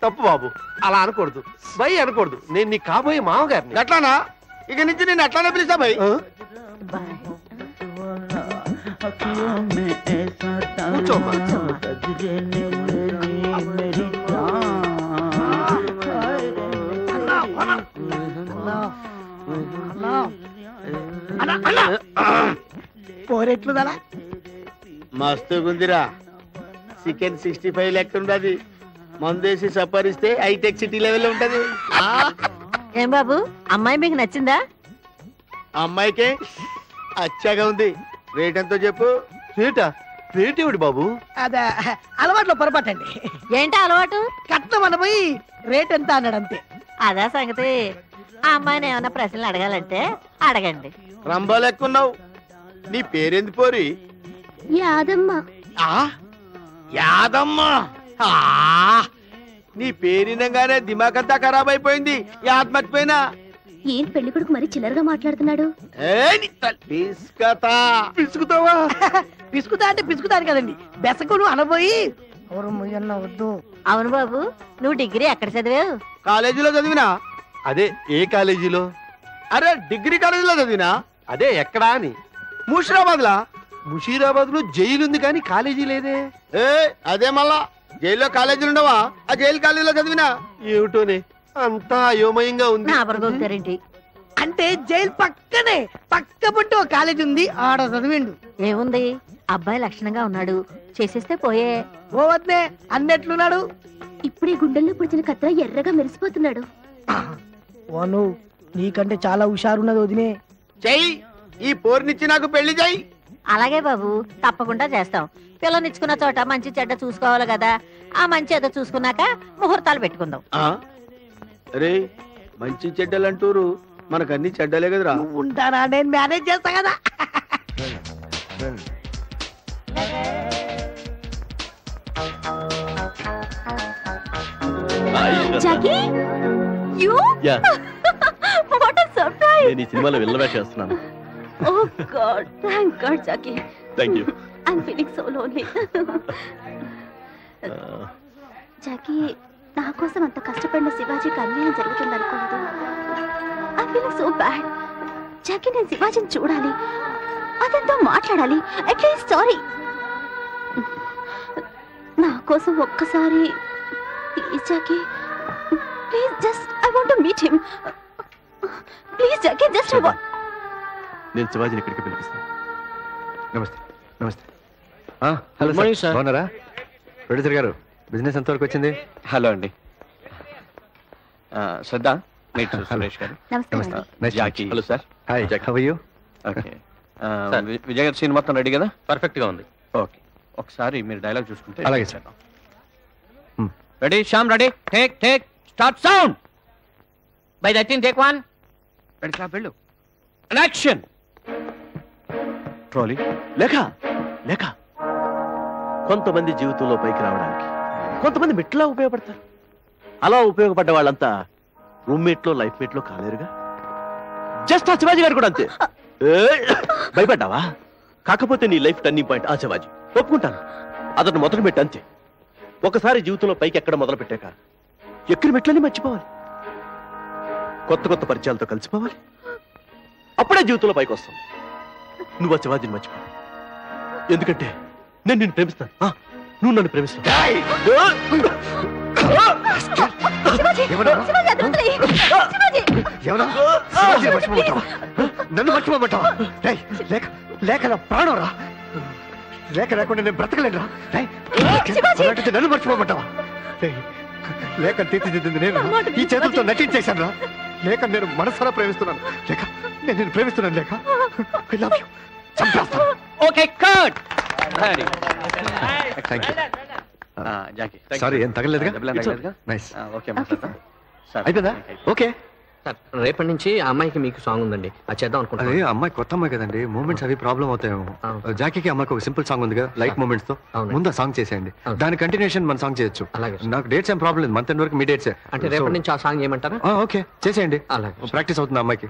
తప్పు బాబు అలా అనకూడదు. భయ్ అనకూడదు. నేను నీ కాబోయే మామగారిని. అట్లానా ఇక నుంచి నేను అట్లానే పిలుస్తా భయ్ పోరెట్లుదలా మస్తు గుందిరా. చికెన్ సిక్స్టీ ఫైవ్ లెక్క ఉండదు. మందేసి సపరిస్తే హైటెక్ సిటీ లెవెల్ ఉంటది. ఏం బాబు? అమ్మాయి మీకు నచ్చిందా? అమ్మాయికే అచ్చాగా ఉంది. రేట్ ఎంతో చెప్పు. రేటా? రేట్ ఏమిటి బాబు? అదే అలవాట్లో పొరపాటండి. ఏంటి అలవాటు? కట్నం అనబోయి రేట్ ఎంత అన్నాడు అంతే. అదా సంగతి. ఆ అమ్మాయిని ఏమన్నా ప్రశ్నలు అడగాలంటే అడగండి. రంబా లెక్కున్నావు. నీ పేరేంది పోరి? యాదమ్మ. ఆ? యాదమ్మ? ఆ, నీ పేరినంగానే దిమాగ్ అంతా ఖరాబ్ అయిపోయింది. యాద్ మర్చిపోయినా ఏం పెళ్ళి కొడుకు మరి చిల్లరగా మాట్లాడుతున్నాడు? పిసుకుతావా? పిసుకుతా అంటే పిసుకుతాను కదండి. బెసకును అనబోయి. వద్దు. అవును బాబు నువ్వు డిగ్రీ ఎక్కడ చదివావు? కాలేజీలో చదివినా? అదే ఏ కాలేజీలో? అరే డిగ్రీ కాలేజీలో చదివినా? అదే ఎక్కడా అని. ముషిరాబాద్ లా ముషీరాబాద్లో జైలు ఉంది కానీ కాలేజీ లేదే. ఏ అదే మళ్ళా. జైల్లో కాలేజీలు ఉండవా? ఆ జైలు కాలేజీలో చదివినా? ఏమిటోనే? అంతా అయోమయంగా ఉంది. నా అంటే జైలు పక్కనే పక్క పుట్టి ఒక కాలేజ్ ఉంది ఆడ చదివిండు. ఏముంది? అబ్బాయి లక్షణంగా ఉన్నాడు. చేసేస్తే పోయే. ఓ వద్దే అన్నెట్లున్నాడు. ఇప్పుడే గుండెల్లో పుడిచిన కత్త ఎర్రగా మెరిసిపోతున్నాడు. ఓను నీకంటే చాలా హుషారున్నది వదినే. చెయ్యి. ఈ పోరినిచ్చి నాకు పెళ్ళి చెయ్యి. అలాగే బాబు తప్పకుండా చేస్తాం. పిల్లనిచ్చుకున్న చోట మంచి చెడ్డ చూసుకోవాలి కదా. ఆ మంచి ఏదో చూసుకున్నాక ముహూర్తాలు పెట్టుకుందాం? అరే మంచి చెడ్డలు అంటూరు మనకు అన్ని చెడ్డలే కదరా. ఉంటారా నేను మేనేజ్ చేస్తా కదా. Jackie? You? Yeah. What a surprise నేను ఈ సినిమాలో వెళ్ళవేష చేస్తున్నాను ఓ god thank god Jackie thank you I'm feeling so lonely Jackie నా కోసం అంత కష్టపడిన శివాజీకి అన్యాయం జరుగుతుంది అనుకోలేదు I feeling so bad Jackie నేను శివాజీని చూడాలి. అతనితో మాట్లాడాలి. అట్లీస్ట్ సారీ నా కోసం ఒక్కసారి please Jackie please just I want to meet him please Jackie just నేను శివాజీని ఇక్కడికి పిలిపిస్తాను. Namaste namaste. Hello morning, sir. బాగున్నారా? ప్రొడ్యూసర్ గారు బిజినెస్ ఎంతవరకు వచ్చింది? హలో అండి. ఆ, శ్రద్ధ సురేష్ గారు. Namaste. Hello sir. Hi how you okay. ఆ, వి- విజయ్ గారి సీన్ మొత్తం రెడీ కదా? పర్ఫెక్ట్గా ఉంది. ఓకే. ఒకసారి మీరు డైలాగ్ చూసుకుంటే అలాగే sir. Ready Shyam ready take take start sound by that take one వెళ్ళు. Action trolley? లేక లేక. కొంతమంది జీవితంలో పైకి రావడానికి కొంతమంది మెట్లా ఉపయోగపడతారు. అలా ఉపయోగపడ్డ వాళ్ళంతా రూమ్మేట్లో లైఫ్ మేట్లో కాలేరుగా? జస్ట్ ఆ శివాజీ గారు కూడా అంతే! భయపడ్డావా? కాకపోతే నీ లైఫ్ టర్నింగ్ పాయింట్ ఆ శివాజీ. ఒప్పుకుంటాను. అతను మొదలు పెట్టి అంతే. ఒకసారి జీవితంలో పైకి ఎక్కడ మొదలు పెట్టాక ఎక్కడి మెట్లని మర్చిపోవాలి. కొత్త కొత్త పరిచయాలతో కలిసిపోవాలి. అప్పుడే జీవితంలో పైకి వస్తాం. నువ్వు ఆ శివాజీని మర్చిపో. ఎందుకంటే నేను నిన్ను ప్రేమిస్తాను. ఆ, నువ్వు నన్ను మర్చిపోమంటావా? నన్ను మర్చిపోమంటావా? రేయ్, లేక లేక నా ప్రాణం రా. లేక లేకుండా నేను బ్రతకలేనురా. నన్ను మర్చిపోమంటావా? లేక తీర్చిదిద్దింది నేను. ఈ చేతులతో నటించేశాను రా లేక నేను మనసారా ప్రేమిస్తున్నాను. లేక నేను నిన్ను ప్రేమిస్తున్నాను లేక? ఐ లవ్ యూ చంపేస్తాను okay cut. Thank you Jackie sorry ఏం తగలేదుగా? నైస్ ఓకే శ్రద్ధ సార్ అయిపోయిందా? ఓకే రేపటి నుంచి ఆ అమ్మాయికి మీకు సాంగ్ ఉందండి. అది చేద్దాం అనుకుంటాను అమ్మాయి కొత్త అమ్మాయి కదండి. మూమెంట్స్ అవి ప్రాబ్లం అవుతాయేమో. జాకీకి అమ్మాయికి ఒక సింపుల్ సాంగ్ ఉందిగా లైట్ మూమెంట్స్తో. ముందు సాంగ్ చేసేయండి. దాని కంటిన్యూషన్ మన సాంగ్ చేయొచ్చు. అలాగే నాకు డేట్స్ ఏం ప్రాబ్లం లేదు. మంత్ ఎండ్ వరకు మీ డేట్స్ అంటే రేపటి నుంచి ఆ సాంగ్ చేయమంటారా? ఓకే. చేసేయండి. అలాగే ప్రాక్టీస్ అవుతుంది అమ్మాయికి.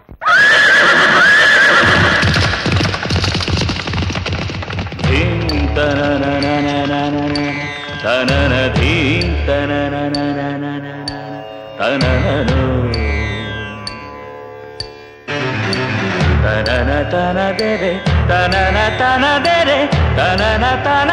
తన తన ತನನ ತನ ತೆರೆ ತನನ ತನ ತನನ ತನ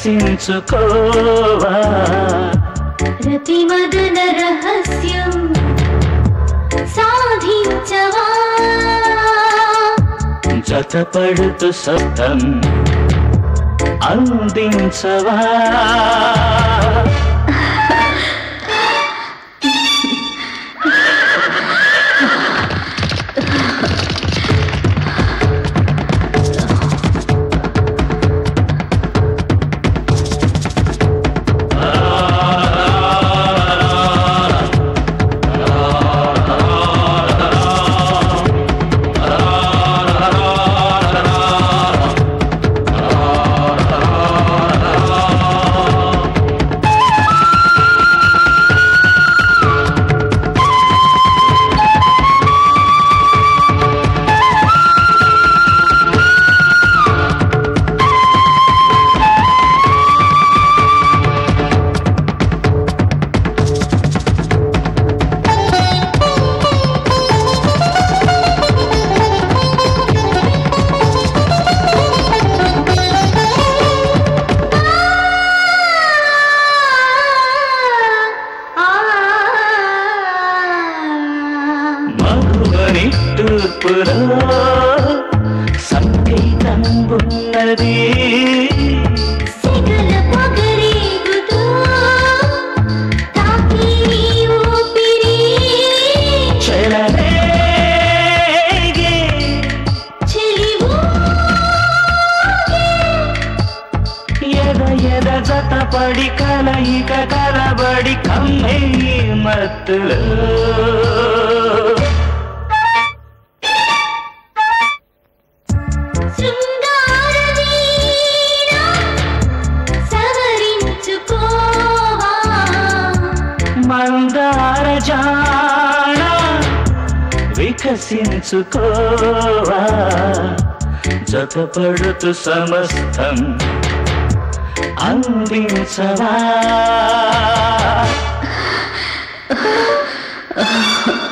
దర్శించుకోవా రతి మదన రహస్యం సాధించవా? జతపడుతు సప్తం అందించవా? நிட்டுப்புறா சங்கை நம்பும் நதி జత పడి కలయిక కలబడి కమ్మే మత్తులో వికసించుకోవా జతపడుతు సమస్తం అందించవా?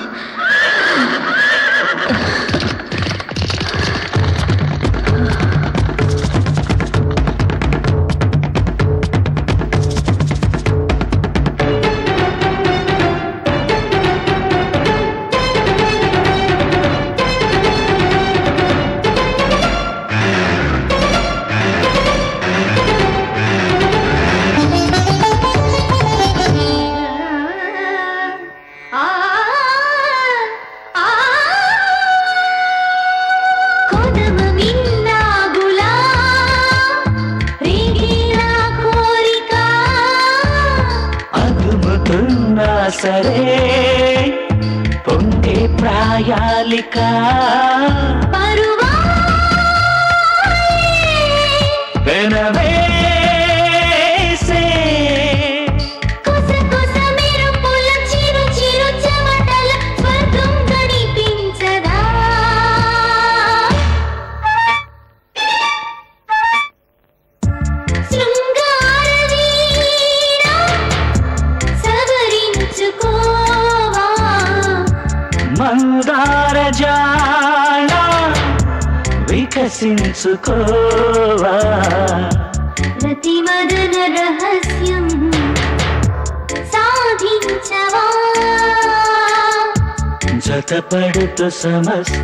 జతపడుతు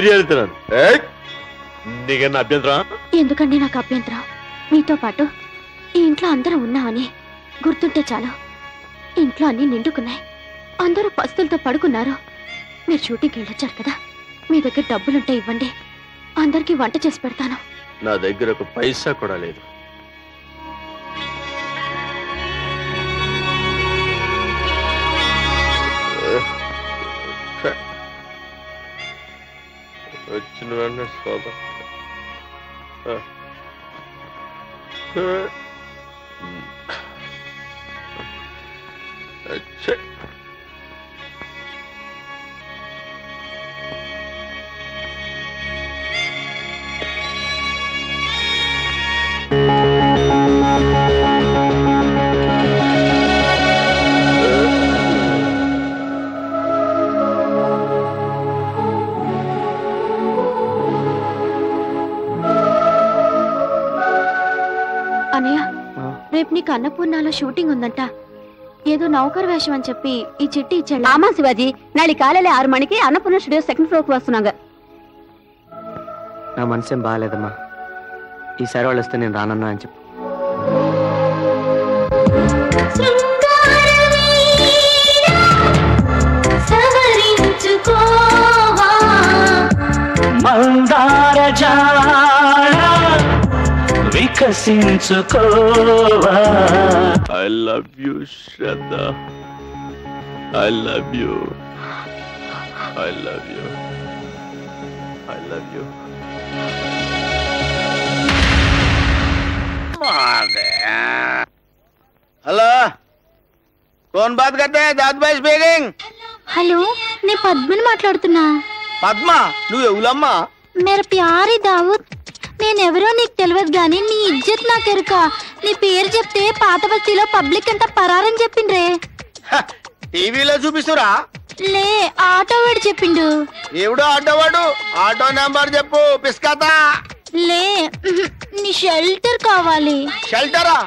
బిర్యానీ తిన్నాను ఏయ్! నీకేనా అభ్యంతరం? ఎందుకండి నాకు అభ్యంతరం? మీతో పాటు ఈ ఇంట్లో అందరూ ఉన్నామని గుర్తుంటే చాలు. ఇంట్లో అన్ని నిండుకున్నాయి. అందరూ పస్తులతో పడుకున్నారు. మీరు షూటింగ్కి వెళ్ళొచ్చారు కదా? మీ దగ్గర డబ్బులుంటే ఇవ్వండి. అందరికీ వంట చేసి పెడతాను. నా దగ్గర ఒక పైసా కూడా లేదు. వచ్చిన వెంటనే శోభ ఆ. లో షూటింగ్ ఉందంట. ఏదో నౌకర్ వేషం అని చెప్పి ఈ చిట్టి ఇచ్చాడు. ఆమా శివాజీ నాడి కాలే ఆరు మణికి అన్నపూర్ణ స్టూడియో సెకండ్ ఫ్లోర్కు వస్తున్నాంగ. నా మనసేం బాగాలేదమ్మా. ఈసారి వాళ్ళు వస్తే నేను రానన్నా అని చెప్పి. వికసించుకోవా I love you Shraddha I love you I love you I love you hello కౌన్ బాత్ కర్తే దాద్ భాయ్ స్పీకింగ్ హలో నేను పద్మని మాట్లాడుతున్నా పద్మ నువ్వు ఎవలమ్మా మేర ప్యారి దావుద్ నేనెవరో నీకు తెలియదు గాని నీ ఇజ్జత్ నాకెరుక నీ పేరు చెప్తే పాత బస్తీలో పబ్లిక్ అంతా పరారని చెప్పిండ్రే. టీవీలో చూపిస్తురా? లే ఆటో వాడు చెప్పిండు. ఎవడు ఆటో వాడు? ఆటో నెంబర్ చెప్పు పిస్కాతా లే నీ షెల్టర్ కావాలి. షెల్టరా?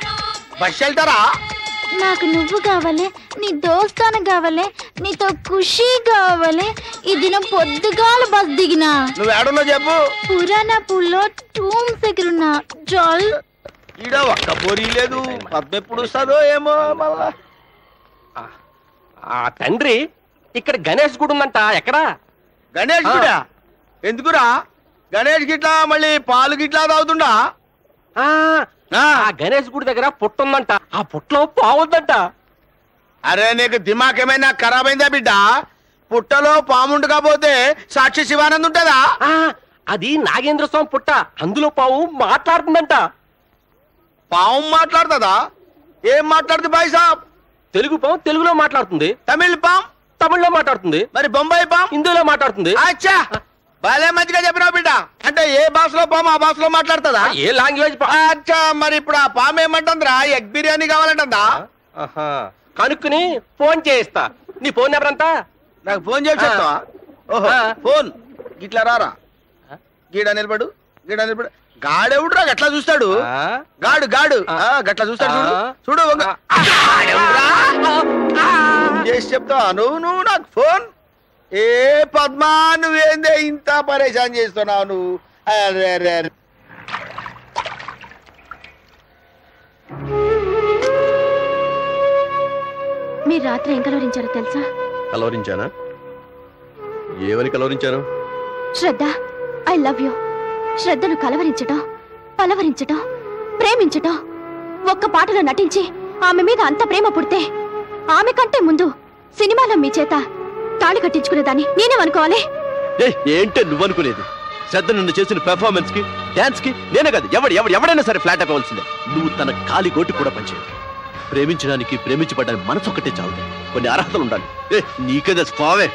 బస్ షెల్టరా? నాకు నువ్వు కావాలి నీ దోస్తాను కావాలి నీతో ఖుషి కావాలి. ఈ దినం పొద్దుగాల బస్ దిగినా. నువ్వు ఏడున్నా చెప్పు. పురాణా పూల్లో టూమ్స్ దగ్గర ఉన్నా జల్. ఈడ ఒక్క పోరీ లేదు ఎప్పుడు వస్తుందో ఏమో మళ్ళా. ఆ తండ్రి ఇక్కడ గణేష్ గుడి ఉందంట ఎక్కడా? గణేష్ గుడా? ఎందుకురా? గణేష్ గిట్లా మళ్ళీ పాలు గిట్లా తాగుతుండా? ఆ. గణేష్ గుడి దగ్గర పుట్ట ఉందంట ఆ పుట్టలో పావుందంట అరే నీకు దిమాక్ ఏమైనా ఖరాబ్ అయిందా బిడ్డ? పుట్టలో పాముండు కాపోతే సాక్షి శివానంద్ ఉంటదా అది నాగేంద్ర స్వామి పుట్ట. అందులో పావు మాట్లాడుతుందంట. పాము మాట్లాడుతుందా? ఏం మాట్లాడుతుంది బాయ్ సాబ్? తెలుగు పాము తెలుగులో మాట్లాడుతుంది. తమిళ్ పామ్? తమిళ్ళో మాట్లాడుతుంది. మరి బొంబాయి పామ్? హిందీలో మాట్లాడుతుంది. అచ్చా! భలే మంచిగా చెప్పినావు బిడ్డ. అంటే ఏ భాషలో పాము ఆ భాషలో మాట్లాడుతుందా? ఏ లాంగ్వేజ్ అచ్చా మరి ఇప్పుడు ఆ పాము ఏమంటుందిరా? ఎగ్ బిర్యానీ కావాలంటుందా? కనుక్కుని ఫోన్ చేయిస్తా. నీ ఫోన్ నెంబర్ అంతా నాకు ఫోన్ చేసి చెప్తావా? ఓహో ఫోన్. గిట్లా రారా? గీడ నిలబడు గీడ నిలబడు. గాడెవుడురా గట్లా చూస్తాడు. గాడు గాడు. గట్లా చూస్తాడు చూడు. చూడు చేసి చెప్తావా? నువ్వు నువ్వు నాకు ఫోన్. ఏ పద్మా నువ్వేందే ఇంత పరేషాన్ చేస్తున్నావు నువ్వు? అరే అరే అరే మీరు రాత్రి ఏం కలవరించారో తెలుసా? కలవరించానా? ఏమని కలవరించాను శ్రద్ధ ఐ లవ్ యూ. శ్రద్ధను కలవరించటం పలవరించటం ప్రేమించటం. ఒక్క పాటలో నటించి ఆమె మీద అంత ప్రేమ పుడితే ఆమె కంటే ముందు సినిమాలో మీ చేత తాళి కట్టించుకునేదాన్ని. నేనేమనుకోవాలి ఏంటే నువ్వు అనుకోలేదు శ్రద్ధ నిన్ను చేసిన పెర్ఫార్మెన్స్కి డాన్స్కి నేనే కాదు ఎవడు ఎవడు ఎవడైనా సరే ఫ్లాట్ అవ్వాల్సిందే నువ్వు తన కాలి గోటి కూడా పనిచేయదు ప్రేమించడానికి ప్రేమించబడ్డానికి మనసు ఒకటే చాలు కొన్ని అర్హతలు ఉండాలి. ఏ నీకేదే స్వావే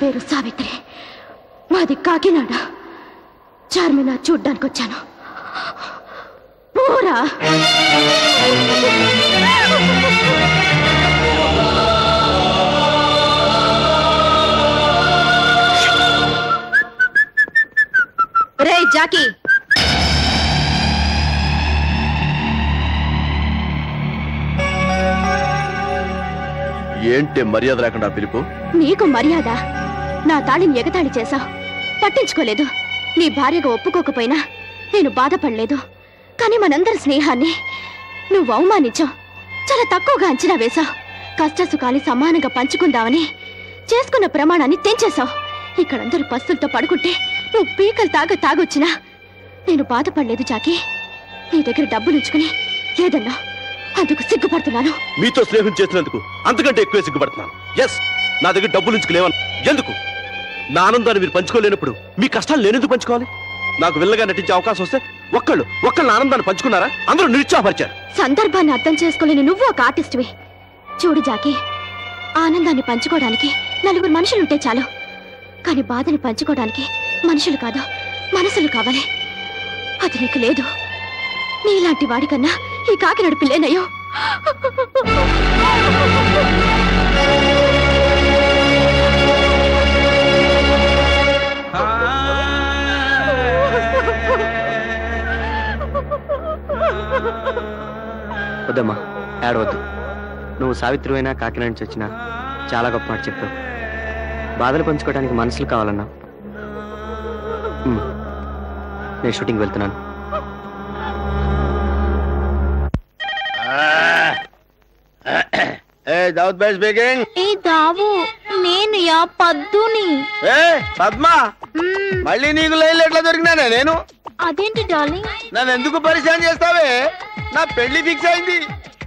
పేరు సావిత్రి. మాది కాకినాడ. చార్మినార్ చూడ్డానికి వచ్చాను ఊరా రే జాకీ. ఏంటి మర్యాద లేకుండా పిలుపు? నీకు మర్యాద? నా తాళిని ఎగతాళి చేశావు పట్టించుకోలేదు. నీ భార్యగా ఒప్పుకోకపోయినా నేను బాధపడలేదు. కానీ మనందరి స్నేహాన్ని నువ్వు అవమానించావు. చాలా తక్కువగా అంచనా వేశావు. కష్టసుఖాలు సమానంగా పంచుకుందామని చేసుకున్న ప్రమాణాన్ని తెంచేశావు. ఇక్కడందరూ పస్తులతో పడుకుంటే నువ్వు పీకలు తాగ తాగొచ్చినా. నేను బాధపడలేదు జాకి. నీ దగ్గర డబ్బులు ఉంచుకుని లేదన్నా అందుకు సిగ్గుపడుతున్నాను. మీతో స్నేహం చేసినందుకు అంతకంటే ఎక్కువే సిగ్గుపడుతున్నాను. ఎస్ నా దగ్గర డబ్బులు ఉంచుకులేవను ఎందుకు? నా ఆనందాన్ని మీరు పంచుకోలేనప్పుడు మీ కష్టాలు నేనెందుకు పంచుకోవాలి? నాకు విల్లగా నటించే అవకాశం వస్తే ఒక్కళ్ళు ఒక్కళ్ళ ఆనందాన్ని పంచుకున్నారా? అందరూ నిరుత్సాహపరిచారు. సందర్భాన్ని అర్థం చేసుకోలేని నువ్వు ఒక ఆర్టిస్ట్వి. చూడు జాకి ఆనందాన్ని పంచుకోవడానికి నలుగురు మనుషులుంటే చాలు. కానీ బాధని పంచుకోవడానికి మనుషులు కాదు మనసులు కావాలి. అది నీకు లేదు. నీలాంటి వాడికన్నా ఈ కాకినాడు పిల్లేనయ్యో. వద్దమ్మా ఏడవద్దు నువ్వు సావిత్రివైనా కాకినాడ నుంచి వచ్చినా చాలా గొప్ప మాట చెప్పావు. బాధలు పంచుకోవడానికి మనసులు కావాలన్నా. నేను షూటింగ్ వెళ్తున్నాను. ఏ దావుద్ భాయ్ స్పీకింగ్ ఏ దావు నేను యా పద్దుని. ఏ పద్మ? మళ్ళీ నీకు లైన్లు ఎట్లా దొరికినానే నేను? అదేంటి డార్లింగ్? నన్ను ఎందుకు పరిచయం చేస్తావే? నా పెళ్ళి ఫిక్స్ అయింది.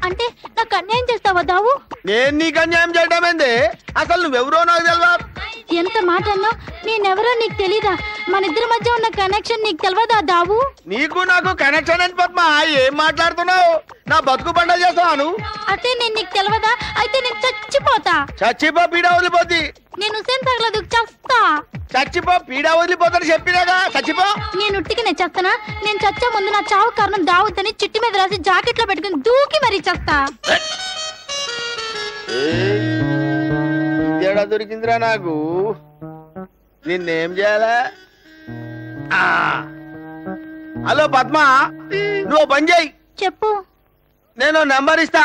అంటే నాకు అన్యాయం చేస్తావా దావు? నేను నీకు అన్యాయం చేయడం ఏంది? అసలు నువ్వెవరో నాకు తెలియదా ఎంత మాట అన్నావు నేనెవరో నీకు తెలీదా? మన ఇద్దరి మధ్య ఉన్న కనెక్షన్ నీకు తెలియదా దావు? నీకు నాకు కనెక్షన్ ఏంటి పద్మ? ఏం మాట్లాడుతున్నావు? నా బతుకు పండ చేస్తాను. అంటే నేను నీకు తెలియదా అయితే నేను చచ్చిపోతా. చచ్చిపో పీడ వదిలిపోద్ది. నేను హుసేన్ తగలదు చస్తా చచ్చిపో పీడ వదిలిపోతాను చెప్పినాగా చచ్చిపో. నేను ఉట్టికి నేను చేస్తానా? నేను చచ్చే ముందు నా చావు కారణం దావుద్దని చిట్టి మీద రాసి జాకెట్లో పెట్టుకుని దూకి మరీ చేస్తా. తేడా దొరికిందిరా నాకు? నిన్నేం చేయాలా? ఆ. హలో పద్మ నువ్వు పని చేయి. చెప్పు. నేను నెంబర్ ఇస్తా.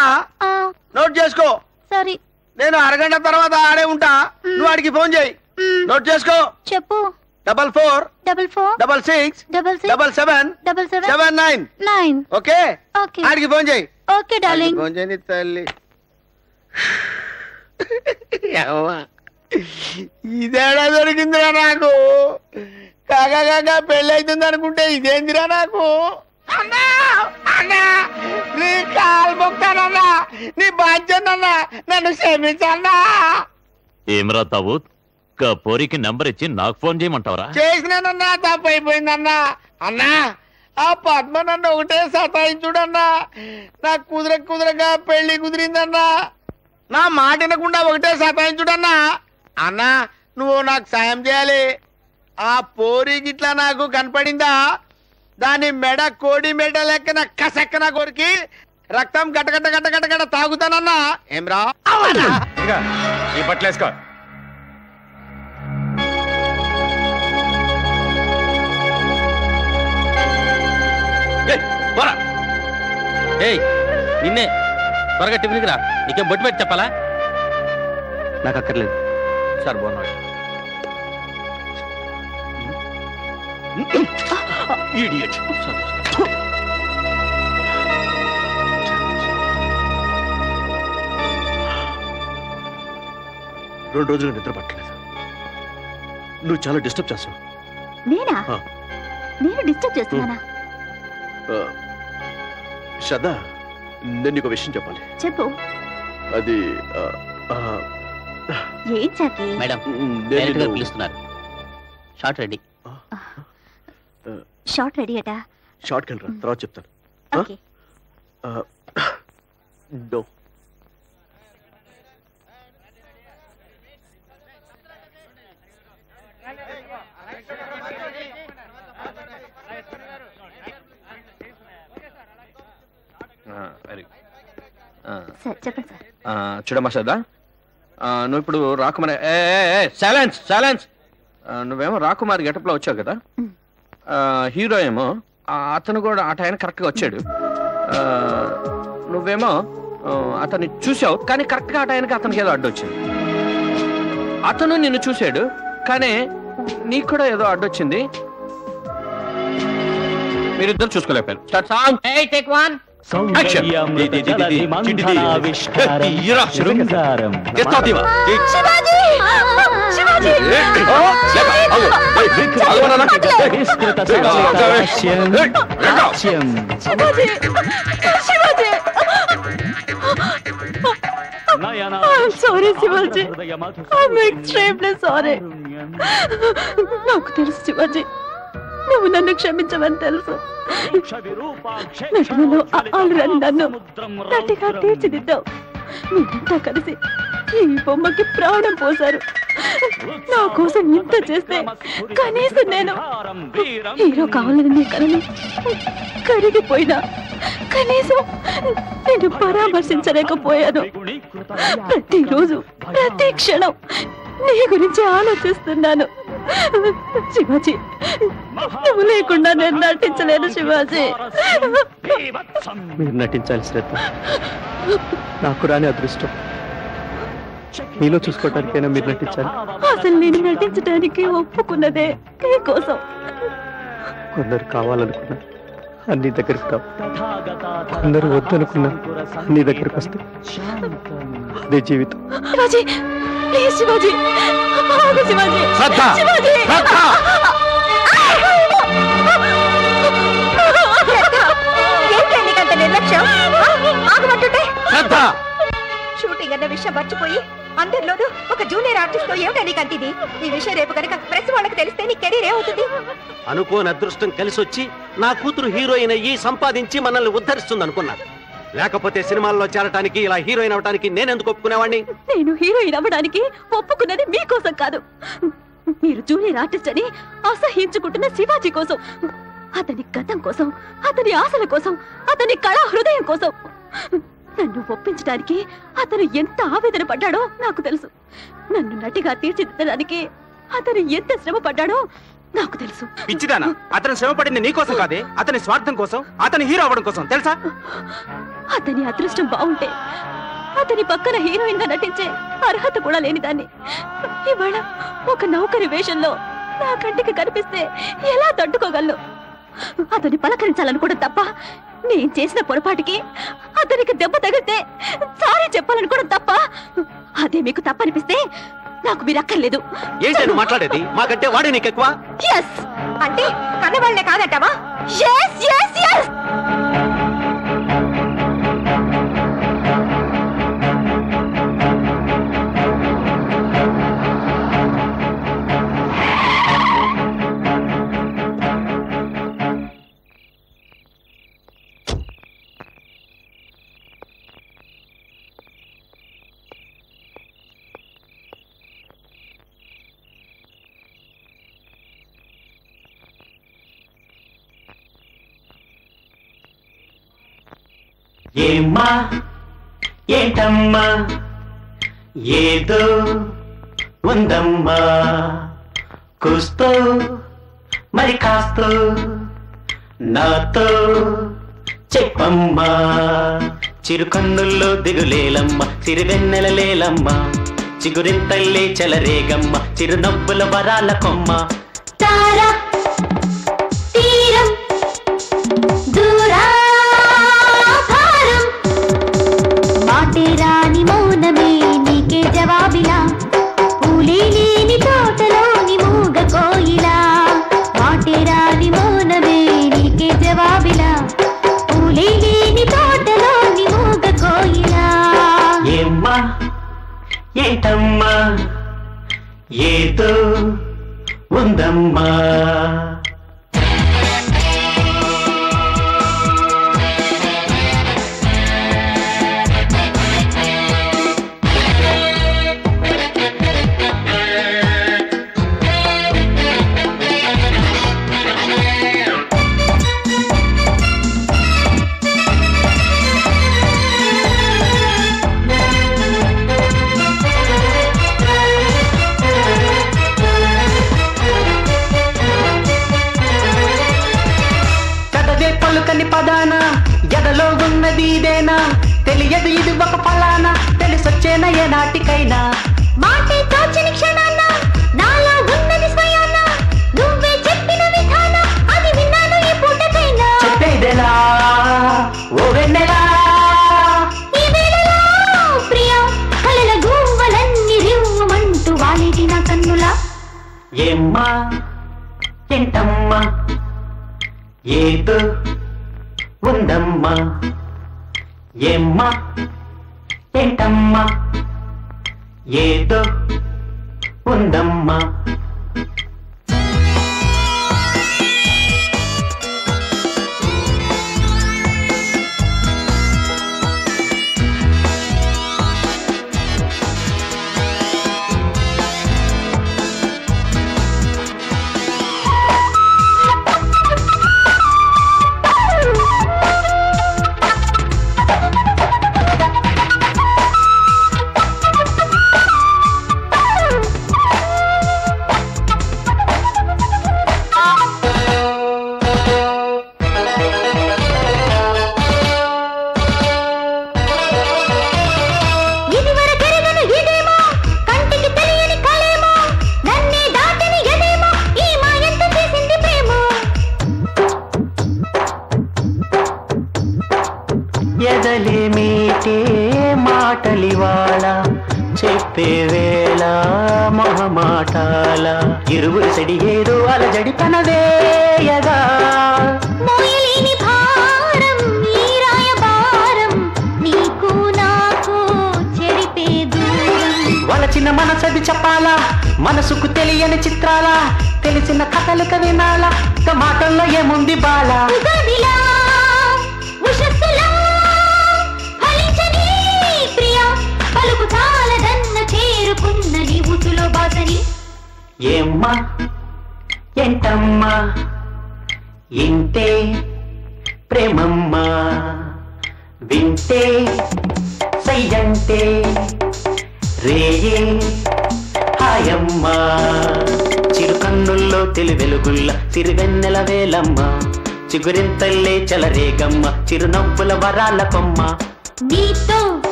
నోట్ చేసుకో. సరే. నేను అరగంట తర్వాత ఆడే ఉంటా. నువ్వు ఆడికి ఫోన్ చేయి. నోట్ చేసుకో. చెప్పు. Double four. Double four. Double six. Double six. Double seven. Double seven. Seven nine. Nine. Okay? Okay. ఆడికి ఫోన్ చేయి. Okay darling. ఫోన్ చేయని తల్లి. ఇదేడా దొరికిందిరా నాకు? కాగా కాగా పెళ్ళి అవుతుంది అనుకుంటే ఇదేందిరా నాకు? అన్నా అన్నా నీ కాలు నీ బాధ్యతన్నా నన్ను క్షమించన్నా. ఏమరా తావు పోరికి నెంబర్ ఇచ్చి నాకు ఫోన్ చేయమంటావరా? చేసినానన్నా తప్పు అయిపోయిందన్నా. అన్నా ఆ పద్మ నన్ను ఒకటే సతాయించుడన్నా. నాకు కుదిర కుదిరగా పెళ్ళి కుదిరిందన్నా. నా మాట వినకుండా ఒకటే సతాయించుడన్నా. అన్నా నువ్వు నాకు సాయం చేయాలి. ఆ పోరి గిట్లా నాకు కనపడిందా? దాని మెడ కోడి మెడ లెక్కన కసక్కన కొరికి రక్తం గటగట గటగట గట తాగుతానన్నా. ఏం రా? ఈ బట్టలు వేసుకో. పోరా. ఏయ్ నిన్నే త్వరగా టిఫిన్కి రా. నీకేం బొట్టు పెట్టి చెప్పాలా? నాకు అక్కర్లేదు సార్ బాగున్నాడు ఇడియట్. రెండు రోజులు నిద్ర పట్టలేదు. నువ్వు చాలా డిస్టర్బ్ చేస్తావు నేనా. నేను డిస్టర్బ్ చేస్తున్నానా? ఆ, శ్రద్ధ నేను నీకు విషయం చెప్పాలి. చెప్పు. అది ఏం చాకి మేడం పిలుస్తున్నారు. Shot ready. షార్ట్ రెడీ అట. షార్ట్ కెళ్ళరా తర్వాత చెప్తాను. చూడమ్మా సార్దా నువ్వు ఇప్పుడు రాకుమారి సైలెన్స్ సైలెన్స్ నువ్వేమో రాకుమారి గెటప్లో వచ్చావు కదా? హీరో ఏమో అతను కూడా ఆ టైం కరెక్ట్గా వచ్చాడు. నువ్వేమో అతన్ని చూసావు కానీ కరెక్ట్గా ఆ టైంకి అతనికి ఏదో అడ్డొచ్చింది అతను నిన్ను చూశాడు కానీ నీకు కూడా ఏదో అడ్డొచ్చింది మీరిద్దరు చూసుకోలేకపోయారు. Start song take one action sorry Shivaji sorry నాకు తెలుసు శివాజీ. నువ్వు నన్ను క్షమించవని తెలుసు నటనలో ఆల్రెడీ నన్ను నటిగా తీర్చిదిద్దావు నువ్వంతా కలిసి ఈ బొమ్మకి ప్రాణం పోశారు. నా కోసం ఇంత చేస్తే కనీసం నేను హీరో కావాలని కలను కరిగిపోయినా. కనీసం నేను పరామర్శించలేకపోయాను. ప్రతిరోజు ప్రతి క్షణం నీ గురించి ఆలోచిస్తున్నాను. శివాజీ నువ్వు లేకుండా నేను నటించలేను శివాజీ. మీరు నటించాలి శ్రద్ధ. నాకు రాని అదృష్టం. మీలో చూసుకోవటానికైనా మీరు నటించాలి అసలు నేను నటించడానికి ఒప్పుకున్నదే నీ కోసం. కొందరు కావాలనుకున్నారు అన్ని దగ్గరికి రావు కొందరు వద్దనుకున్నారు అన్ని దగ్గరికి వస్తాయి అదే జీవితం. నిర్లక్ష్యం! షూటింగ్ అన్న విషయం మర్చిపోయి అందరిలోనూ ఒక జూనియర్ ఆర్టిస్ట్తో ఏమిటా నీకు అంతిది? ఈ విషయం రేపు కనుక ప్రెస్ వాళ్ళకి తెలిస్తే నీ కెరీర్ ఏమవుతుంది? అనుకోని అదృష్టం కలిసి వచ్చి నా కూతురు హీరోయిన్ అయ్యి సంపాదించి మనల్ని ఉద్ధరిస్తుంది అనుకున్నాను లేకపోతే సినిమాల్లో చేరటానికి ఇలా హీరోయిన్ అవటానికి నేనెందుకు ఒప్పుకునేవాడిని నేను హీరోయిన్ అవ్వడానికి ఒప్పుకున్నది మీకోసం కాదు. మీరు జూనియర్ ఆర్టిస్ట్ అని అసహించుకుంటున్న శివాజీ కోసం అతని గతం కోసం అతని ఆశల కోసం అతని కళా హృదయం కోసం. నన్ను ఒప్పించడానికి అతను ఎంత ఆవేదన పడ్డాడో నాకు తెలుసు. నన్ను నటిగా తీర్చిదిద్దడానికి అతను ఎంత శ్రమ పడ్డాడో నాకు తెలుసు. పిచ్చిదానా అతను శ్రమ పడింది నీకోసం కాదే? అతని స్వార్థం కోసం? అతని హీరో అవ్వడం కోసం తెలుసా? అతని అదృష్టం బాగుంటే అతని పక్కన హీరోయిన్గా నటించే అర్హత కూడా లేనిదాన్ని ఇవాళ ఒక నౌకరి వేషంలో నా కంటికి కనిపిస్తే ఎలా తట్టుకోగలను? అతని పలకరించాలనుకోవడం తప్ప నేను చేసిన పొరపాటుకి అతనికి దెబ్బ తగిలితే సారీ చెప్పాలనుకోవడం తప్ప అదే మీకు తప్పనిపిస్తే నాకు మీరు అక్కర్లేదు. మాట్లాడేది? మాకంటే వాడే నీకు ఎక్కువ అంటే కన్నవాళ్ళే కాదంటావా? ఎస్ ఎస్ ఎస్ ఏమ్మా? ఏంటమ్మా? ఏదో ఉందమ్మా. కూస్తూ మరి కాస్తూ నాతో చెప్పమ్మా. చిరుకన్నుల్లో దిగులేలమ్మ చిరువెన్నెల లేలమ్మ. చిగురింతల్లే చెలరేగమ్మ చిరునవ్వుల వరాల కొమ్మ. తారా ఉందమ్మా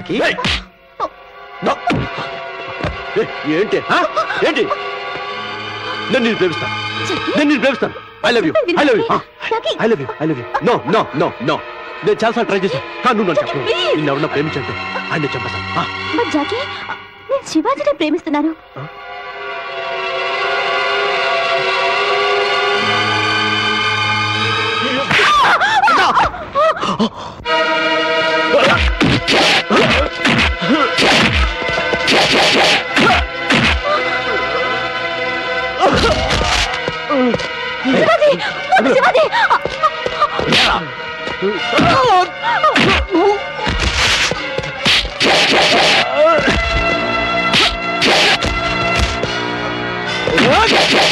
పిచ్చిపిల్లాకి ఏంటి? ఏంటి? నేను నేను ప్రేమిస్తాను. నేను నేను ప్రేమిస్తాను. I love you I love you I love you I love you no no no no నేను చాలా ట్రై చేశాను. కానీ నువ్వు నాకు చెప్పు నిన్నెవరన్నా ప్రేమించంటే ఆయన చెప్పేస్తాను నేను శివాజీని ప్రేమిస్తున్నాను. Ah!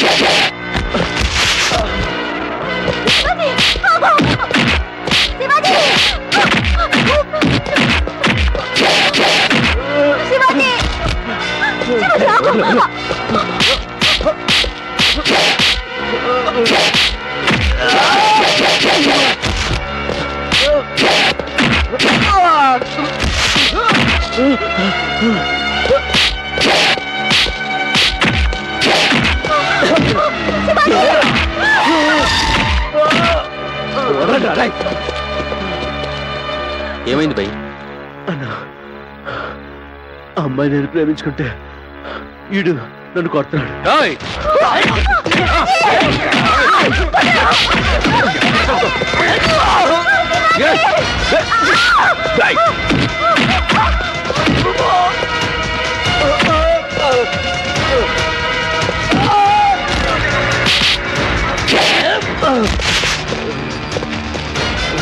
Yeah! ఏమైంది భయ్? అన్నా అమ్మాయి నేను ప్రేమించుకుంటే ఈడు నన్ను కొడుతున్నాడు.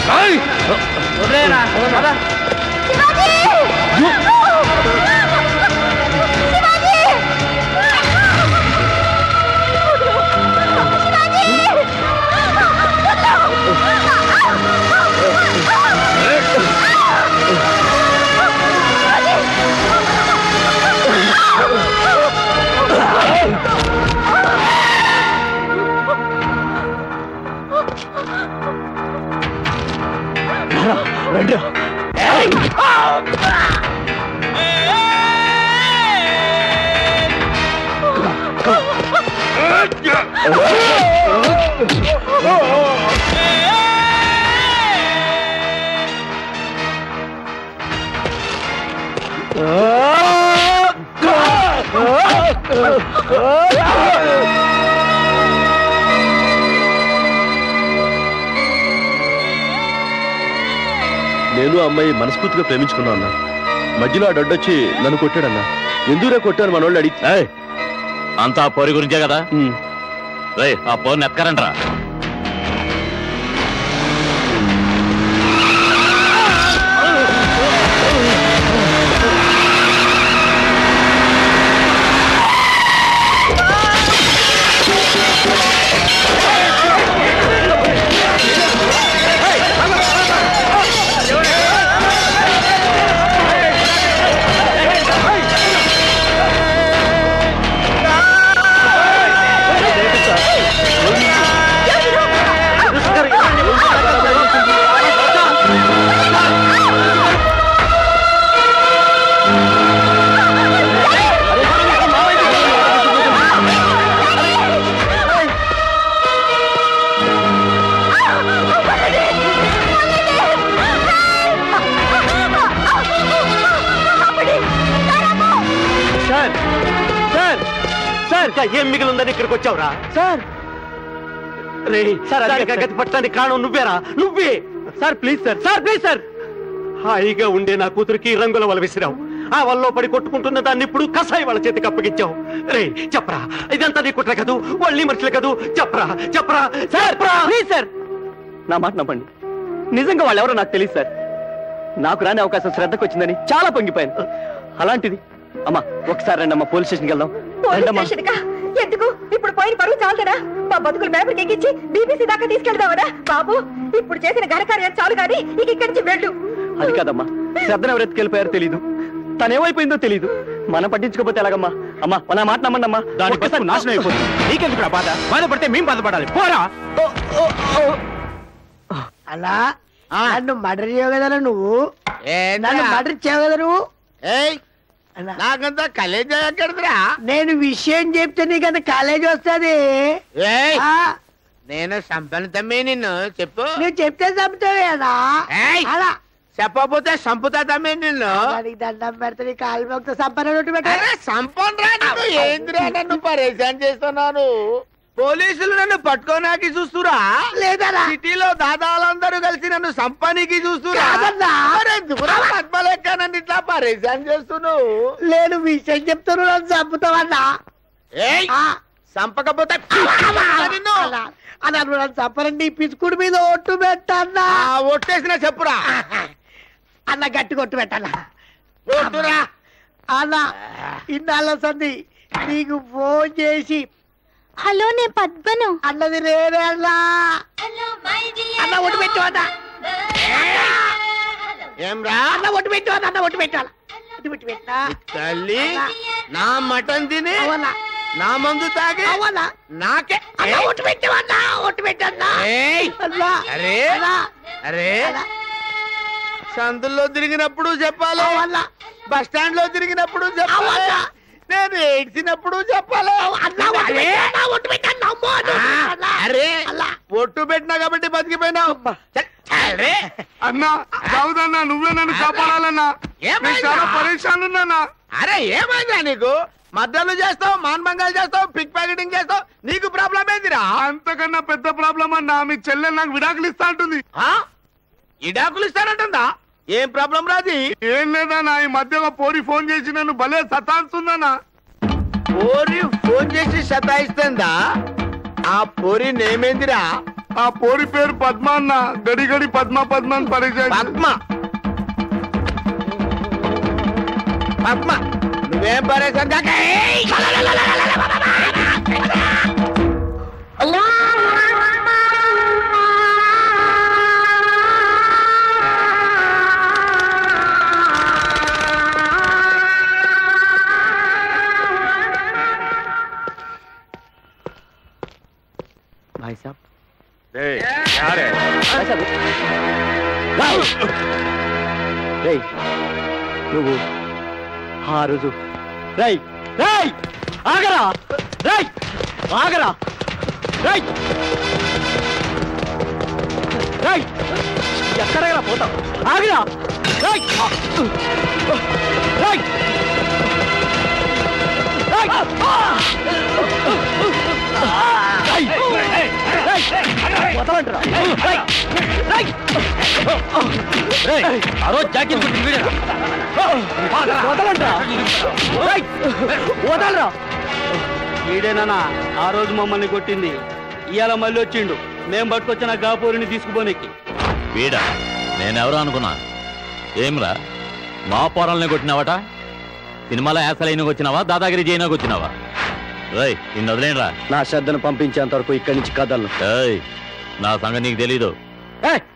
Hey! నేను అమ్మాయి మనస్ఫూర్తిగా ప్రేమించుకున్నా అన్న. మధ్యలో ఆ డొడ్డొచ్చి నన్ను కొట్టాడన్నా. ఎందుకురా కొట్టాను మన వాళ్ళు అడిగి అంతా ఆ పోరి గురించే కదా? రే ఆ పోరిని ఎత్కరండ్రా సార్ ఏం మిగిలిందని ఇక్కడికి వచ్చావురా? సార్! రే సార్, గతి పట్టడానికి కారణం నువ్వేరా? నువ్వే! Sir please sir. Sir please sir! హాయిగా ఉండే నా కూతురికి రంగుల వల విసిరావు. ఆ వల్లో పడి కొట్టుకుంటున్న దాన్ని ఇప్పుడు కసాయి వాళ్ళ చేతికి అప్పగించావు. రే చెప్పరా? ఇదంతా నీ కుట్ర కదూ? వాళ్ళని మనుషులు కదూ? చెప్పరా? చెప్పరా? Sir please sir! నా మాట నమ్మండి. నిజంగా వాళ్ళు ఎవరో నాకు తెలియదు సార్. నాకు రాని అవకాశం శ్రద్ధకు వచ్చిందని చాలా పొంగిపోయాను. అలాంటిది. అమ్మా ఒకసారి రండి అమ్మా పోలీస్ స్టేషన్కి వెళ్దాం. ఎందుకు? ఇప్పుడు పోయిన పరువు చాలదనా మా బతుకులు పేపర్కి ఎక్కించి బీబీసీ దాకా తీసుకెళ్దామనా బాబు. ఇప్పుడు చేసిన ఘనకార్యం చాలు గాని ఇక ఇక్కడి నుంచి వెళ్ళు. అది కాదమ్మా. శ్రద్ధను ఎవరు ఎత్తుకెళ్ళిపోయారో తెలీదు. తను ఏమైపోయిందో తెలీదు. మనం పట్టించుకోకపోతే ఎలాగమ్మా? అమ్మా మన మాట నమ్మండి అమ్మా దాని బతుకు నాశనం అయిపోతుంది. నీకెందుకు బాధ? బాధపడితే మేము బాధపడాలి. పోరా. అలా నన్ను మర్డర్ కదా నువ్వు? నన్ను మర్డర్ నువ్వు? నాకంతా కలేజ ఎక్కడదిరా? నేను విషయం చెప్తే నీకంత కాలేజ్ వస్తుంది. నేను సంపను తమ్మి నిన్ను చెప్పు. నువ్వు చెప్తే చంపుతావు అలా. చెప్పకపోతే సంపుతా తమ్మి నిన్ను. దండం పెడితే కాలు మొక్త సంపన సంపన్రా నువ్వు ఏందిరా నన్ను పరేషాన్ చేస్తున్నాను పోలీసులు నన్ను పట్టుకోనాకి చూస్తురా? లేదా సిటీలో దాదాలందరూ కలిసి నన్ను సంపానికి చూస్తురా? నన్ను ఇట్లా పరేషాన్ చేస్తున్నావు. నేను విషయం చెప్తాను నన్ను చంపుతావన్నా? అలా. నువ్వు నన్ను. చంపరండి పిచ్చుకుడి మీద ఒట్టు పెట్టన్నా? ఒట్టేసిన చెప్పురా. అన్న గట్టి కొట్టు పెట్టన్నా. ఒట్టురా. అన్న ఇన్నాళ్ళ సంది నీకు ఫోన్ చేసి హలో నేను పద్మను. అన్నది నేనే అన్నా. అన్న ఒట్టు పెట్టు అన్న. ఏం రా? అన్న ఒట్టు పెట్టు అన్న అన్న ఒట్టు పెట్టాల? ఒట్టు పెట్టి పెట్టా. తల్లి నా మటన్ తిని నా మందు తాగి నాకే. అన్న ఒట్టు పెట్టావన్నా ఒట్టు పెట్టన్నా అరే అరే. సందుల్లో తిరిగినప్పుడు చెప్పాలి. బస్ స్టాండ్లో తిరిగినప్పుడు చెప్పాలి. నేను ఏడ్చినప్పుడు చెప్పాలి? అరే! ఒట్టు పెట్టినా కాబట్టి అరే. అన్నా దావుదన్నా నువ్వే నన్ను కాపాడాలన్నా. నేను చాలా అరే ఏమైందా నీకు? మద్దలు చేస్తావు మాన్మంగాలు చేస్తావు పిక్ ప్యాకెటింగ్ చేస్తావు నీకు ప్రాబ్లం ఏందిరా? అంతకన్నా పెద్ద ప్రాబ్లం అన్నా మీ చెల్లె నాకు విడాకులు ఇస్తా అంటుంది. ఇడాకులు ఇస్తానంటుందా? ఏం ప్రాబ్లం రాది ఏం లేదన్నా ఈ మధ్య ఒక పోరి ఫోన్ చేసి నన్ను భలే సతాస్తుందన్నా పోరి ఫోన్ చేసి సతాయిస్తుందా? ఆ పోరి నేమేందిరా? ఆ పోరి పేరు పద్మ అన్న. గడి గడి పద్మ పద్మ అని పరిచయం పద్మ. పద్మ. నువ్వేం పరేశాన్ भाई साहब రేయ్ నువ్వు ఆ రోజు రేయ్ రేయ్ ఆగరా రేయ్ ఆగరా రేయ్ రేయ్ ఎక్కడగరా పోతావు ఆగరా రేయ్ రేయ్ వదలంటరా ఆ రోజు జాకీర్ వీడేనా? వదలరా వీడేనా ఆ రోజు మమ్మల్ని కొట్టింది. ఇవాళ మళ్ళీ వచ్చిండు. మేం పట్టుకొచ్చిన గాపూరిని తీసుకుపోనికి. వీడా నేనెవరో అనుకున్నా. ఏమ్రా మా పోరాలని కొట్టినావట? సినిమాలో యాసలైనకి వచ్చినావా? దాదాగిరి చేయనకు వచ్చినావా? నిన్ను వదిలేనరా. నా శ్రద్ధను పంపించేంత వరకు ఇక్కడి నుంచి కదలను. ఏయ్ నా సంగతి నీకు తెలీదు.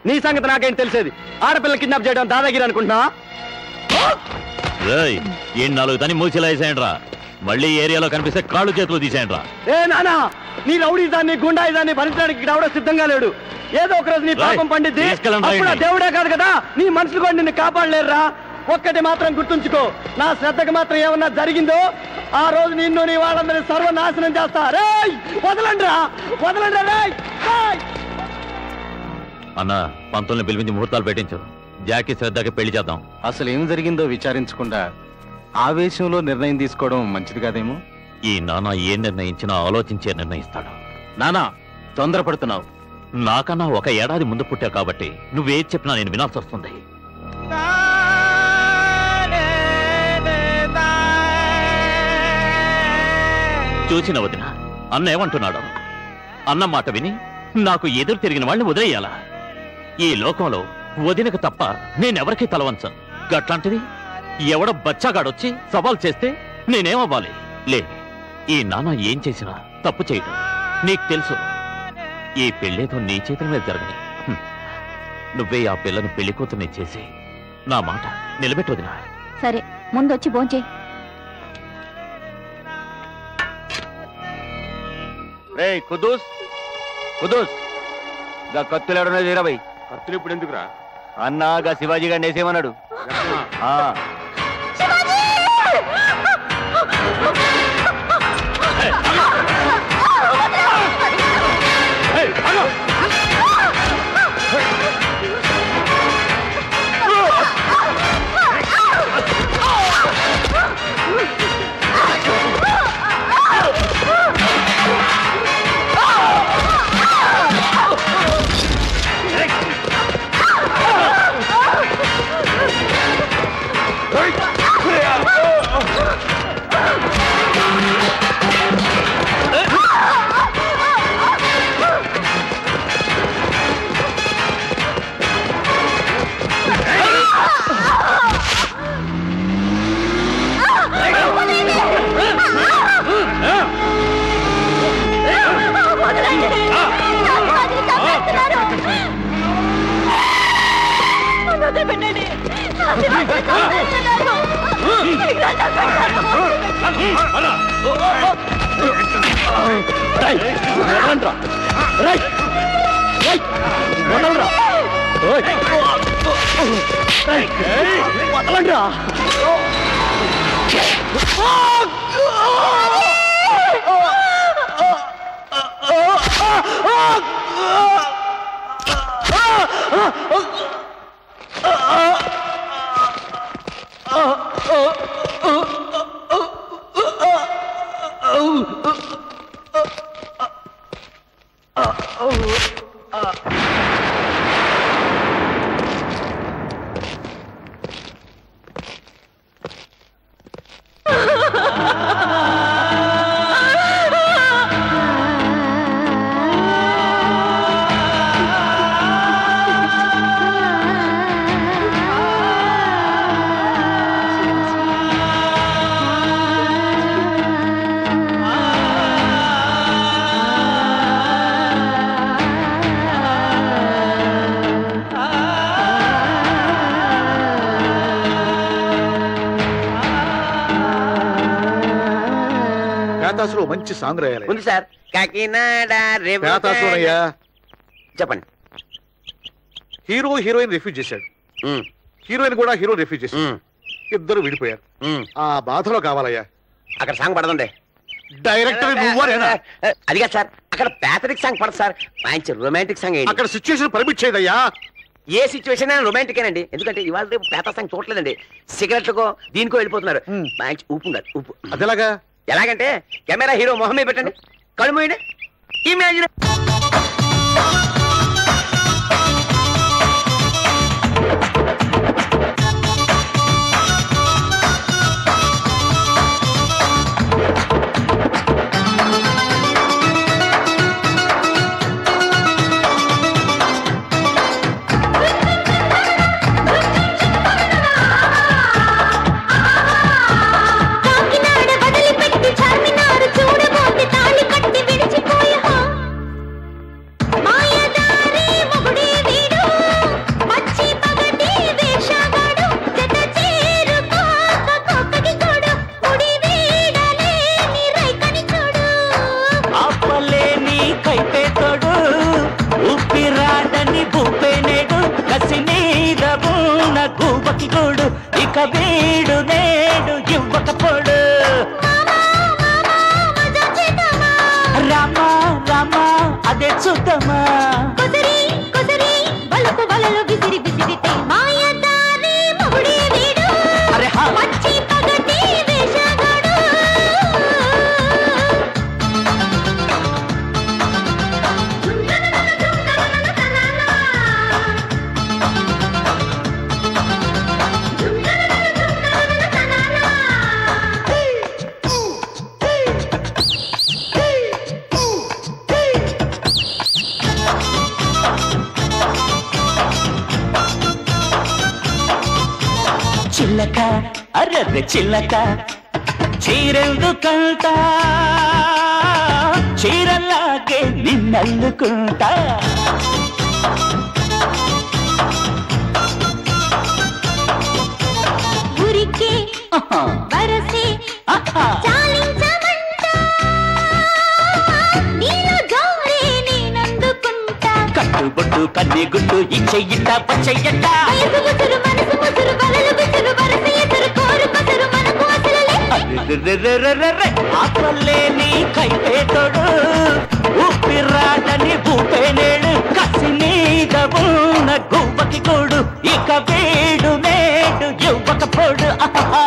నీ సంగతి నాకేం తెలిసేది? ఆడపిల్ల కిడ్నాప్ చేయడం దాదాగిరి అనుకుంటున్నా? రేయ్ ఈ నాలుగు తని మూసిలా వేసేయండిరా. మళ్ళీ ఏరియాలో కనిపిస్తే కాళ్ళు చేతులు తీసేయండిరా. ఏ నానా నీ రౌడీదాన్ని గుండాయిదాన్ని భరించడానికి ఇక్కడ సిద్ధంగా లేడు. ఏదో ఒక రోజు నీ పాపం పండిద్ది. అప్పుడు. దేవుడే కాదు కదా నీ మనుషులు కూడా నిన్ను కాపాడలేరురా. ఒక్కటి మాత్రం గుర్తుంచుకో. నా శ్రద్ధకు మాత్రం ఏమన్నా జరిగిందో ఆ రోజు నిన్ను నీ వాళ్ళందరినీ సర్వనాశనం చేస్తా. రేయ్! వదలండి రా వదలండి రేయ్! రేయ్! అన్న పంతుల్ని పిలిపించి ముహూర్తాలు పెట్టించు. జాకీ శ్రద్ధకి పెళ్ళి చేద్దాం. అసలు ఏం జరిగిందో విచారించకుండా ఆవేశంలో నిర్ణయం తీసుకోవడం మంచిది కాదేమో? ఈ నాన్న ఏ నిర్ణయించినా ఆలోచించే నిర్ణయిస్తాడు. నానా తొందరపడుతున్నావు. నాకన్నా ఒక ఏడాది ముందు పుట్టావు కాబట్టి నువ్వేది చెప్పినా నేను వినాల్సి వస్తుంది. చూసిన వదిన అన్న ఏమంటున్నాడు? అన్న మాట విని నాకు ఎదురు తిరిగిన వాళ్ళని వదిలేయాలా? ఈ లోకంలో వదినకు తప్ప నేనెవరికీ తలవంచను. గట్లాంటిది ఎవడ బచ్చాగాడొచ్చి సవాల్ చేస్తే నేనేమవ్వాలి? లే ఈ నాన్న ఏం చేసినా తప్పు చేయడం నీకు తెలుసు. ఈ పెళ్ళేదో నీ చేతుల మీద జరగని నువ్వే ఆ పిల్లని పెళ్ళి కూతుర్ని చేసి నా మాట నిలబెట్టొదినా సరే ముందొచ్చి భోంచేయి. రే కుదూస్. కుదూస్. గా కత్తులు ఎవడనేది ఇరవై కత్తులు ఇప్పుడు ఎందుకురా? అన్నా గా శివాజీ గారిని వేసేమన్నాడు ఆ. వదలండిరా ఆ మంచి సాంగ్ రాయాలి. ఉంది సార్. కాకినాడ రేపు చెప్పండి. హీరో హీరోయిన్ రిఫ్యూజ్ చేశాడు. హీరోయిన్ కూడా హీరో రిఫ్యూజ్ చేశాడు. ఇద్దరు విడిపోయారు. ఆ బాధలో కావాలయ్యా. అక్కడ సాంగ్ పడదండి. డైరెక్టర్ అదిగా సార్. అక్కడ ప్యాథరిక్ సాంగ్ పడదు సార్. మంచి రొమాంటిక్ సాంగ్ అక్కడ సిచ్యువేషన్ పర్మిట్ చేయదయ్యా. ఏ సిచ్యువేషన్ అయినా రొమాంటికేనండి ఎందుకంటే ఇవాళ రేపు పేత సాంగ్ చూడలేదండి. సిగరెట్లకో దీనికో వెళ్ళిపోతున్నారు. మంచి ఉప్పు ఉండాలి ఉప్పు అదెలాగా? ఎలాగంటే కెమెరా హీరో మొహమే పెట్టండి. కళ్ళు మూయండి. ఇమేజిన్ అదే అర్రర్రె చిల్లక చీరెందుకంట చీరలాగే నిన్నల్లుకుంటా. ఉరికే వరసే చాలించమంట. నీలో జోరే నేనందుకుంటా. కట్టుబొట్టు కన్ని గుడ్డు ఇచ్చెయ్యిట పచ్చయ్యట. మనసు ముసురు వలలు ఆత్మలేని కైపేతడు కైపేతోడు ఊపిరాడని భూపేనేడు కసి మీద ఉన్న గువ్వకి కూడు ఇక మేడు యువక ఇవ్వకపోడు ఆహా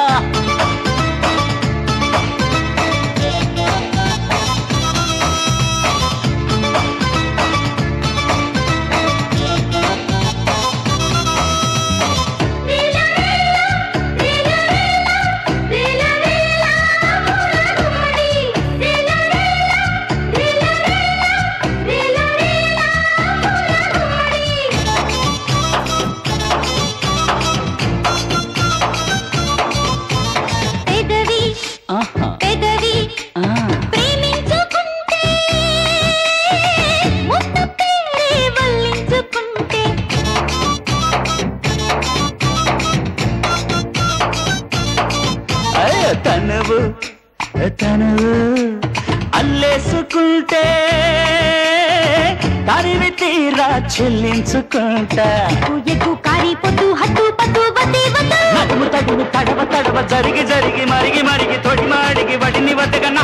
చెల్లించుకుంటా. ఎగ్గు కారి పొద్దు హద్దు పద్దు వద్దే వద్దు నడుము తడుము తడవ తడవ జరిగి జరిగి మరిగి మరిగి తొడి మాడిగి వడిని వద్దగన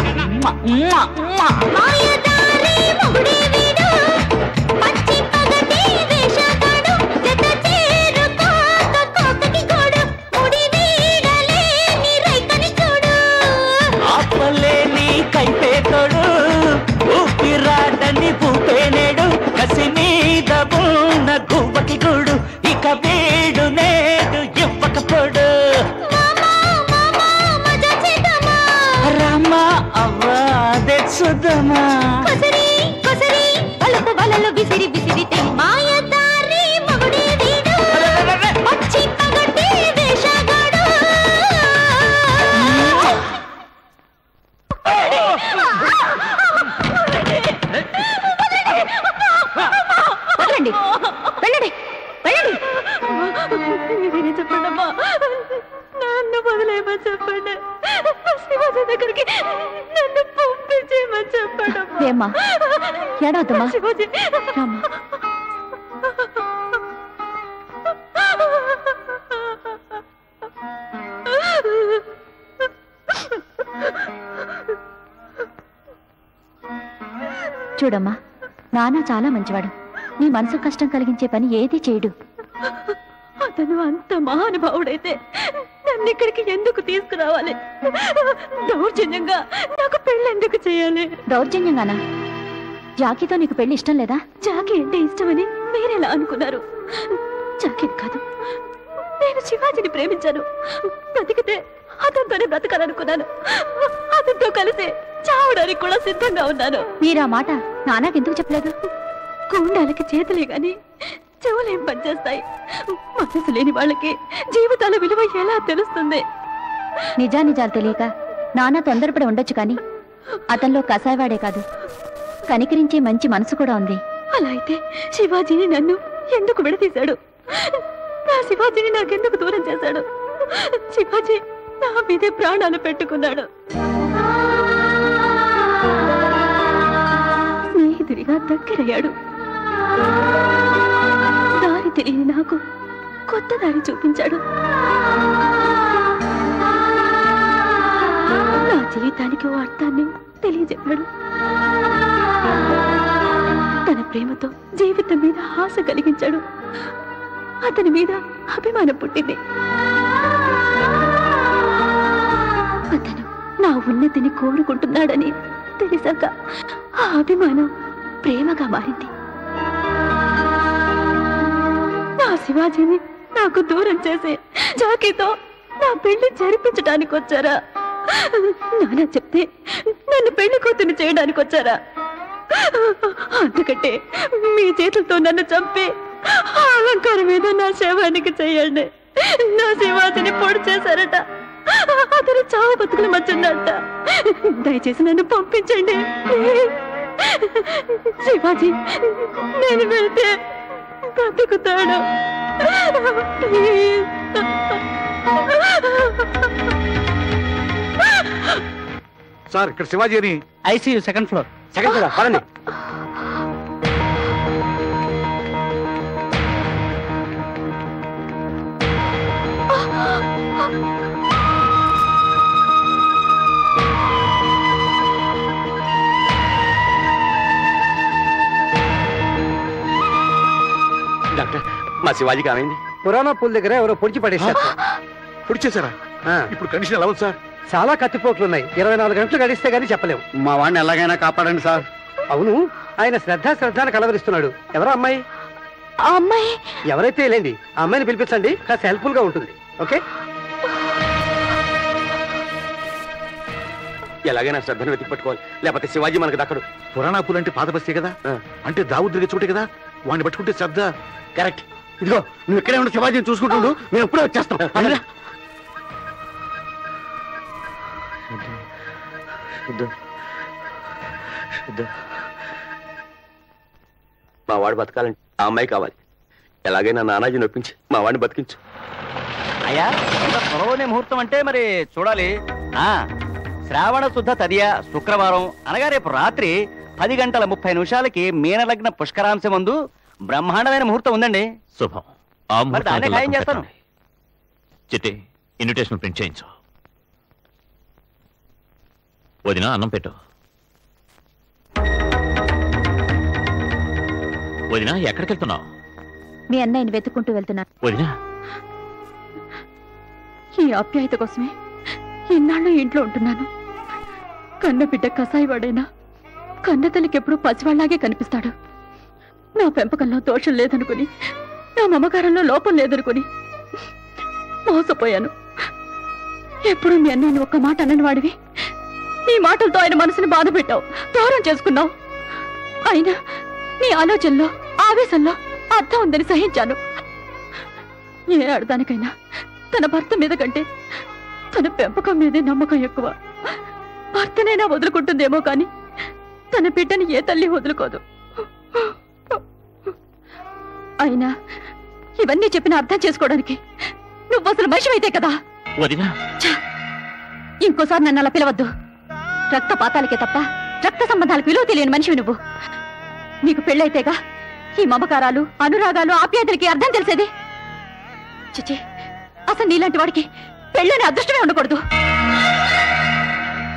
నాన్న చాలా మంచివాడు. నీ మనసు కష్టం కలిగించే పని ఏది చేయడు. అతను అంత మహానుభావుడైతే నన్ను ఇక్కడికి ఎందుకు తీసుకురావాలి? దౌర్జన్యంగా నాకు పెళ్ళెందుకు చేయాలి? దౌర్జన్యంగానా? జాకీతో నీకు పెళ్ళి ఇష్టం లేదా? జాకి అంటే ఇష్టమని మీరెలా అనుకున్నారు? జాకీని కాదు నేను శివాజీని ప్రేమించాను. బ్రతికితే అతనితోనే బ్రతకాలనుకున్నాను. అతనితో కలిసి చావడానికి కూడా సిద్ధంగా ఉన్నాను. మీరా మాట నాన్నకెందుకు చెప్పలేదు? కుండాలకి చేతులే గాని చెవులేం పనిచేస్తాయి. మనసు లేని వాళ్ళకి జీవితాల విలువ ఎలా తెలుస్తుంది? నిజానిజాలు తెలియక నాన్న తొందరపడి ఉండొచ్చు కానీ అతనిలో కసాయవాడే కాదు. కనికరించే మంచి మనసు కూడా ఉంది. అలా అయితే శివాజీని నన్ను ఎందుకు విడదీశాడు? నా శివాజీని నాకెందుకు దూరం చేశాడు? శివాజీ నా మీదే ప్రాణాలు పెట్టుకున్నాడు. కూడా దగ్గరయ్యాడు. దారి తెలియని నాకు కొత్త దారి చూపించాడు. నా జీవితానికి ఓ అర్థాన్ని తెలియజెప్పాడు. తన ప్రేమతో జీవితం మీద ఆశ కలిగించాడు. అతని మీద అభిమానం పుట్టింది. అతను నా ఉన్నతిని కోరుకుంటున్నాడని తెలిసాక ఆ అభిమానం ప్రేమగా మారింది. నా శివాజీని నాకు దూరం చేసే జాకీతో నా పెళ్ళి జరిపించడానికి వచ్చారా? నాన్న చెప్తే నన్ను పెళ్ళి కూతురు చేయడానికి వచ్చారా? అందుకంటే మీ చేతులతో నన్ను చంపి అలంకారం మీద నా శవానికి చెయ్యండి నా శివాజీని పొడి చేశారట. అతను చావు బతుకుల మధ్యున్నట్ట దయచేసి నన్ను పంపించండి. శివాజీ నేను వెళ్తే బ్రతుకుతాడు. సార్ ఇక్కడ శివాజీని ICU second floor. Second floor? పదండి. డాక్టర్ మా శివాజీకి ఏమైంది? పురాణా పూల్ దగ్గర ఎవరో పొడిచి పడేశారు. పొడి చేశారా ఇప్పుడు కండిషన్ ఎలా ఉంది సార్? చాలా కత్తిపోట్లు ఉన్నాయి. ఇరవై నాలుగు గంటలు గడిస్తే గానీ చెప్పలేము మా వాడిని ఎలాగైనా కాపాడండి సార్. అవును ఆయన శ్రద్ధ శ్రద్ధాన్ని కలవరిస్తున్నాడు. ఎవరో అమ్మాయి? ఆ అమ్మాయి? ఎవరైతే లేండి ఆ అమ్మాయిని పిలిపించండి కాస్త హెల్ప్ఫుల్గా ఉంటుంది. ఓకే? ఎలాగైనా శ్రద్ధను వెతికి పట్టుకోవాలి. లేకపోతే శివాజీ మనకు దక్కడు. పురాణాపులు అంటే పాత బస్తీ కదా అంటే దావుద్ తిరిగే చోటే కదా? వాడిని పట్టుకుంటే శ్రద్ధ. కరెక్ట్ ఇదిగో నువ్వు ఇక్కడే ఉండి శివాజీని చూసుకుంటుండు. మేము ఎప్పుడో వచ్చేస్తాం. మా వాడు బతకాలంటే ఆ అమ్మాయి కావాలి. ఎలాగైనా నానాజీని ఒప్పించి మా వాడిని బతికించు. అయ్యా త్వరలోనే ముహూర్తం అంటే మరి చూడాలి. ఆ శ్రావణ శుద్ధ తదియ శుక్రవారం అనగా రేపు రాత్రి పది గంటల ముప్పై నిమిషాలకి మీనలగ్న పుష్కరాంశం ముందు బ్రహ్మాండమైన ముహూర్తం ఉందండి. శుభం. ఆ మరి దాన్నే ముహూర్తానికి ఖాయం లగ్నం చేస్తాను. పెట్టండి. చిట్టి ఇన్విటేషన్ ప్రింట్ చేయించు. వదిన అన్నం పెట్టు. వదిన ఎక్కడికి వెళ్తున్నావు? మీ అన్నయ్యని వెతుక్కుంటూ వెళ్తున్నాను వదిన. ఈ ఆప్యాయత కోసమే ఇన్నాళ్ళు ఇంట్లో ఉంటున్నాను. కన్న బిడ్డ కసాయివాడైనా కన్న ఎప్పుడు పసివాళ్ళాగే కనిపిస్తాడు. నా పెంపకంలో దోషం లేదనుకుని నా మమకారంలో లోపం లేదనుకుని మోసపోయాను. ఎప్పుడు మీ అన్నయ్యను ఒక్క మాట అనని వాడివి. నీ మాటలతో ఆయన మనసుని బాధ పెట్టావు. దూరం చేసుకున్నావు. అయినా నీ ఆలోచనలో ఆవేశంలో అర్థం ఉందని సహించాను. ఏ ఆడదానికైనా తన భర్త మీద కంటే తన పెంపకం మీదే నమ్మకం ఎక్కువ. భర్తనైనా వదులుకుంటుందేమో కానీ తన బిడ్డని ఏ తల్లి వదులుకోదు. అయినా ఇవన్నీ చెప్పిన అర్థం చేసుకోవడానికి నువ్వు అసలు మనిషివైతే కదా? ఇంకోసారి నన్ను అలా పిలవద్దు. రక్తపాతాలకే తప్ప రక్త సంబంధాలకు విలువ తెలియని మనిషివి నువ్వు. నీకు పెళ్ళైతేగా ఈ మమకారాలు అనురాగాలు ఆప్యాయతలకి అర్థం తెలిసేది. చిచి అసలు నీలాంటి వాడికి పెళ్ళని అదృష్టమే ఉండకూడదు.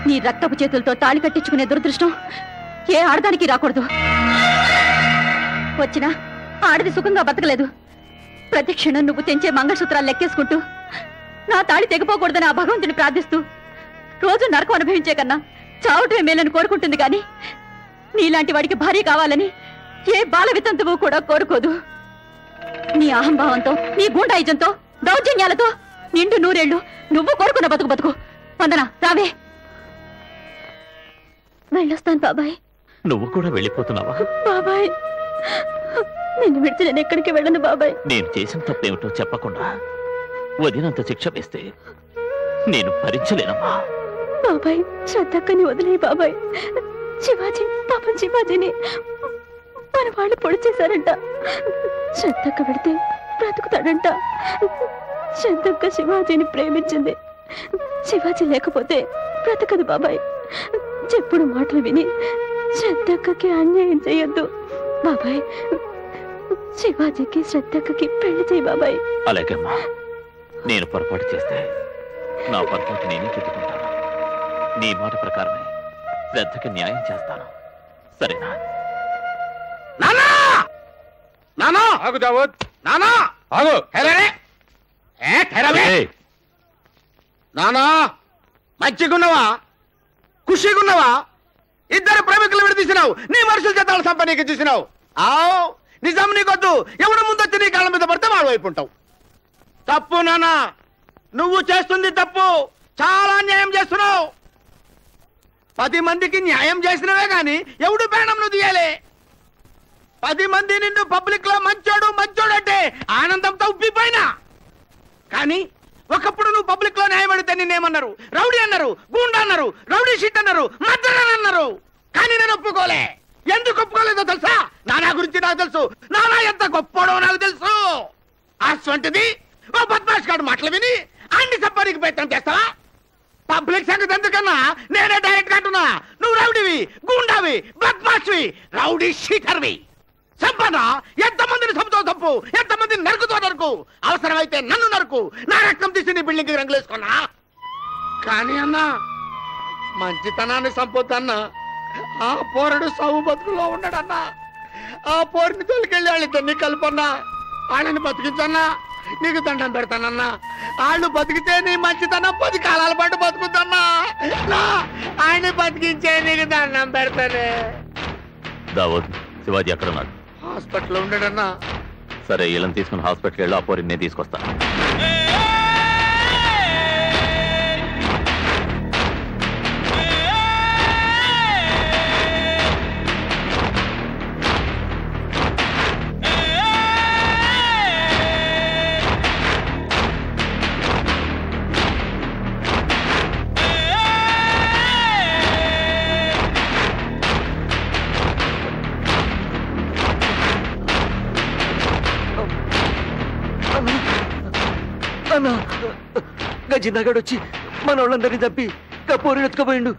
నీ రక్తపు చేతులతో తాళి కట్టించుకునే దురదృష్టం ఏ ఆడదానికి రాకూడదు. వచ్చినా ఆడది సుఖంగా బతకలేదు. ప్రతి క్షణం నువ్వు తెంచే మంగళసూత్రాలు లెక్కేసుకుంటూ నా తాళి తెగిపోకూడదని ఆ భగవంతుని ప్రార్థిస్తూ రోజు నరకం అనుభవించే కన్నా చావటమే మేలని కోరుకుంటుంది కానీ నీలాంటి వాడికి భార్య కావాలని ఏ బాల వితంతువు కూడా కోరుకోదు. నీ అహంభావంతో నీ గూండాయిజంతో దౌర్జన్యాలతో నిండు నూరేళ్ళు నువ్వు కోరుకున్న బతుకు బతుకు. వందన రావే. వెళ్ళొస్తాను బాబాయ్. నువ్వు కూడా వెళ్ళిపోతున్నావా? బాబాయ్ నిన్ను విడిచి నేను ఎక్కడికి వెళ్ళను బాబాయ్. నేను చేసిన తప్పేమిటో చెప్పకుండా వదినంత శిక్ష వేస్తే నేను భరించలేనమ్మా. బాబాయ్ శ్రద్ధక్కని వదిలే బాబాయ్. శివాజీ పాపం శివాజీని మన వాళ్ళు పొడి చేశారంట. శ్రద్ధక్క పెడితే బ్రతుకుతాడంట. శ్రద్ధక్క శివాజీని ప్రేమించింది. శివాజీ లేకపోతే బ్రతకదు బాబాయ్. చెప్పుడు మాటలు విని శ్రద్ధక్కకి అన్యాయం చేయొద్దు. బాబాయ్ శివాజీకి శ్రద్ధక్కకి పెళ్ళి చేయి బాబాయ్. అలాగమ్మా నేను పొరపాటు చేస్తే నా పొరపాటు నేనే చుట్టుకుంటాను నీ మాట ప్రకారమే శ్రద్ధకి న్యాయం చేస్తాను. సరేనా? నానా! నానా! ఆగు దావత్ నానా! ఆగు. హెరరే ఏ ఠెరవే! నానా! మంచిగున్నవా ఖుషిగున్నవా ఇద్దరు ప్రేమికులు విడదీసినావు. నీ మనుషుల చేతాల సంపనీకి చూసినావు. ఆవు నిజం నీకొద్దు. ఎవడు ముందొచ్చి నీ కాళ్ళ మీద పడితే వాడు వైపు ఉంటావు. తప్పు నాన్న. నువ్వు చేస్తుంది తప్పు. చాలా న్యాయం చేస్తున్నావు. పది మందికి న్యాయం చేసినవే గాని ఎవడు పేణం నువ్వు తీయాలి? పది మంది నిన్ను పబ్లిక్లో మంచోడు మంచోడు అంటే ఆనందంతో ఉబ్బిపోయినా. కానీ ఒకప్పుడు నువ్వు పబ్లిక్లో న్యాయం అడిగితే నిన్నేమన్నారు రౌడీ అన్నారు గూండా అన్నారు రౌడీ షీట్ అన్నారు మద్దరన్ అన్నారు. కానీ నేను ఒప్పుకోలే. ఎందుకు ఒప్పుకోలేదో తెలుసా? నానా గురించి నాకు తెలుసు. నానా ఎంత గొప్పడో నాకు తెలుసు. అటువంటిది ఓ బద్మాష్ గారు మాటలు విని అన్ని చెప్పడానికి ప్రయత్నం చేస్తావా? పబ్లిక్ సంగతి ఎందుకన్నా? నేనే డైరెక్ట్ అంటున్నా. నువ్వు రౌడీవి గూండావి బద్మాష్వి రౌడీ షీటర్వి. చంపనా? ఎంతమందిని చంపుతో చంపు? ఎంతమందిని నరుకుతో నరుకు? అవసరమైతే నన్ను నరుకు. నా రక్తం తీసి నీ బిల్డింగ్ రంగులేసుకున్నా కానీ అన్నా మంచితనాన్ని సంపొద్దన్నా ఆ పోరడు సవు బతుకులో ఉన్నాడన్నా ఆ పోరిని తొలికెళ్ళి వాళ్ళిద్దరిని కలుపన్నా వాళ్ళని బతికించన్నా నీకు దండం పెడతానన్నా వాళ్ళు బతికితే నీ మంచితనం పది కాలాల పాటు బతుకుద్దన్నా. నా ఆయన బతికించే నీకు దండం పెడతానే. దావోద్ శివాజీ ఎక్కడ ఉన్నాడు హాస్పిటల్లో ఉండడన్నా. సరే వీళ్ళని తీసుకుని హాస్పిటల్కి వెళ్ళి ఆ పోరిని నేను తీసుకొస్తాను గజినగాడు వచ్చి మన వాళ్ళందరినీ తప్పి కపూరిని ఎత్తుకుపోయిండు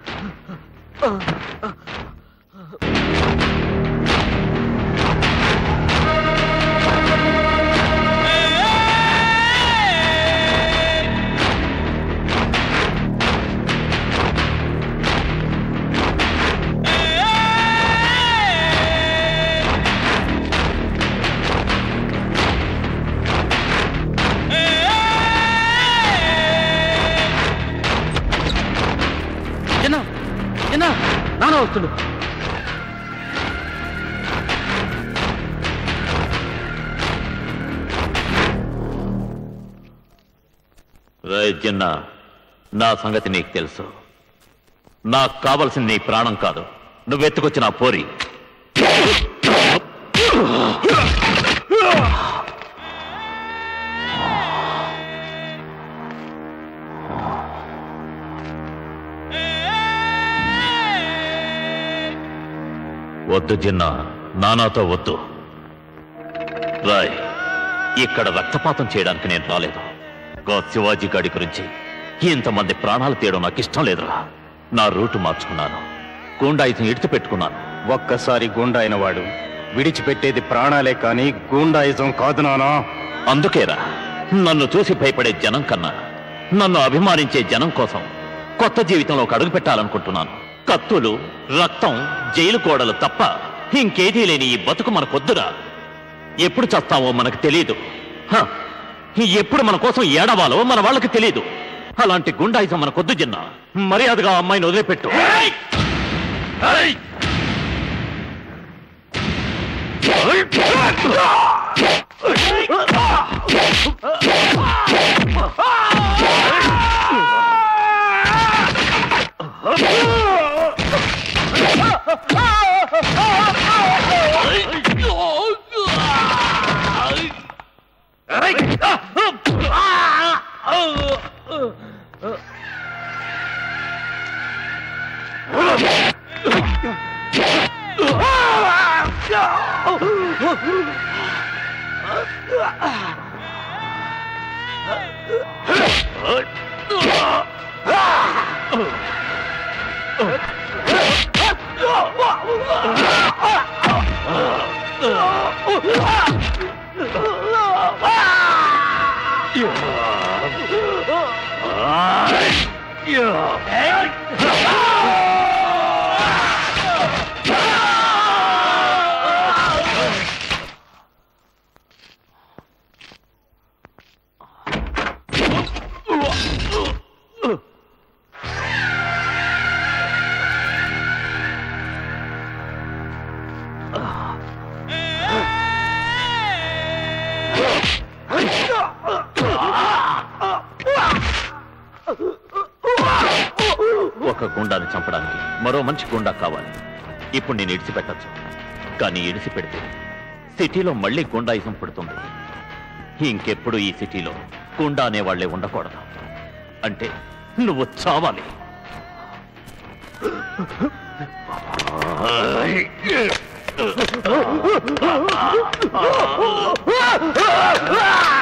వస్తుండు రేయ్ చిన్న నా సంగతి నీకు తెలుసు. నాకు కావలసింది నీ ప్రాణం కాదు. నువ్వెత్తుకొచ్చిన ఆ పోరి. వద్దు జిన్న నానాతో వద్దు. రాయ్ ఇక్కడ రక్తపాతం చేయడానికి నేను రాలేదు. గా శివాజీ గాడి గురించి ఇంతమంది ప్రాణాలు తీయడం నాకు ఇష్టం లేదురా. నా రూటు మార్చుకున్నాను. గూండాయిజం ఇడిచిపెట్టుకున్నాను. ఒక్కసారి గూండా అయిన వాడు విడిచిపెట్టేది ప్రాణాలే కానీ గూండాయిజం కాదు నానా. అందుకేరా నన్ను చూసి భయపడే జనం కన్నా నన్ను అభిమానించే జనం కోసం కొత్త జీవితంలోకి అడుగు పెట్టాలనుకుంటున్నాను. కత్తులు రక్తం జైలు కోడలు తప్ప ఇంకేదీ లేని ఈ బతుకు మనకొద్దురా ఎప్పుడు చస్తామో మనకు తెలియదు హ, ఎప్పుడు మన కోసం ఏడవాలో మన వాళ్ళకి తెలియదు అలాంటి గుండాయిజం మనకొద్దు జిన్న. మర్యాదగా అమ్మాయిని వదిలిపెట్టు. ఒక ఇప్పుడు నేను ఇడిచిపెట్టచ్చు. కానీ ఇడిచిపెడితే సిటీలో మళ్ళీ గుండాయిజం పుడుతుంది. ఇంకెప్పుడు ఈ సిటీలో గుండా అనేవాళ్ళే ఉండకూడదు. అంటే నువ్వు చావాలి. Ah!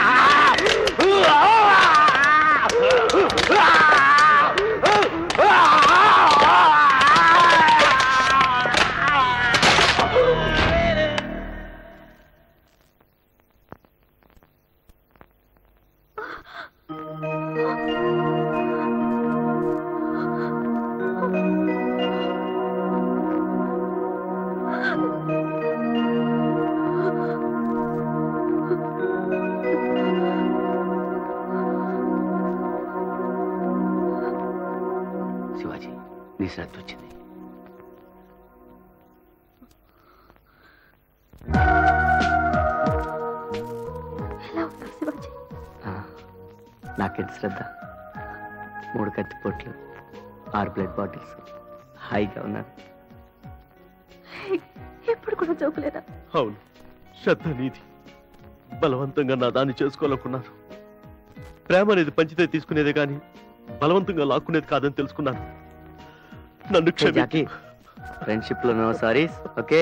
శ్రద్ధ నీది బలవంతంగా నా దాన్ని చేసుకోవాలనుకున్నాను. ప్రేమ అనేది పంచితే తీసుకునేదే కానీ బలవంతంగా లాక్కునేది కాదని తెలుసుకున్నాను. నన్ను క్షమి జాకీ ఫ్రెండ్షిప్లో నో సారీస్ ఓకే?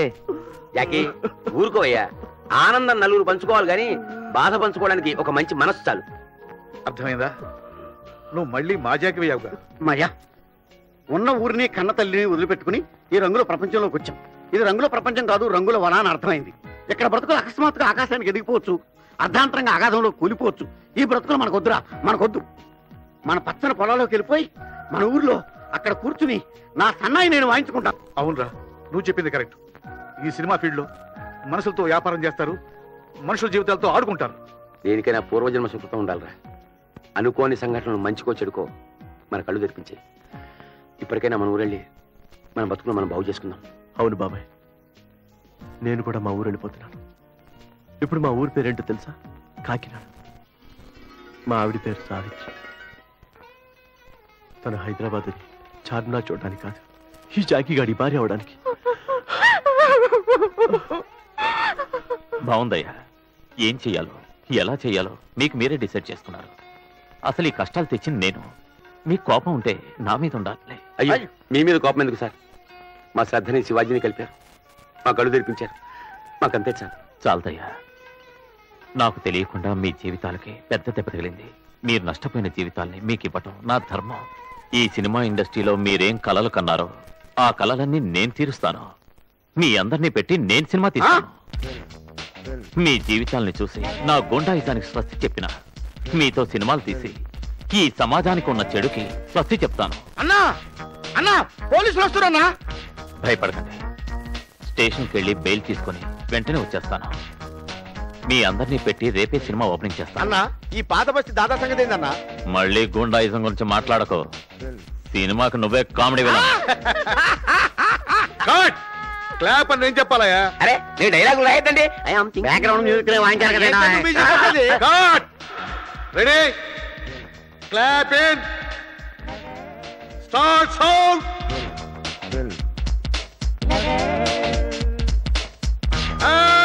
జాకీ ఊరుకోయ్యా ఆనందం నలుగురు పంచుకోవాలి కానీ బాధ పంచుకోవడానికి ఒక మంచి మనసు చాలు. అర్థమైందా? నువ్వు మళ్ళీ మాజాకి వేయవుగా మాయా ఉన్న ఊరిని కన్న తల్లిని వదిలిపెట్టుకుని ఈ రంగుల ప్రపంచంలోకి వచ్చాం ఇది రంగుల ప్రపంచం కాదు రంగుల వన అని అర్థమైంది. ఇక్కడ బ్రతుకులు అకస్మాత్తుగా ఆకాశానికి ఎదిగిపోవచ్చు. అర్ధాంతరంగా అగాధంలో కూలిపోవచ్చు. ఈ బ్రతుకులు మనకొద్దురా మనకొద్దు. మన పచ్చని పొలాల్లోకి వెళ్ళిపోయి మన ఊర్లో అక్కడ కూర్చుని నా సన్నాయి నేను వాయించుకుంటా. అవునరా నువ్వు చెప్పింది కరెక్ట్. ఈ సినిమా ఫీల్డ్లో మనుషులతో వ్యాపారం చేస్తారు మనుషుల జీవితాలతో ఆడుకుంటారు. దేనికైనా పూర్వజన్మ సుకృతం ఉండాలిరా. అనుకోని సంఘటనలు మంచికో చెడుకో మన కళ్ళు తెరిపించాయి ఇప్పటికైనా మన ఊరెళ్ళి మన బతుకులు మనం బాగు చేసుకుందాం. అవును బాబాయ్. నేను కూడా మా ఊరు వెళ్ళిపోతున్నాను ఇప్పుడు మా ఊరి పేరేంటో తెలుసా? కాకినాడ. మా ఆవిడ పేరు సావిత్రి. తన హైదరాబాద్ చార్మినార్ చూడడానికి కాదు. ఈ జాకీ గాడి భార్య అవడానికి. బాగుందయ్యా. ఏం చెయ్యాలో ఎలా చెయ్యాలో మీకు మీరే డిసైడ్ చేసుకున్నారు అసలు ఈ కష్టాలు తెచ్చింది నేను. మీకు కోపం ఉంటే నా మీద ఉండాలి. అయ్యో మీ మీద కోపం ఎందుకు సార్? మా శ్రద్ధని శివాజీని కలిపారు. మా కళ్ళు తెరిపించారు. మాకంతే సార్ చాలదయ్యా. నాకు తెలియకుండా మీ జీవితాలకి పెద్ద దెబ్బ తగిలింది. మీరు నష్టపోయిన జీవితాల్ని మీకు ఇవ్వటం నా ధర్మం. ఈ సినిమా ఇండస్ట్రీలో మీరేం కలలు కన్నారో ఆ కలలన్నీ నేను తీరుస్తాను. మీ అందరినీ పెట్టి నేను సినిమా తీస్తాను. మీ జీవితాల్ని చూసి నా గుండాయితానికి స్వస్తి చెప్పిన మీతో సినిమాలు తీసి ఈ సమాజానికి ఉన్న చెడుకి స్వస్తి చెప్తాను. అన్నా! అన్నా! పోలీసులు వస్తున్నా భయపడకండి. స్టేషన్కి వెళ్ళి బెయిల్ తీసుకుని వెంటనే వచ్చేస్తాను. మీ అందరినీ పెట్టి రేపే సినిమా ఓపెనింగ్ చేస్తాను. అన్న ఈ పాత బస్తి దాదా సంగతి ఏందన్నా? మళ్ళీ గుండాయుధం గురించి మాట్లాడకు. సినిమాకు నువ్వే కామెడీ చెప్పాలయా అరే Ah!